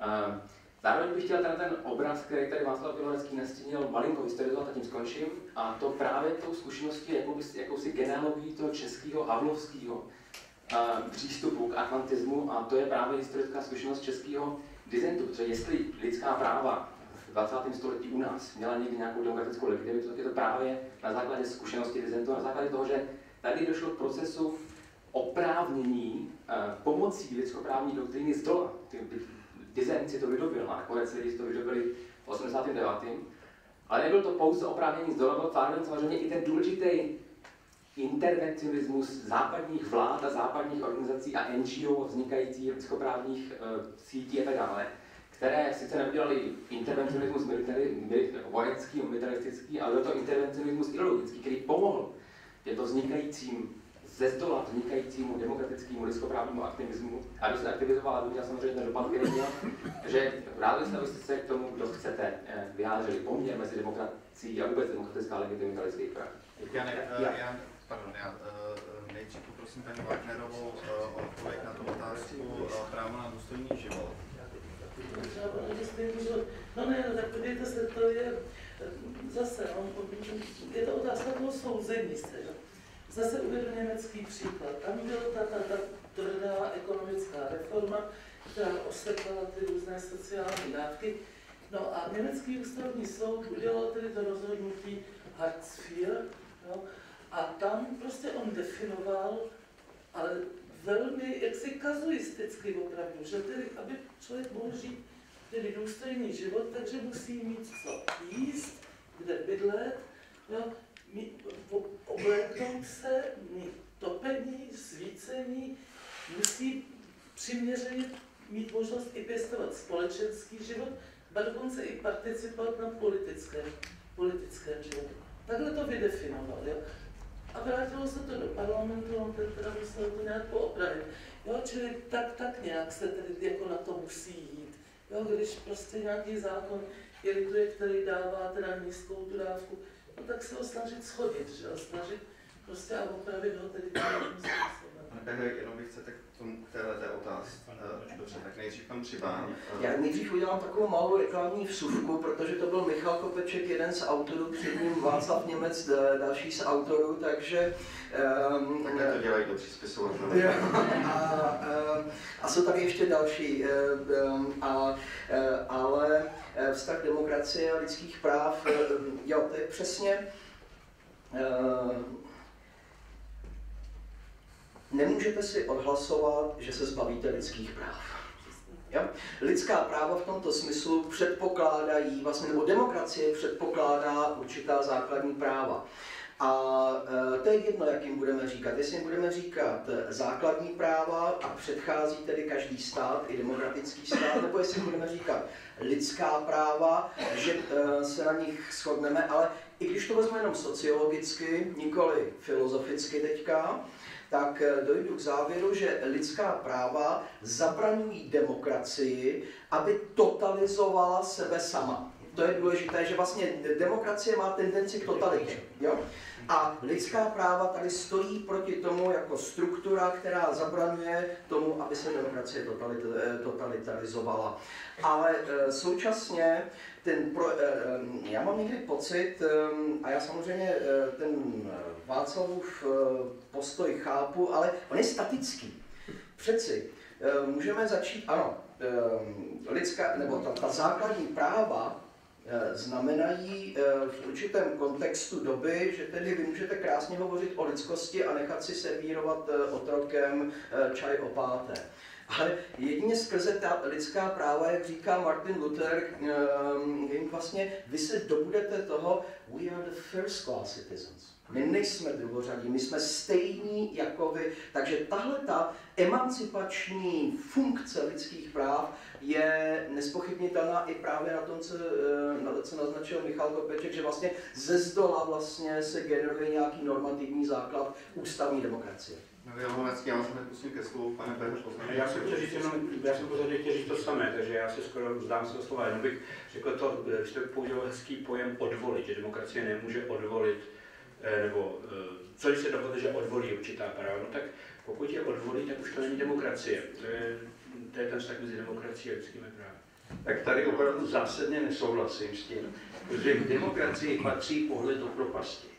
Eh, zároveň bych chtěl ten, ten obraz, který tady Václav Pilorecký nastínil, malinko historizovat a tím skončím. A to právě tou zkušeností, jakou jakousi genealogií toho českého havlovského přístupu k atlantismu a to je právě historická zkušenost českého dizentu, protože jestli lidská práva v 20. století u nás měla někdy nějakou demokratickou legitimitu, tak je to právě na základě zkušenosti dizentu, na základě toho, že tady došlo k procesu oprávnění eh, pomocí lidskoprávní doktríny z dola. Dizent si to vydobil nakonec lidi si to vydobili v 89. Ale nebyl to pouze oprávnění z dola, byl zároveň samozřejmě i ten důležitý intervencionismus západních vlád a západních organizací a NGO vznikající lidskoprávních uh, sítí a tak dále, které sice neudělali intervencionismus military, vojenský, militaristický, ale byl to intervencionismus ideologický, který pomohl těmto vznikajícím ze zdola vznikajícímu demokratickému lidskoprávnímu aktivismu, aby se aktivizoval a měl samozřejmě ten dopad, který měl, že vrátili jste se k tomu, kdo chcete, eh, vyjádřili poměr mezi demokracií a vůbec demokratická legitimita lidských práv. Já, ne, já, já Pardon, já uh, nejdřív poprosím paní Wagnerovou o odpověď na tu otázku právo na důstojný život. No ne, no tak podívejte se, to je zase, on, je to otázka toho souzení se. Zase uvedu německý příklad. Tam byla ta, ta, ta tvrdá ekonomická reforma, která osekala ty různé sociální dávky. No a německý ústavní soud udělal tedy to rozhodnutí Hartz IV, no, a tam prostě on definoval, ale velmi jaksi kazuisticky opravdu, že tedy, aby člověk mohl žít tedy důstojný život, takže musí mít co jíst, kde bydlet, jo, mít, obléknout se, mít topení, svícení, musí přiměřeně mít možnost i pěstovat společenský život, a dokonce i participovat na politickém, politickém životě. Takhle to vydefinoval. Jo? a vrátilo se to do parlamentu, on ten teda musel to nějak poopravit. Jo, čili tak, tak nějak se tedy jako na to musí jít. Jo, když prostě nějaký zákon irituje, který dává teda nízkou tu dávku, no tak se ho snažit schodit, že jo, snažit prostě a opravit ho tedy tím způsobem. Pane Pehle, jenom bych chcete k tomu, k této otázce. Dobře, tak nejdřív pan Přibán. Já nejdřív udělám takovou malou reklamní vsuvku, protože to byl Michal Kopeček, jeden z autorů, před ním Václav Němec, další z autorů, takže... Um, Takhle to dělají do příspisu. A, a, a jsou tady ještě další, um, a, ale vztah demokracie a lidských práv, jo, to je přesně nemůžete si odhlasovat, že se zbavíte lidských práv. Ja? Lidská práva v tomto smyslu předpokládají, vlastně, nebo demokracie předpokládá určitá základní práva. A e, to je jedno, jak jim budeme říkat. Jestli jim budeme říkat základní práva a předchází tedy každý stát, i demokratický stát, nebo jestli jim budeme říkat lidská práva, že e, se na nich shodneme, ale i když to vezmeme jenom sociologicky, nikoli filozoficky teďka, tak eh, dojdu k závěru, že lidská práva zabraňují demokracii, aby totalizovala sebe sama. To je důležité, že vlastně demokracie má tendenci k totalitě. Jo? A lidská práva tady stojí proti tomu jako struktura, která zabraňuje tomu, aby se demokracie eh, totalitarizovala. Ale eh, současně ten pro, já mám někdy pocit, a já samozřejmě ten Václavův postoj chápu, ale on je statický. Přeci můžeme začít, ano, lidská, nebo ta, ta základní práva znamenají v určitém kontextu doby, že tedy vy můžete krásně hovořit o lidskosti a nechat si servírovat otrokem čaj o páté. Ale jedině skrze ta lidská práva, jak říká Martin Luther, jim vlastně vy se dobudete toho, we are the first class citizens. My nejsme druhořadí, my jsme stejní jako vy. Takže tahle ta emancipační funkce lidských práv je nespochybnitelná i právě na tom, co, eh, na to, co naznačil Michal Kopeček, že vlastně ze zdola vlastně se generuje nějaký normativní základ ústavní demokracie. Já vám se nepustím ke slovu, pane Já jsem chtěl říct jenom, já jsem pořád chtěl říct to samé, takže já se skoro vzdám se slova, jenom bych řekl to, že jste použil hezký pojem odvolit, že demokracie nemůže odvolit, eh, nebo eh, co když se dohodne, že odvolí určitá práva, no tak pokud je odvolí, tak už to není demokracie. To je, to je ten vztah mezi demokracií a lidskými právy. Tak tady opravdu zásadně nesouhlasím s tím, protože k demokracii patří pohled do propasti.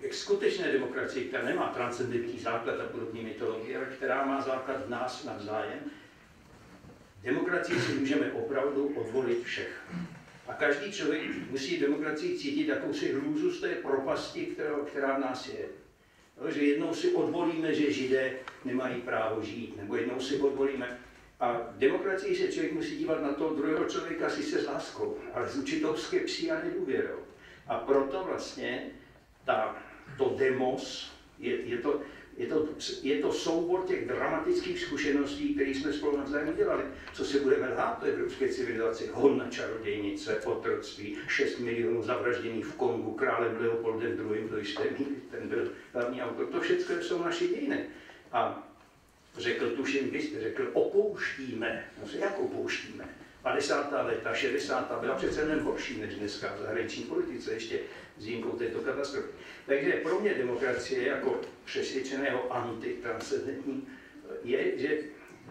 Jak skutečné demokracie, která nemá transcendentní základ a podobní mytologie, ale která má základ v nás navzájem, demokracii si můžeme opravdu odvolit všech. A každý člověk musí demokracii cítit jakousi hrůzu z té propasti, která, která v nás je. No, že jednou si odvolíme, že židé nemají právo žít, nebo jednou si odvolíme. A v demokracii se člověk musí dívat na toho druhého člověka sice s láskou, ale s určitou skepsí a nedůvěrou. A proto vlastně ta, to demos, je, je, to, je, to, je to soubor těch dramatických zkušeností, které jsme spolu navzájem udělali. Co se budeme lhát to evropské civilizaci? Hodna čarodějnice, otroctví, 6 milionů zavražděných v Kongu, králem Leopoldem II. do jisté ten byl hlavní autor. To všechno jsou naše dějiny. A řekl, tuším, vy jste řekl, opouštíme. No jak opouštíme? 50. leta, 60. byla přece jen horší než dneska v zahraniční politice, ještě s výjimkou této katastrofy. Takže pro mě demokracie jako přesvědčeného antitranscendentní je, že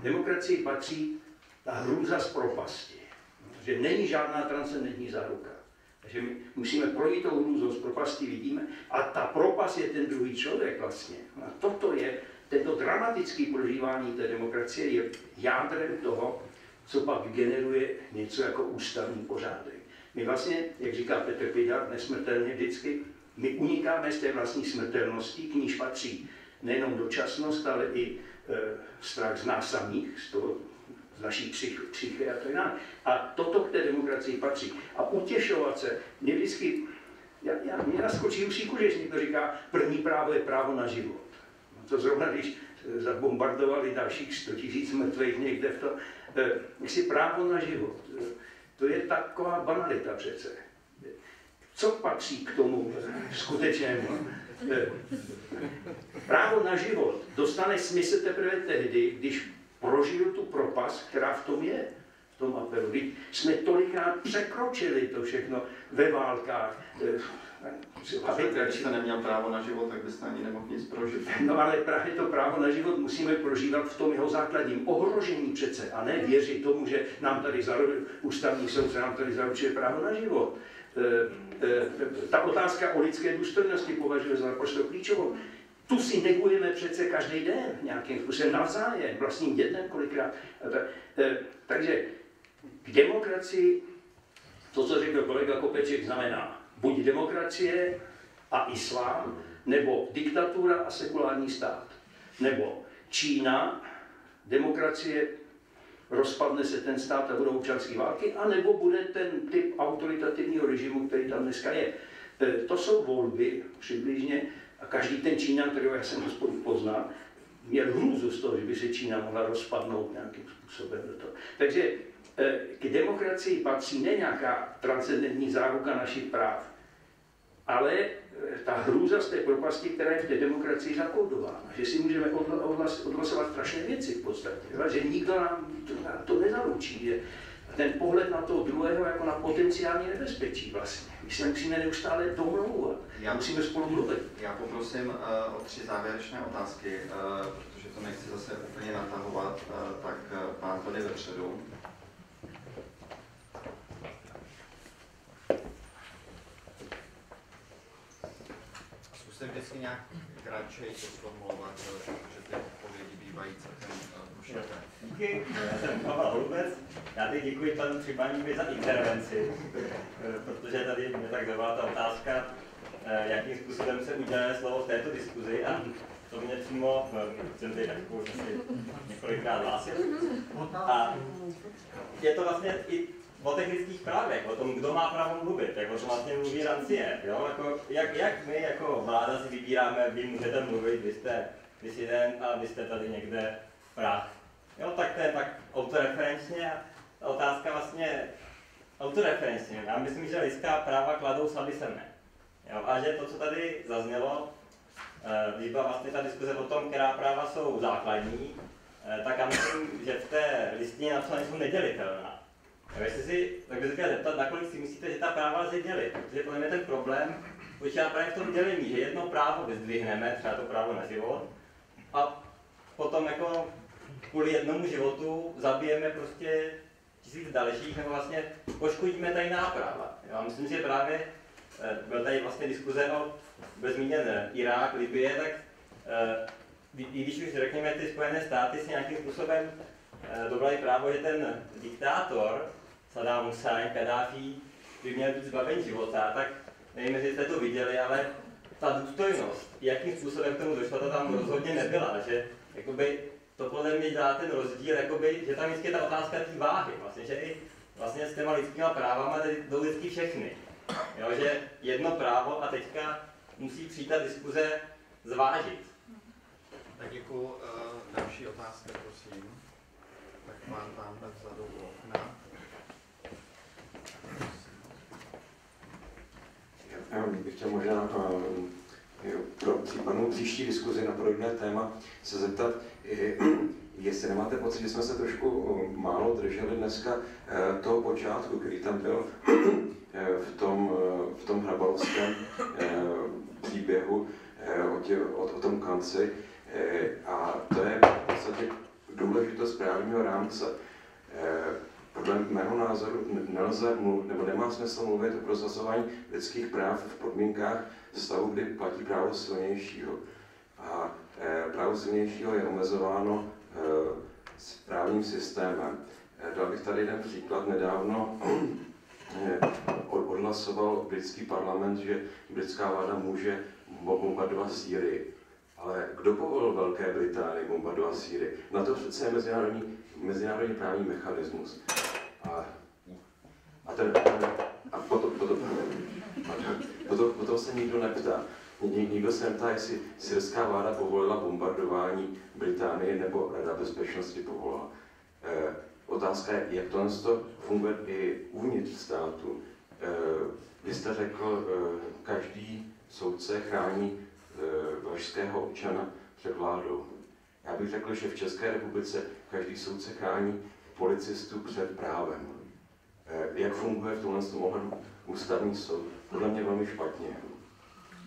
demokracii patří ta hrůza z propasti. Že není žádná transcendentní záruka. Takže my musíme projít tou hrůzou z propasti, vidíme, a ta propast je ten druhý člověk vlastně. A toto je, tento dramatický prožívání té demokracie je jádrem toho, co pak generuje něco jako ústavní pořádek. My vlastně, jak říká Petr Pidar, nesmrtelně vždycky, my unikáme z té vlastní smrtelnosti, k níž patří nejenom dočasnost, ale i e, strach z nás samých, z, toho, z naší psych, psyche a to jinak. A toto k té demokracii patří. A utěšovat se, mě vždycky, já, já, mě naskočí už že někdo říká, první právo je právo na život. No to zrovna, když zabombardovali dalších 100 tisíc mrtvých někde v to, e, si právo na život. To je taková banalita přece. Co patří k tomu skutečnému? Právo na život dostane smysl teprve tehdy, když prožil tu propast, která v tom je, v tom apelu. Když jsme tolikrát překročili to všechno ve válkách, Když jste neměl právo na život, tak byste ani nemohl nic prožít. No ale právě to právo na život musíme prožívat v tom jeho základním ohrožení přece, a ne věřit tomu, že nám tady zaručuje, ústavní soud nám tady zaručuje právo na život. Eh, eh, ta otázka o lidské důstojnosti považuje za naprosto klíčovou. Tu si negujeme přece každý den nějakým způsobem navzájem, vlastním dětem kolikrát. Eh, takže k demokracii, to, co řekl kolega Kopeček, znamená buď demokracie a islám, nebo diktatura a sekulární stát. Nebo Čína, demokracie, rozpadne se ten stát a budou občanské války, anebo bude ten typ autoritativního režimu, který tam dneska je. E, to jsou volby přibližně a každý ten Číňan, kterého já jsem aspoň poznal, měl hrůzu z toho, že by se Čína mohla rozpadnout nějakým způsobem do toho. Takže k demokracii patří ne nějaká transcendentní záruka našich práv, ale e, ta hrůza z té propasti, která je v té demokracii zakódována, že si můžeme odhlasovat strašné věci v podstatě, že nikdo nám to, nám to nezaručí, že ten pohled na toho druhého jako na potenciální nebezpečí vlastně. My se musíme neustále domlouvat, já, musíme spolu mluvit. Já poprosím uh, o tři závěrečné otázky, uh, protože to nechci zase úplně natahovat, uh, tak uh, pán tady vepředu. Zkuste vždycky nějak kratší to sformulovat, protože ty odpovědi bývají celkem průšvivé. Díky, já jsem Pavel Holubec. Já teď děkuji panu Třibaníkovi za intervenci, protože tady mě tak zavolala ta otázka, jakým způsobem se udělá slovo v této diskuzi a to mě přímo, jsem tady takovou asi několikrát hlásil. A je to vlastně i o technických právech, o tom, kdo má právo mluvit, jak o tom vlastně mluví Rancie, jo? Jako, jak, jak my jako vláda si vybíráme, vy můžete mluvit, vy jste disident a vy jste tady někde v Prah. Jo, tak to je tak autoreferenčně a otázka vlastně autoreferenčně. Já myslím, že lidská práva kladou sami sebe. Jo, a že to, co tady zaznělo, když byla vlastně ta diskuze o tom, která práva jsou základní, tak já myslím, že v té listině napsané jsou nedělitelná. A jestli si, tak bych chtěl zeptat, nakolik si myslíte, že ta práva lze dělit? Protože podle mě ten problém spočívá právě v tom dělení, že jedno právo vyzdvihneme, třeba to právo na život, a potom jako kvůli jednomu životu zabijeme prostě tisíc dalších, nebo vlastně poškodíme tady práva. Já myslím, že právě eh, byl tady vlastně diskuze o bezmíněn Irák, Libie, tak eh, i když už řekněme ty Spojené státy si nějakým způsobem eh, dobrali právo, že ten diktátor Saddam Hussein, Kadáfi by měl být zbaven života, tak nevím, jestli jste to viděli, ale ta důstojnost, jakým způsobem k tomu došlo, to tam rozhodně nebyla, že jakoby, to podle mě dělá ten rozdíl, jakoby, že tam je ta otázka té váhy, vlastně, že i vlastně s těma lidskýma právama jdou lidský všechny. Jo, že jedno právo a teďka musí přijít ta diskuze zvážit. Tak děkuji. Uh, další otázka, prosím. Tak pán tam vzadu u okna. Já bych chtěl možná eh, pro případnou příští diskuzi na podobné téma se zeptat, jestli nemáte pocit, že jsme se trošku eh, málo drželi dneska eh, toho počátku, který tam byl v tom, v tom hrabalovském příběhu o, tě, o, o tom kanci. A to je v podstatě důležitost právního rámce podle mého názoru nelze nebo nemá smysl mluvit o prosazování lidských práv v podmínkách stavu, kdy platí právo silnějšího. A e, právo silnějšího je omezováno e, právním systémem. E, dal bych tady jeden příklad. Nedávno (clears throat) odhlasoval britský parlament, že britská vláda může bombardovat Sýrii. Ale kdo povolil Velké Británii bombardovat Sýrii? Na to přece je mezinárodní, mezinárodní právní mechanismus. A, potom, potom, potom, potom se nikdo neptá. Nikdo se neptá, jestli syrská vláda povolila bombardování Británie nebo Rada bezpečnosti povolila. E, otázka je, jak to funguje i uvnitř státu. E, vy jste řekl, e, každý soudce chrání vašského občana před vládou. Já bych řekl, že v České republice každý soudce chrání policistů před právem. Eh, jak funguje v tomhle ohledu ústavní soud? Podle mě velmi špatně.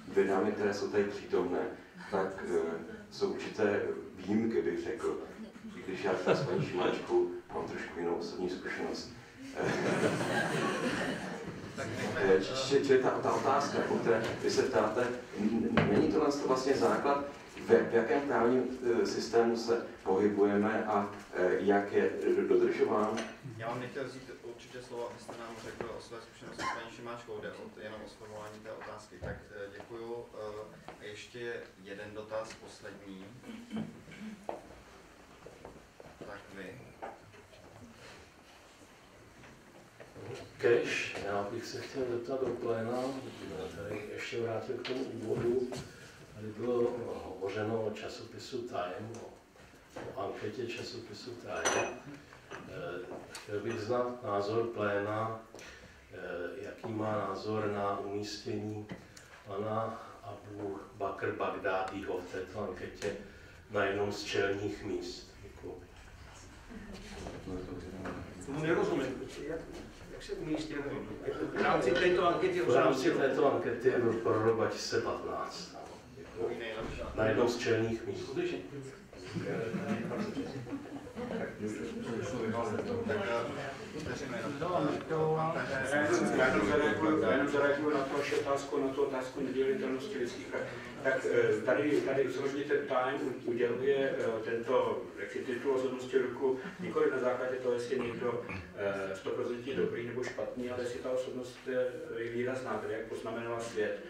Dvě dámy, které jsou tady přítomné, tak eh, jsou určité výjimky, bych řekl. Když já s paní Šimáčkou mám trošku jinou osobní zkušenost. Eh, (laughs) čili ta, ta otázka, po které vy se ptáte, není to vlastně základ v, v jakém právním e, systému se pohybujeme a e, jak je dodržován? Já vám nechtěl vzít určitě slovo, abyste nám řekl o své zkušenosti s paní Šimáčkou, jde o, jenom o sformování té otázky. Tak e, děkuju. A ještě jeden dotaz, poslední. Tak vy. Kež, já bych se chtěl zeptat do pléna, tady ještě vrátil k tomu úvodu, Tady bylo hovořeno o časopisu Time, o, o anketě časopisu Time. Eh, chtěl bych znát názor pléna, eh, jaký má názor na umístění pana Abu Bakr Bagdádiho v této anketě na jednom z čelních míst. Děkuji. Tomu nerozumím. Jak, jak se umístil v rámci této ankety? V rámci této ankety pro rok 2015 na jednom z čelních míst. Já jenom zareaguju na tu vaši otázku, na tu otázku nedělitelnosti lidských. Tak eh, tady, tady samozřejmě ten Time uděluje eh, tento jaksi, titul osobnosti roku nikoli na základě toho, jestli je někdo 100% eh, dobrý nebo špatný, ale jestli ta osobnost je výrazná, tedy jak poznamenala svět.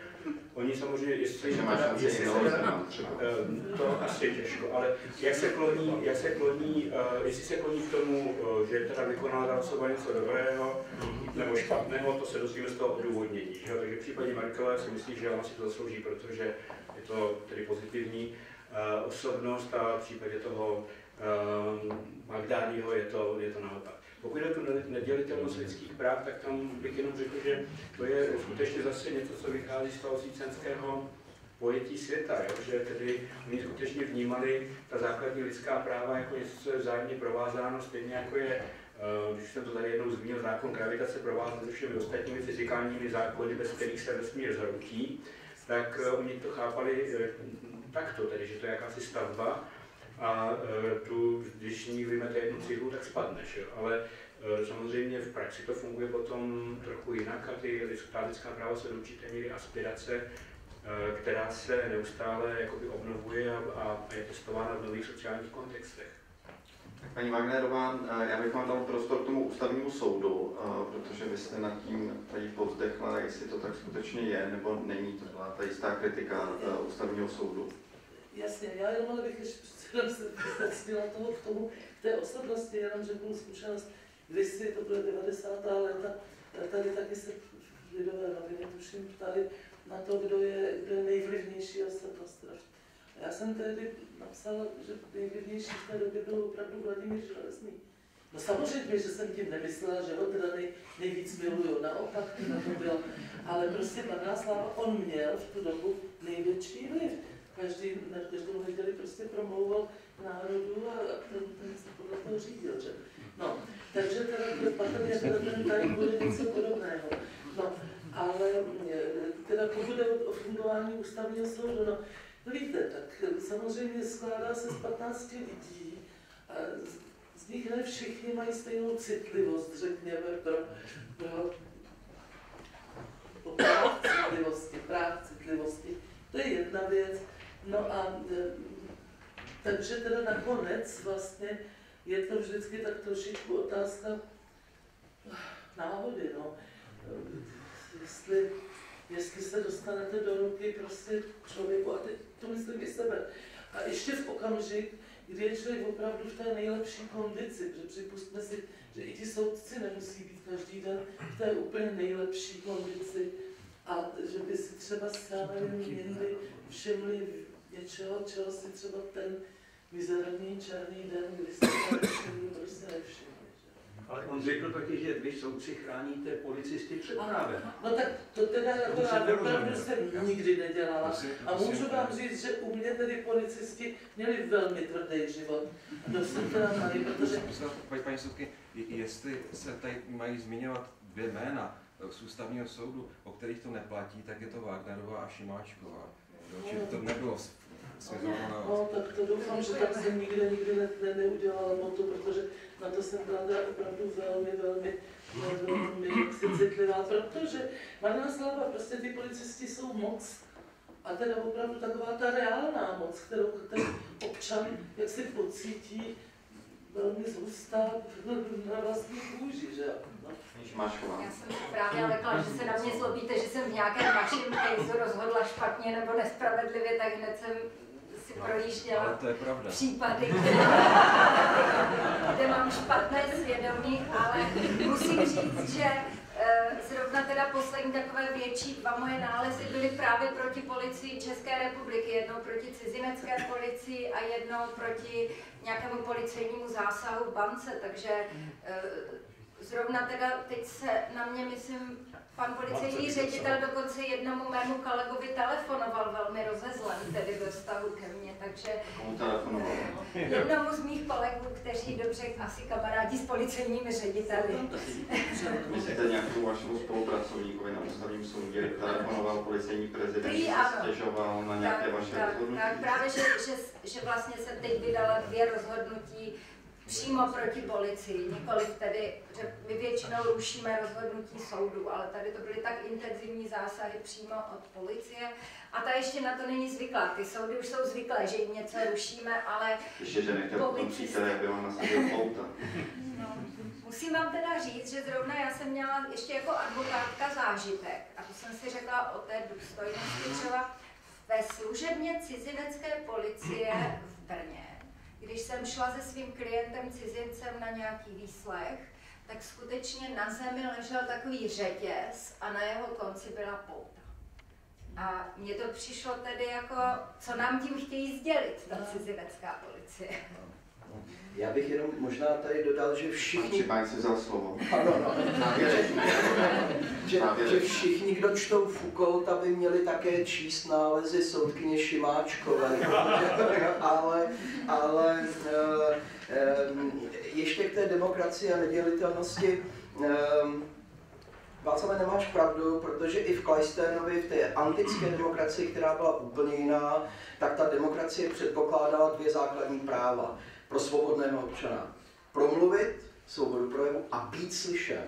Oni samozřejmě, jestli se teda, jestli se teda, eh, to asi těžko, ale jak se kloní, jak se kloní, uh, jestli se kloní k tomu, uh, že teda vykonala ta osoba něco dobrého nebo špatného, to se dozvíme z toho odůvodnění. Že? Takže v případě Merkelové si myslí, že ona si to zaslouží, protože je to tedy pozitivní uh, osobnost a v případě toho uh, Magdáního je to, je to naopak. Pokud je tu nedělitelnost lidských práv, tak tam bych jenom řekl, že to je skutečně zase něco, co vychází z toho sícenského pojetí světa, jo? že tedy oni skutečně vnímali ta základní lidská práva jako něco, co je vzájemně provázáno, stejně jako je, eh, když jsem to tady jednou zmínil, zákon gravitace provázán se všemi ostatními fyzikálními zákony, bez kterých se vesmír zhroutí, tak eh, oni to chápali eh, takto, tedy že to je jakási stavba a tu, když ní vymete jednu cihlu, tak spadneš. Jo? Ale samozřejmě v praxi to funguje potom trochu jinak a ty lidská, lidská práva se do určité míry aspirace Eh, která se neustále jakoby obnovuje a, a je testována v nových sociálních kontextech. Tak paní Wagnerová, já bych vám dal prostor k tomu ústavnímu soudu, protože vy jste nad tím tady povzdechla, jestli to tak skutečně je, nebo není. To byla ta jistá kritika ústavního soudu. Jasně, já jenom bych se toho k tomu, k té osobnosti, jenom řeknu zkušenost, když si to bylo 90. léta, tady taky se lidové rovině, tuším, ptali, na to, kdo je, kdo je nejvlivnější osobnost. Já jsem tehdy napsal, že nejvlivnější v té době byl opravdu Vladimír Železný. No samozřejmě, že jsem tím nemyslela, že ho teda nej, nejvíc miluju, naopak na to bylo. Ale prostě Mladá sláva, on měl v tu dobu největší vliv. Každý, na každou neděli prostě promlouval národu a ten, ten se podle toho řídil, že? No, takže teda patrně teda ten tady bude něco podobného. No, ale eh, teda pokud jde o fungování ústavního soudu, no, no víte, tak samozřejmě skládá se z 15 lidí, a z, z nich ne všichni mají stejnou citlivost, řekněme, pro, pro práv citlivosti, práv citlivosti. To je jedna věc. No a eh, takže teda nakonec vlastně je to vždycky tak trošičku otázka náhody, no. Jestli, jestli se dostanete do ruky prostě člověku, a teď to myslím i sebe, a ještě v okamžik, kdy je člověk opravdu v té nejlepší kondici, protože připustme si, že i ti soudci nemusí být každý den v té úplně nejlepší kondici a že by si třeba sám někdy všimli něčeho, čeho si třeba ten mizerný černý den, kdy se všimli, prostě nevšimli. Ale on řekl taky, že vy soudci chráníte policisty před právem. No tak to teda jako já opravdu jsem nikdy nedělala. A můžu vám říct, že u mě tedy policisti měli velmi tvrdý život. A to jsem teda mali, protože... Paní, paní soudky, jestli se tady mají zmiňovat dvě jména z ústavního soudu, o kterých to neplatí, tak je to Wagnerová a Šimáčková. Čili to nebylo svěřováno. No, tak to doufám, že tak jsem nikde, nikdy ne, ne, neudělala motu, protože na to jsem byla teda opravdu velmi, velmi, velmi citlivá, protože Marná Slava, prostě ty policisti jsou moc, a teda opravdu taková ta reálná moc, kterou ten občan, jak si pocítí, velmi zůstá na vlastní kůži, že jo. No. Já jsem právě lekla, že se na mě zlobíte, že jsem v nějakém vašem casu rozhodla špatně nebo nespravedlivě, tak hned jsem si projížděla ale to je pravda. případy, kde, kde mám špatné svědomí, ale musím říct, že eh, Zrovna teda poslední takové větší dva moje nálezy byly právě proti policii České republiky. Jednou proti cizinecké policii a jednou proti nějakému policejnímu zásahu v bance. Takže eh, zrovna teda teď se na mě, myslím, Pan policejní ředitel dokonce jednomu mému kolegovi telefonoval velmi rozezlen, tedy ve vztahu ke mně, takže (laughs) jednomu z mých kolegů, kteří dobře asi kamarádi s policejními řediteli. Myslíte nějakou vašemu spolupracovníkovi na ústavním soudě, telefonoval policejní prezident, stěžoval na nějaké tak, vaše tak, rozhodnutí? Tak, právě, že, že, že vlastně jsem teď vydala dvě rozhodnutí přímo proti policii, nikoli tedy, že my většinou rušíme rozhodnutí soudu, ale tady to byly tak intenzivní zásahy přímo od policie a ta ještě na to není zvyklá. Ty soudy už jsou zvyklé, že jim něco rušíme, ale Ještě, že nechtěl potom přítel, jak by vám nasadil pouta. No, musím vám teda říct, že zrovna já jsem měla ještě jako advokátka zážitek a to jsem si řekla o té důstojnosti třeba ve služebně cizinecké policie v Brně když jsem šla se svým klientem cizincem na nějaký výslech, tak skutečně na zemi ležel takový řetěz a na jeho konci byla pouta. A mně to přišlo tedy jako, co nám tím chtějí sdělit, ta cizinecká policie. Já bych jenom možná tady dodal, že všichni... Pan si vzal slovo. Ano, no. Že, že všichni, kdo čtou Foucault, aby měli také číst nálezy soudkyně Šimáčkové. (laughs) ale ale uh, um, ještě k té demokracii a nedělitelnosti. Um, Václav, nemáš pravdu, protože i v Kleisténovi, v té antické demokracii, která byla úplně jiná, tak ta demokracie předpokládala dvě základní práva pro svobodného občana. Promluvit, svobodu projevu a být slyšen.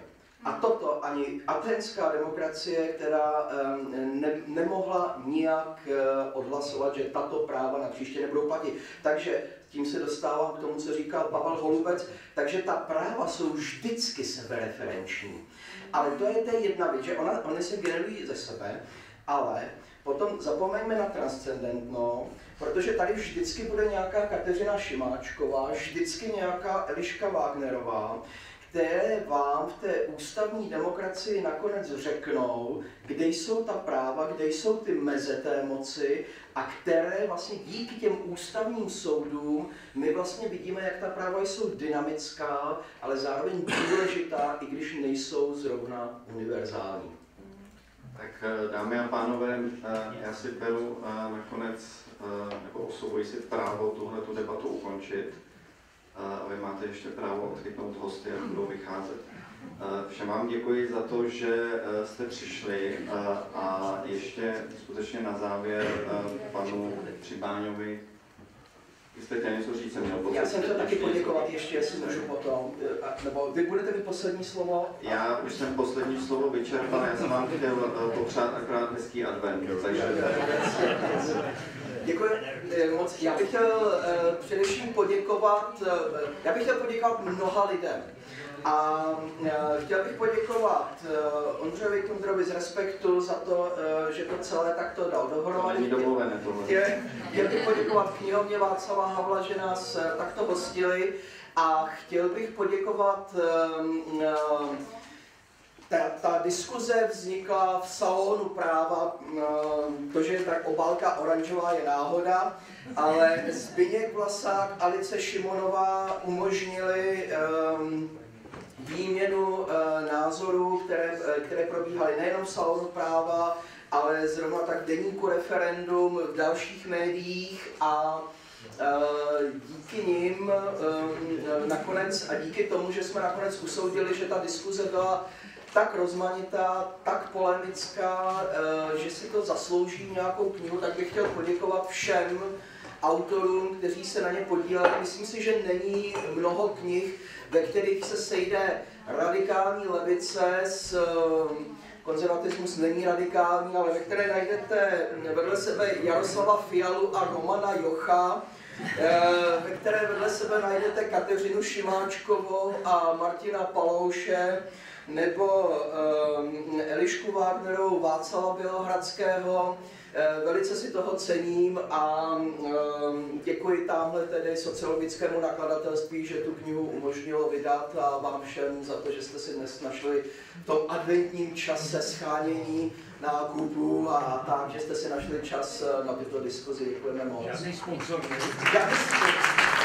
A toto ani atenská demokracie, která ne, nemohla nijak uh, odhlasovat, že tato práva na příště nebudou platit. Takže tím se dostávám k tomu, co říkal Pavel Holubec, takže ta práva jsou vždycky sebereferenční. Ale to je ta jedna věc, že ona, oni se generují ze sebe, ale potom zapomeňme na transcendentno, protože tady vždycky bude nějaká Kateřina Šimáčková, vždycky nějaká Eliška Wagnerová, které vám v té ústavní demokracii nakonec řeknou, kde jsou ta práva, kde jsou ty meze té moci a které vlastně díky těm ústavním soudům my vlastně vidíme, jak ta práva jsou dynamická, ale zároveň důležitá, i když nejsou zrovna univerzální. Tak eh, dámy a pánové, eh, já si beru eh, nakonec, nebo osobuji si právo tuhle tu debatu ukončit. A vy máte ještě právo odchytnout hosty, jak budou vycházet. Všem vám děkuji za to, že jste přišli a ještě skutečně na závěr panu Přibáňovi vy jste chtěl něco říct, jsem měl pocit. Já jsem chtěl taky poděkovat ještě, jestli můžu potom. Nebo vy budete mít poslední slovo? Já už jsem poslední slovo vyčerpal, já jsem vám chtěl popřát akorát hezký advent, takže... Děkuji moc. Já bych chtěl především poděkovat, já bych chtěl poděkovat mnoha lidem. A chtěl bych poděkovat Ondřejovi Kundrovi z Respektu za to, že to celé takto dal dohromady. To není domluvené tohle. Chtěl bych poděkovat knihovně Václava Havla, že nás takto hostili a chtěl bych poděkovat ta, ta diskuze vznikla v salonu práva, to, že je tak obálka oranžová je náhoda, ale Zbyněk Vlasák, Alice Šimonová umožnili um, výměnu uh, názorů, které, které probíhaly nejenom v salonu práva, ale zrovna tak deníku referendum v dalších médiích a díky nim nakonec a díky tomu, že jsme nakonec usoudili, že ta diskuze byla tak rozmanitá, tak polemická, že si to zaslouží nějakou knihu, tak bych chtěl poděkovat všem autorům, kteří se na ně podíleli. Myslím si, že není mnoho knih, ve kterých se sejde radikální levice s konzervatismus není radikální, ale ve které najdete vedle sebe Jaroslava Fialu a Romana Jocha, ve které vedle sebe najdete Kateřinu Šimáčkovou a Martina Palouše, nebo Elišku Wagnerovou, Václava Bělohradského, Velice si toho cením a děkuji tamhle tedy sociologickému nakladatelství, že tu knihu umožnilo vydat a vám všem za to, že jste si dnes našli v tom adventním čase schánění nákupů a tak, že jste si našli čas na tuto diskuzi. Děkujeme moc. Žádný sponsor. Žádný sponsor.